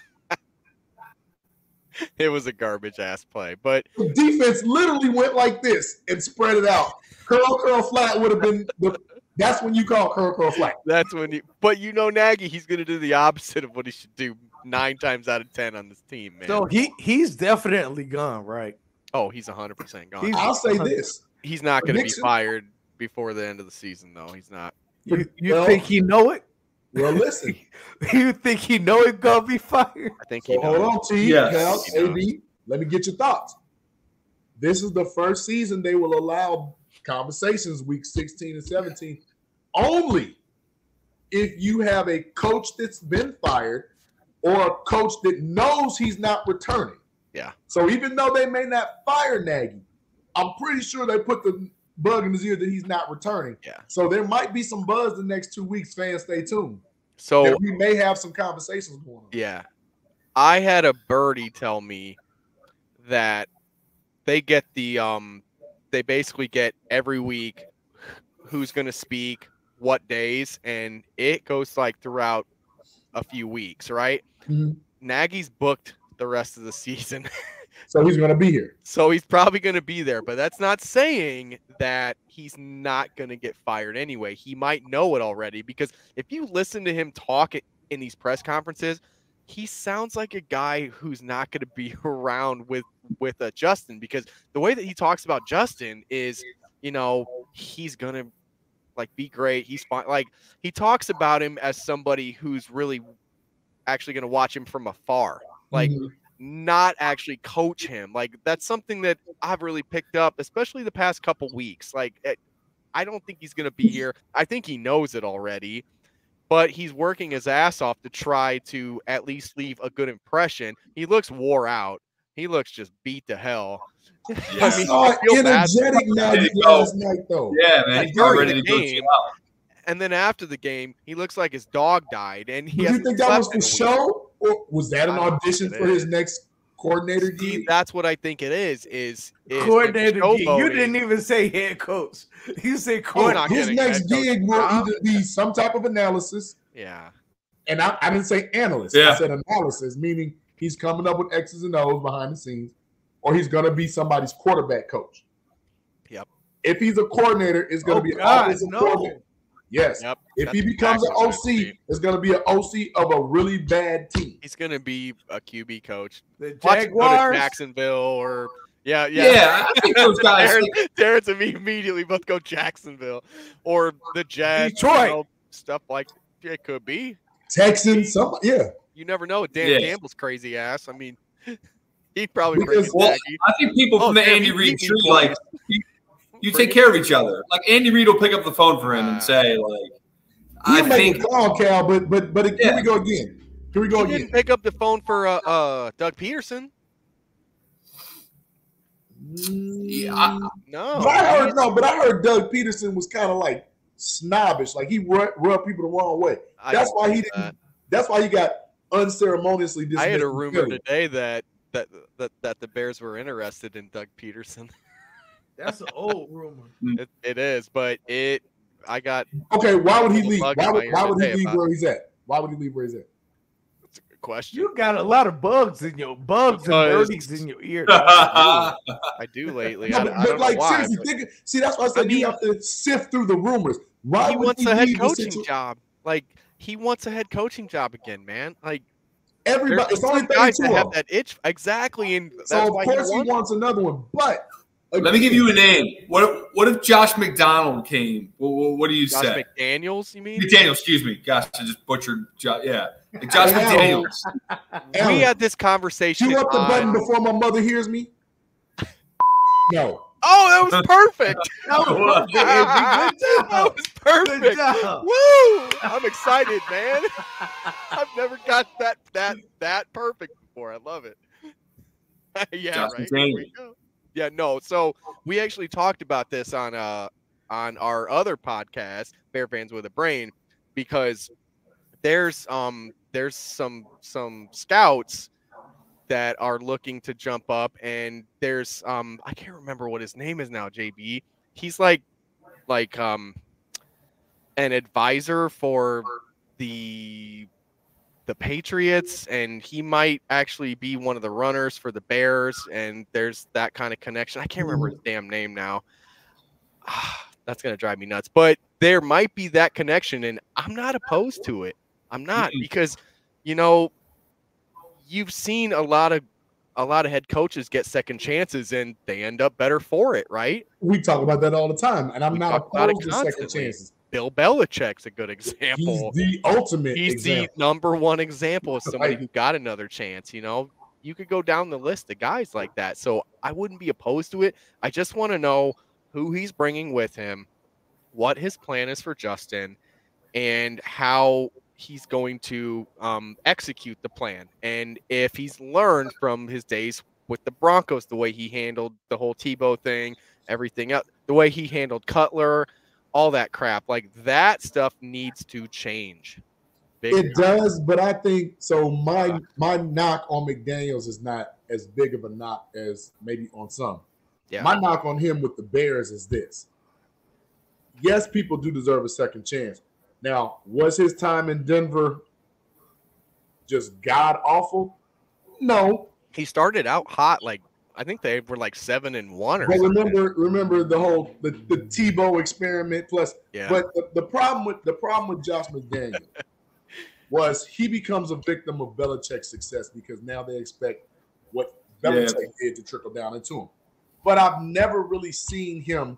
it was a garbage ass play. But The defense literally went like this and spread it out. Curl, curl, flat would have been the. That's when you call curl, curl, flat. that's when you but you know Nagy, he's gonna do the opposite of what he should do nine times out of ten on this team, man. So he he's definitely gone, right? oh, he's hundred percent gone. He's- I'll say this: He's not gonna be fired before the end of the season, though. He's not. You, you Well- think he know it? Well, listen. <laughs> you think he know it gonna be fired? I think he So hold on, T, Yes. Cal, AB. Let me get your thoughts. This is the first season they will allow conversations week 16 and 17 only if you have a coach that's been fired or a coach that knows he's not returning. Yeah. So even though they may not fire Nagy, I'm pretty sure they put the bug in his ear that he's not returning. Yeah. So there might be some buzz the next two weeks. Fans, stay tuned. So that we may have some conversations going on. Yeah. I had a birdie tell me that they get the um they basically get every week who's going to speak what days and it goes like throughout a few weeks, right? Mhm. Nagy's booked the rest of the season. <laughs> So he's gonna be here. So he's probably going to be there, but that's not saying that he's not going to get fired anyway. He might know it already because if you listen to him talk in these press conferences, he sounds like a guy who's not going to be <laughs> around with with uh, Justin because the way that he talks about Justin is, you know, he's going to like be great. He's fine. Like he talks about him as somebody who's really actually going to watch him from afar. Like Mhm. not actually coach him. Like that's something that I've really picked up, especially the past couple weeks. Like it, I don't think he's going to be <laughs> here. I think he knows it already, but he's working his ass off to try to at least leave a good impression. He looks wore out. He looks just beat to hell. <laughs> I saw feel bad for energetic him. Last night though. Yeah, man. He's During ready to go game, chill out. And then after the game, he looks like his dog died, and he Do you think that was slept for in a week. show, or was that an audition for it his next coordinator See, gig? that's what I think it is. Is, is Coordinator gig. You didn't even say head coach. You say Oh, coordinator. his next gig will either be some type of analysis, Yeah. and I, I didn't say analyst. Yeah. I said analysis, meaning he's coming up with X's and O's behind the scenes, or he's going to be somebody's quarterback coach. Yep. If he's a coordinator, it's going to Oh, be an God, offensive no. Coordinator. Yes. Yep. If That's he becomes an OC, it's going to be an OC of a really bad team. He's gonna be a QB coach. The Watch him go to Jaguars. Jacksonville or yeah, yeah. Yeah, I think those <laughs> guys. Darren, Darren's and me immediately both go Jacksonville or the Jets. you Detroit. know, stuff like it could be. Texans, some yeah. You never know. with Dan Yeah. Campbell's crazy ass. I mean, <laughs> he'd probably bring Because- Well, I think people Oh, from the Andy he Reid tree, like you, you take care of each other. Like Andy Reid will pick up the phone for him and say, like, He'll I make think a call, Cal, but but but here we go again. Here we go He again. didn't pick up the phone for uh, uh Doug Pederson. yeah, I- No, But I heard no, but I heard Doug Pederson was kind of like snobbish, like he ru- rubbed people the wrong way. That's why he didn't. that. That's why he got unceremoniously dismissed. I had a rumor today that that that that the Bears were interested in Doug Pederson. That's an old rumor. Mm. It, it is, but it. I got Okay, why would he leave? Why would, why would he leave where he's at? Why would he leave where he's at? That's a good question. You got a lot of bugs in your bugs and birdies in your ear. <laughs> I do <laughs> lately. No, I, but, I but don't like know why. seriously, but think, see that's why I said mean- you have to sift through the rumors. Why he would wants he a head leave the coaching situ- job. Like he wants a head coaching job again, man. Like Everybody, it's only some guys that have that itch exactly, and that's So why of course he he wants. wants another one. But let me give you a name. What if, what if Josh McDonald came? What, what, what do you Josh say? McDaniels, you mean? McDaniel, excuse me. Gosh, I just butchered. Jo- yeah, Like Josh Hey, McDaniels. We had this conversation. cue up the button before my mother hears me. <laughs> No. Oh, that was perfect. <laughs> That was perfect, Andy. Good that was perfect. Good job. Woo! I'm excited, man. I've never got that that that perfect before. I love it. <laughs> yeah, Josh right. There we McDaniels. Yeah, no. So we actually talked about this on uh on our other podcast, Bear Fans with a Brain, because there's um there's some some scouts that are looking to jump up and there's um I can't remember what his name is now, JB. He's like like um an advisor for the the Patriots and he might actually be one of the runners for the Bears and there's that kind of connection. I can't remember his damn name now. Ah, <sighs> That's going to drive me nuts. But there might be that connection and I'm not opposed to it. I'm not because you know you've seen a lot of a lot of head coaches get second chances and they end up better for it, right? We talk about that all the time, and I'm We not opposed to second chances. Bill Belichick's a good example. He's the ultimate He's example. the number one example of <laughs> somebody who got another chance. You know, you could go down the list of guys like that. So I wouldn't be opposed to it. I just want to know who he's bringing with him, what his plan is for Justin, and how he's going to um, execute the plan. And if he's learned from his days with the Broncos, the way he handled the whole Tebow thing, everything else, the way he handled Cutler, all that crap, like that stuff needs to change. big. It does, but I think so. My my knock on McDaniel's is not as big of a knock as maybe on some. Yeah. My knock on him with the Bears is this. Yes, people do deserve a second chance. Now, was his time in Denver just god awful? No. He started out hot, like I think they were like seven and one or But something. remember, remember the whole the, the Tebow experiment plus. Yeah. But the, the problem with the problem with Josh McDaniel <laughs> was he becomes a victim of Belichick's success because now they expect what Belichick did to trickle down into him. But I've never really seen him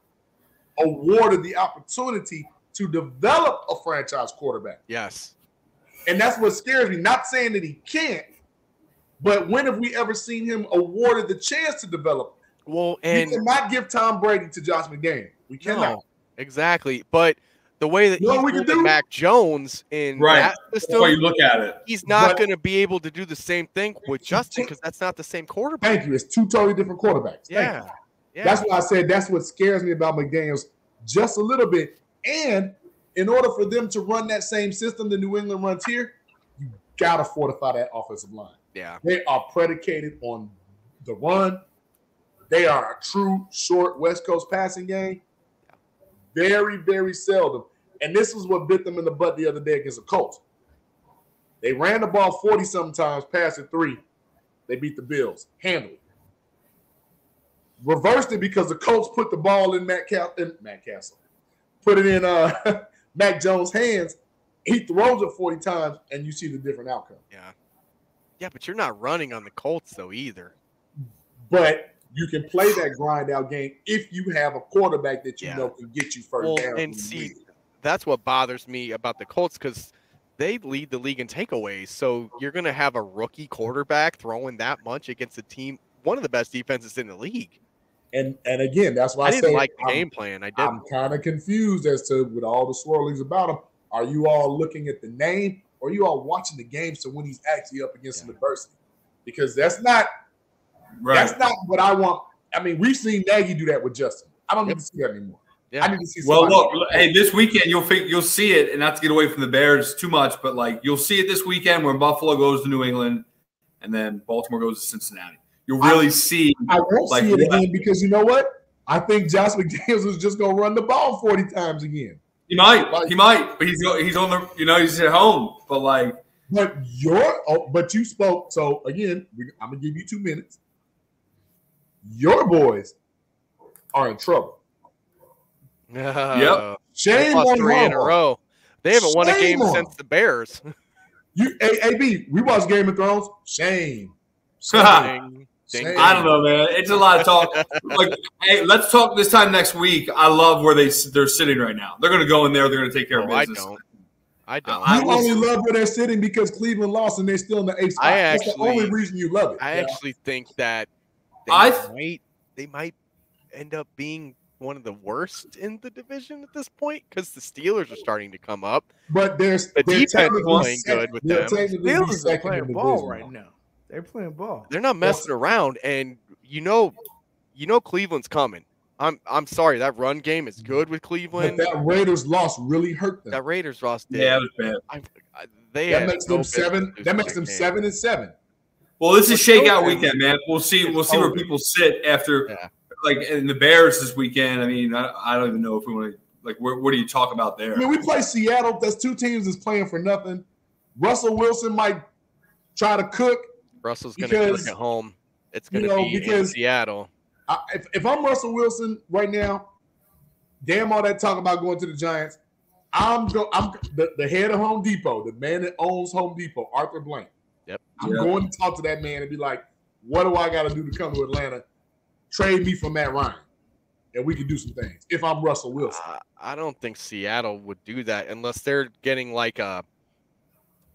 awarded the opportunity to develop a franchise quarterback. Yes. And that's what scares me. Not saying that he can't, but when have we ever seen him awarded the chance to develop? Well, we and cannot give Tom Brady to Josh McDaniel. We cannot. no, exactly. But the way that You know he's we can do? Mac Jones in Right. that That's system, why you look at it. he's not going to be able to do the same thing with Justin because that's not the same quarterback. Thank you. It's two totally different quarterbacks. Yeah. Yeah. That's why I said that's what scares me about McDaniels just a little bit. And in order for them to run that same system the New England runs here, you gotta fortify that offensive line. Yeah. They are predicated on the run. They are a true short West Coast passing game. Very, very seldom. And this is what bit them in the butt the other day against the Colts. They ran the ball 40 sometimes, passed it three. They beat the Bills. Handled. Reversed it because the Colts put the ball in Matt, Cal- in Matt Castle. Put it in uh, <laughs> Mac Jones' hands. He throws it 40 times, and you see the different outcome. Yeah. Yeah, but you're not running on the Colts though either. But you can play that grind out game if you have a quarterback that you Yeah. know can get you first Well, down. and see, that's what bothers me about the Colts because they lead the league in takeaways. So you're going to have a rookie quarterback throwing that much against a team, one of the best defenses in the league. And and again, that's why I, I didn't say like the I'm- game plan. I didn't. I'm kind of confused as to with all the swirlings about them. Are you all looking at the name, or you all watching the games to when he's actually up against some adversity? Because that's not Right. that's not what I want. I mean, we've seen Nagy do that with Justin. I don't need to see that anymore. Yeah. I need to see. Well, look, look, hey, this weekend you'll fig- you'll see it, and not to get away from the Bears too much, but like you'll see it this weekend when Buffalo goes to New England, and then Baltimore goes to Cincinnati. You'll really see. I won't like, see it again because you know what? I think Josh McDaniels is just going to run the ball forty times again. He might, he might, but he's he's on the you know he's at home, but like But your oh, but you spoke. So again, I'm gonna give you two minutes. Your boys are in trouble. Yep. Shame lost on three in a row. They haven't won a game on since the Bears. <laughs> You, A- AB, we watched Game of Thrones. Shame. <laughs> Ding, ding, Shame. I don't know, man. It's a lot of talk. <laughs> like, hey, let's talk this time next week. I love where they they're sitting right now. They're going to go in there. They're going to take care of Oh, I don't. I don't. You only love where they're sitting because Cleveland lost and they're still in the eighth spot. I That's the only reason you love it. I Yeah. actually think that they I th- might they might end up being one of the worst in the division at this point because the Steelers are starting to come up. But there's The they're defense technically playing second- good with they're them. technically Steelers are playing the ball right now. They're playing ball. They're not messing around, and you know, you know Cleveland's coming. I'm I'm sorry that run game is good with But Cleveland. that Raiders loss really hurt them. That Raiders loss did. Yeah, it was bad. I, I, they that makes no them seven. That makes them game. seven and seven. Well, this is shakeout weekend, man. We'll see. We'll see where people sit after, like, in the Bears this weekend. I mean, I, I don't even know if we want to. Like, where, what do you talk about there? I mean, we play Seattle. That's two teams that's playing for nothing. Russell Wilson might try to cook. Russell's going to cook because, at home. It's going to know, be in Seattle. I, if, if I'm Russell Wilson right now, damn all that talk about going to the Giants. I'm go. I'm the, the head of Home Depot, the man that owns Home Depot, Arthur Blank. Yep. I'm Yeah. going to talk to that man and be like, "What do I got to do to come to Atlanta? Trade me for Matt Ryan, and we can do some things." If I'm Russell Wilson, I, I don't think Seattle would do that unless they're getting like a,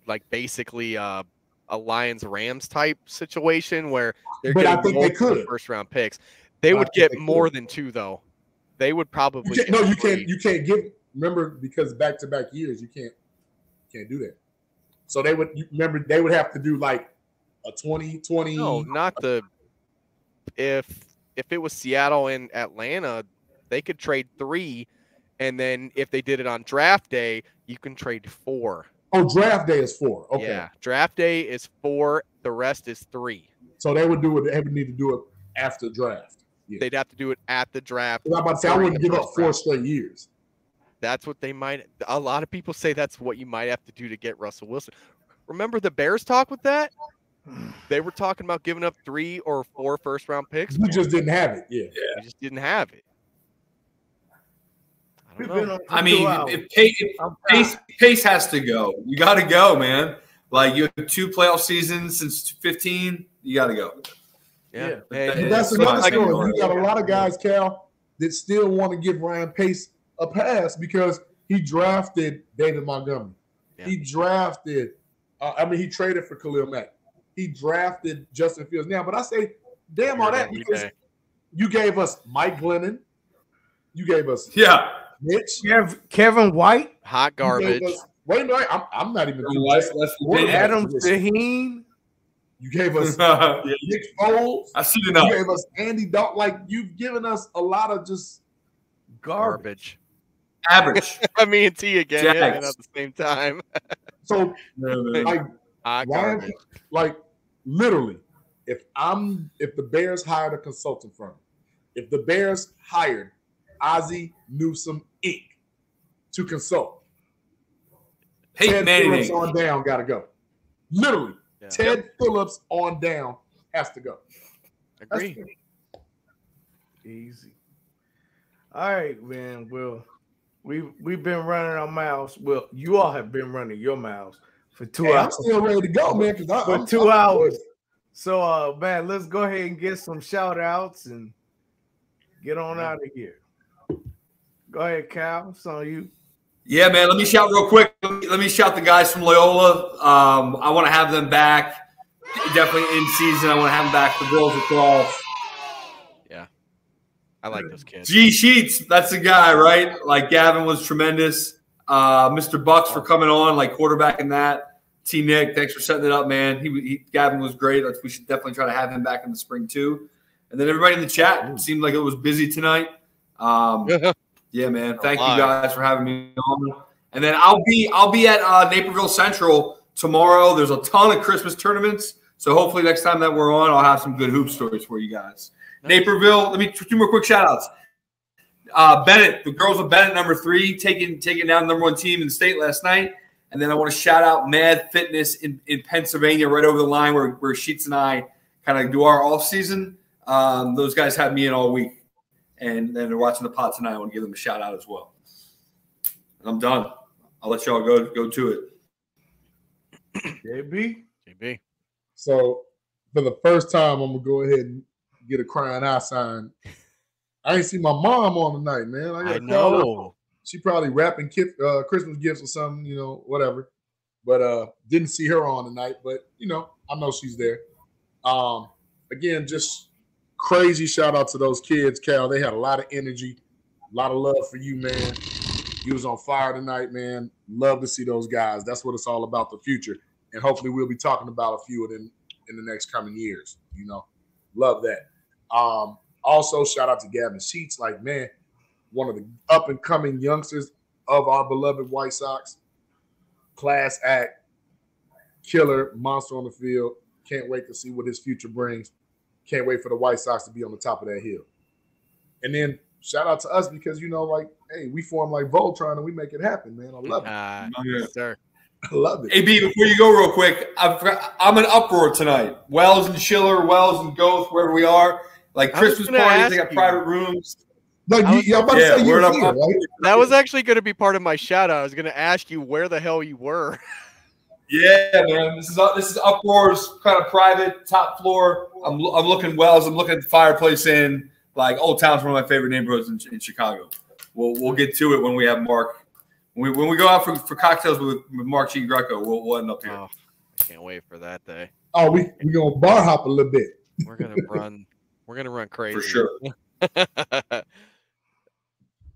like basically a, a Lions Rams type situation where they're But I getting think they could. first round picks. They But would get more could. than two though. They would probably you no, you can't. You can't give. Remember, because back to back years, you can't can't do that. So they would you remember they would have to do like a 20, 20. No, not the. If if it was Seattle and Atlanta, they could trade three, and then if they did it on draft day, you can trade four. Oh, draft day is four. Okay. Yeah, draft day is four. The rest is three. So they would do it. They would need to do it after draft. Yeah. They'd have to do it at the draft. I'm about to say I wouldn't give up four round. straight years. That's what they might. A lot of people say that's what you might have to do to get Russell Wilson. Remember the Bears talk with that? <sighs> They were talking about giving up three or four first round picks. We just didn't have it. Yeah. We just didn't have it. I don't know. I mean, if Pace, if Pace, Pace has to go. You got to go, man. Like you have two playoff seasons since 15. You got to go. Yeah. But Hey, that's another story. gonna You got a lot of guys, Cal, that still want to give Ryan Pace a pass because he drafted David Montgomery. He drafted, uh, I mean, he traded for Khalil Mack. He drafted Justin Fields. Now, but I say, damn all that because day. you gave us Mike Glennon. You gave us yeah, Mitch. Kev, Kevin White, hot garbage. us- wait, no, I'm, I'm not even. Kevin White's left for Adam Adam Shaheen. You gave us Yeah. <laughs> Nick Foles. I see You enough. gave us Andy Dalton. Like you've given us a lot of just Garbage. Average. <laughs> Me and T again yeah, at the same time. <laughs> So No, no, no. like Hot Ryan, like literally, if I'm if the Bears hired a consulting firm, if the Bears hired Ozzie Newsome Inc. to consult, Peyton Ted Manning. Phillips on down got to go. Literally, Yeah. Ted Phillips on down has to go. Agree. Easy. All right, man. Well, we we've been running our mouths. Well, you all have been running your mouths for two Hey, I'm still ready to go, man. Because for I'm 2 I'm- hours. So, uh, man, let's go ahead and get some shout outs and get on out of here. Go ahead, Cal. It's on you. Yeah, man. Let me shout real quick. Let me, let me shout the guys from Loyola. Um, I want to have them back. Definitely in season. I want to have them back The girls are lacrosse. Yeah. I like those kids. G Sheets, that's the guy, right? Like Gavin was tremendous. Uh, Mr. Bucks for coming on, like quarterbacking that. T Nick, thanks for setting it up, man. He, he Gavin was great. Like, we should definitely try to have him back in the spring too. And then everybody in the chat it seemed like it was busy tonight. Um, <laughs> yeah, man. Thank you guys for having me on. And then I'll be I'll be at uh, Naperville Central tomorrow. There's a ton of Christmas tournaments, so hopefully next time that we're on, I'll have some good hoop stories for you guys. Naperville. Let me two more quick shout outs. Uh, Bennett, the girls of Bennett, number three, taking taking down the number one team in the state last night. And then I want to shout out Mad Fitness in, in Pennsylvania, right over the line where, where Sheets and I kind of do our off season. Um, those guys had me in all week, and, then they're watching the pot tonight. I want to give them a shout out as well. And I'm done. I'll let y'all go go to it. JB. JB. So for the first time, I'm gonna go ahead and get a crying eye sign. I ain't see my mom on the night, man. I, I gotta call her. know. She probably wrapping kid, uh, Christmas gifts or something, you know, whatever. But uh didn't see her on tonight. But you know, I know she's there. Um, again, just crazy shout out to those kids, Cal. They had a lot of energy, a lot of love for you, man. You was on fire tonight, man. Love to see those guys. That's what it's all about, the future. And hopefully we'll be talking about a few of them in the next coming years. You know, love that. Um, also, shout out to Gavin Sheets, like man, one of the up and coming youngsters of our beloved White Sox. Class act, killer, monster on the field. Can't wait to see what his future brings. Can't wait for the White Sox to be on the top of that hill. And then shout out to us because you know, like, hey, we form like Voltron and we make it happen, man. I love it. Uh, yeah. sir. I love it. AB, before you go, real quick, I've, I'm an uproar tonight. Wells and Schiller, Wells and Goethe, wherever we are, like Christmas parties. They got you. private rooms. Like, I you, was- y'all about to Yeah, say we're you're up- here, up- right? That was actually going to be part of my shout out. I was going to ask you where the hell you were. <laughs> Yeah, man. This is this is uproars, kind of private, top floor. I'm I'm looking Wells. I'm looking at the fireplace in like Old Town's one of my favorite neighborhoods in, in Chicago. We'll we'll get to it when we have Mark. When we, when we go out for, for cocktails with, with Mark G. Greco, we'll, we'll end up here. Oh, I can't wait for that day. Oh, we we gonna bar hop a little bit. We're gonna <laughs> run. We're gonna run crazy For sure. <laughs>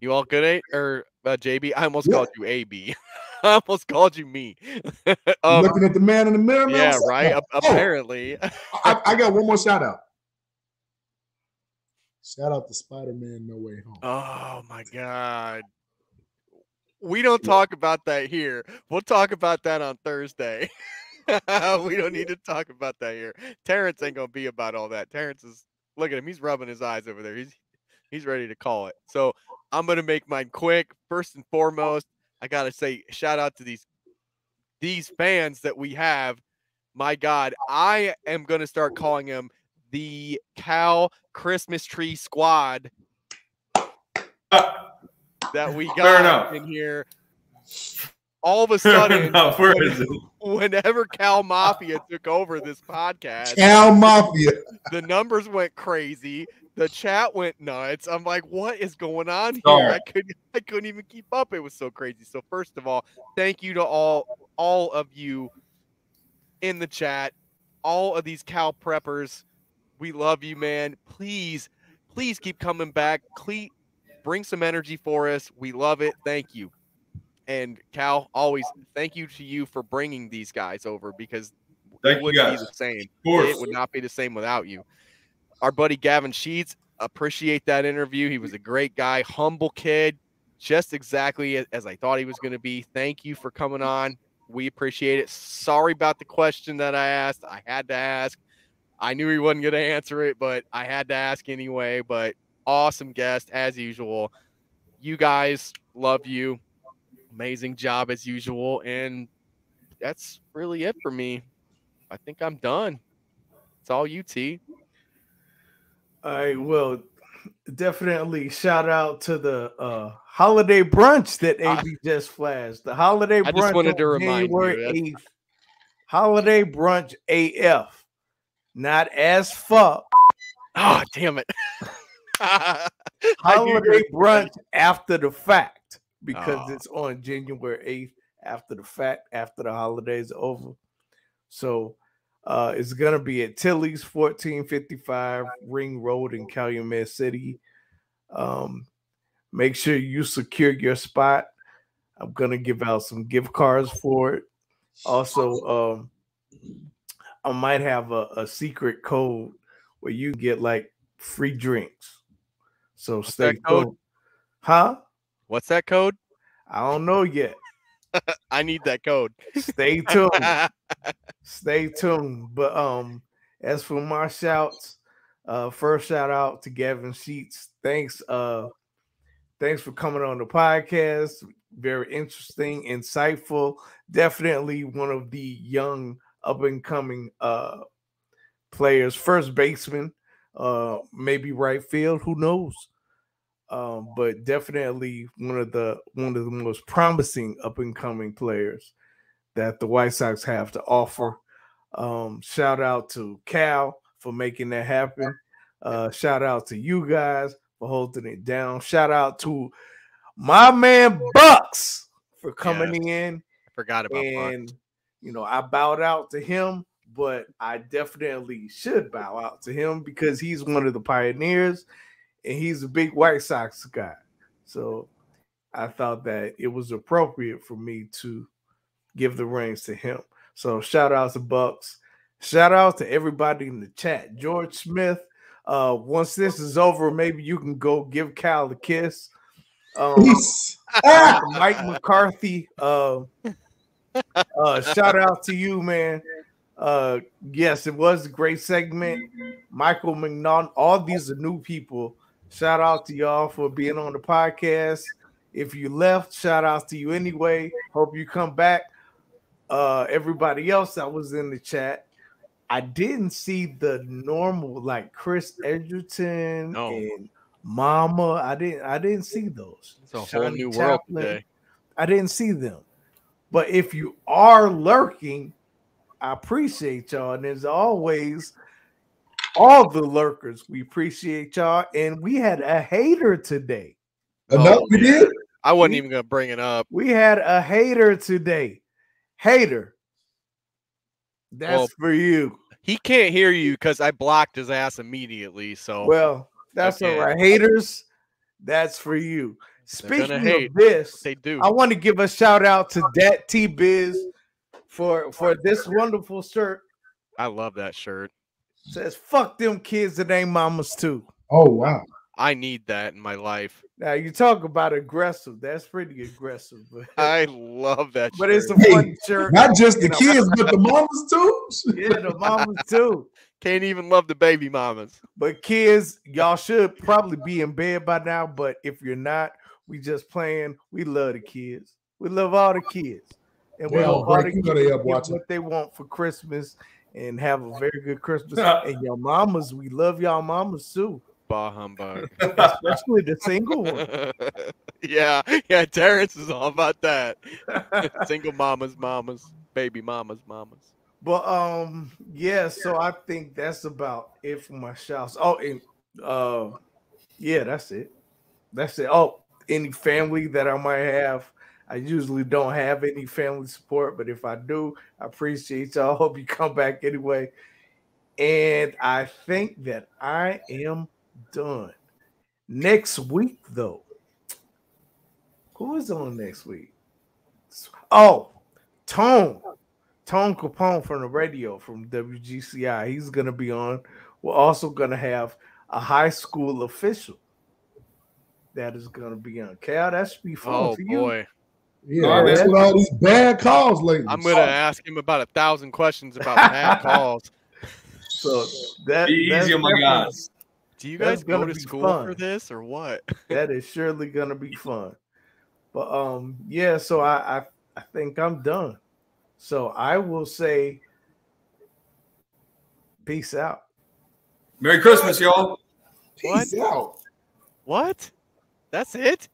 you all good, A or uh, JB? I almost Yeah. called you AB. <laughs> <laughs> I almost called you me. <laughs> um, Looking at the man in the mirror, man. yeah, right. Oh, apparently, I, I got one more shout out. <laughs> Shout out to Spider Man No Way Home. Oh my god. we don't talk about that here. We'll talk about that on Thursday. we don't need to talk about that here. Terrence ain't gonna be about all that. Terrence is look at him. He's rubbing his eyes over there. He's he's ready to call it. So I'm gonna make mine quick. First and foremost, I gotta say shout out to these these fans that we have. My God, I am gonna start calling them the Cal Christmas Tree Squad that we <laughs> Fair got enough. in here. All of a sudden, enough. Where when- is it? <laughs> whenever Cal Mafia took over this podcast, Cal Mafia. the numbers went crazy. The chat went nuts. I'm like, what is going on here? Sorry. I couldn't <laughs> I couldn't even keep up. It was so crazy. So first of all, thank you to all all of you in the chat, all of these Cal preppers. We love you, man. Please, please keep coming back. Cle- bring some energy for us. We love it. Thank you. And Cal, always thank you to you for bringing these guys over because Thank it wouldn't be the same. Of course. It would not be the same without you. Our buddy Gavin Sheets, appreciate that interview. He was a great guy, humble kid, just exactly as I thought he was going to be. Thank you for coming on. We appreciate it. Sorry about the question that I asked. I had to ask. I knew he wasn't going to answer it, but I had to ask anyway. But awesome guest as usual. You guys love you. Amazing job as usual. And that's really it for me. I think I'm done. It's all you, T. All right, well, definitely shout out to the uh holiday brunch that AB just flashed. The holiday I brunch just wanted to remind January that's- 8th. Holiday brunch AF. Not as fuck. Oh, damn it. <laughs> Holiday brunch after the fact because Oh. it's on January 8th after the fact, after the holidays are over. So uh it's gonna be at Tilly's 1455 Ring Road in Calumet City. Um make sure you secure your spot. I'm gonna give out some gift cards for it. Also, um I might have a, a secret code where you get like free drinks. So stay code? Huh? What's that code? I don't know yet. <laughs> I need that code. Stay tuned. <laughs> Stay tuned. But um, as for my shouts, uh, first shout out to Gavin Sheets. Thanks, uh, thanks for coming on the podcast. Very interesting, insightful. Definitely one of the young up and coming uh players, first baseman, uh, maybe right field, who knows? Um, but definitely one of the one of the most promising up and coming players that the White Sox have to offer. Um, shout out to Cal for making that happen. Uh, shout out to you guys for holding it down. Shout out to my man Bucks for coming in. I forgot about Bucks. and you know I bowed out to him, but I definitely should bow out to him because he's one of the pioneers and he's a big White Sox guy. So I thought that it was appropriate for me to give the reins to him. So shout out to Bucks. Shout out to everybody in the chat. George Smith. Uh, once this is over, maybe you can go give Cal a kiss. Um, <laughs> Mike McCarthy. Uh, uh, shout out to you, man. Uh, yes, it was a great segment. Michael McNaughton. All these are new people. Shout out to y'all for being on the podcast. If you left, shout out to you anyway. Hope you come back. Uh, everybody else that was in the chat, I didn't see the normal like Chris Edgerton and Mama. I didn't. I didn't see those. It's a whole new world Chaplin, today. I didn't see them. But if you are lurking, I appreciate y'all. And as always, all the lurkers, we appreciate y'all. And we had a hater today. Oh, Enough we did. I wasn't even gonna bring it up. We had a hater today. Hater. That's Well, for you. He can't hear you because I blocked his ass immediately. So Well, that's Okay. all right. Haters, that's for you. They're gonna Speaking hate. of this, They do. I want to give a shout out to Dat T Biz for for this wonderful shirt. I love that shirt. Says fuck them kids that ain't mamas too. Oh wow. I need that in my life. Now you talk about aggressive. That's pretty aggressive. But, <laughs> I love that. but it's a shirt. fun shirt. Not just the kids, but the mamas too. Yeah, the mamas too. Can't even love the baby mamas. But kids, y'all should probably be in bed by now. But if you're not, we just playing. We love the kids. We love all the kids, and we They all hope all the kids You know they up get watching. what they want for Christmas and have a very good Christmas. <laughs> and your mamas, we love y'all mamas too, Bah humbug. <laughs> especially the single one. <laughs> yeah, yeah. Terrence is all about that. Single mamas, mamas, baby mamas, mamas. But um, yeah, so I think that's about it for my shouts. Oh, and uh yeah, that's it. That's it. Oh, any family that I might have. I usually don't have any family support, but if I do, I appreciate y'all. <laughs> Hope you come back anyway. And I think that I am done. Next week, though, who is on next week? Oh, Tone. Tone Capone from the radio from WGCI. He's going to be on. We're also going to have a high school official that is going to be on. Cal, that should be fun Oh for you. boy. Yeah, that's what all these bad calls lately. I'm gonna ask him about a thousand questions about bad <laughs> calls. So that Be easy on my definitely- guys. Do you guys go gonna school fun. for this or what? <laughs> that is surely gonna be fun. But um, yeah, so I I, I think I'm done. So I will say peace out. Merry Christmas, y'all. Peace out. What? That's it?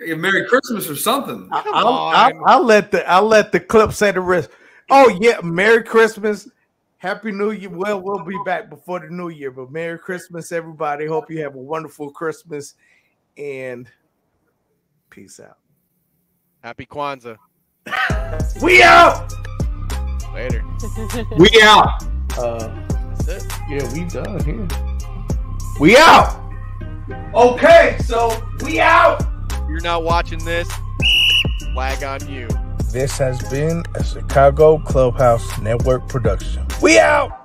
Yeah, Merry Christmas or something. I'll, I'll, I'll let the I'll let the clip say the rest. Oh yeah, Merry Christmas, Happy New Year. Well, we'll be back before the New Year, but Merry Christmas, everybody. Hope you have a wonderful Christmas and peace out. Happy Kwanzaa. <laughs> We out. Later. <laughs> We out. Uh, That's it. yeah, we done here. We out. Okay, so we out. You're not watching this, flag on you. This has been a Chicago Clubhouse Network production. We out.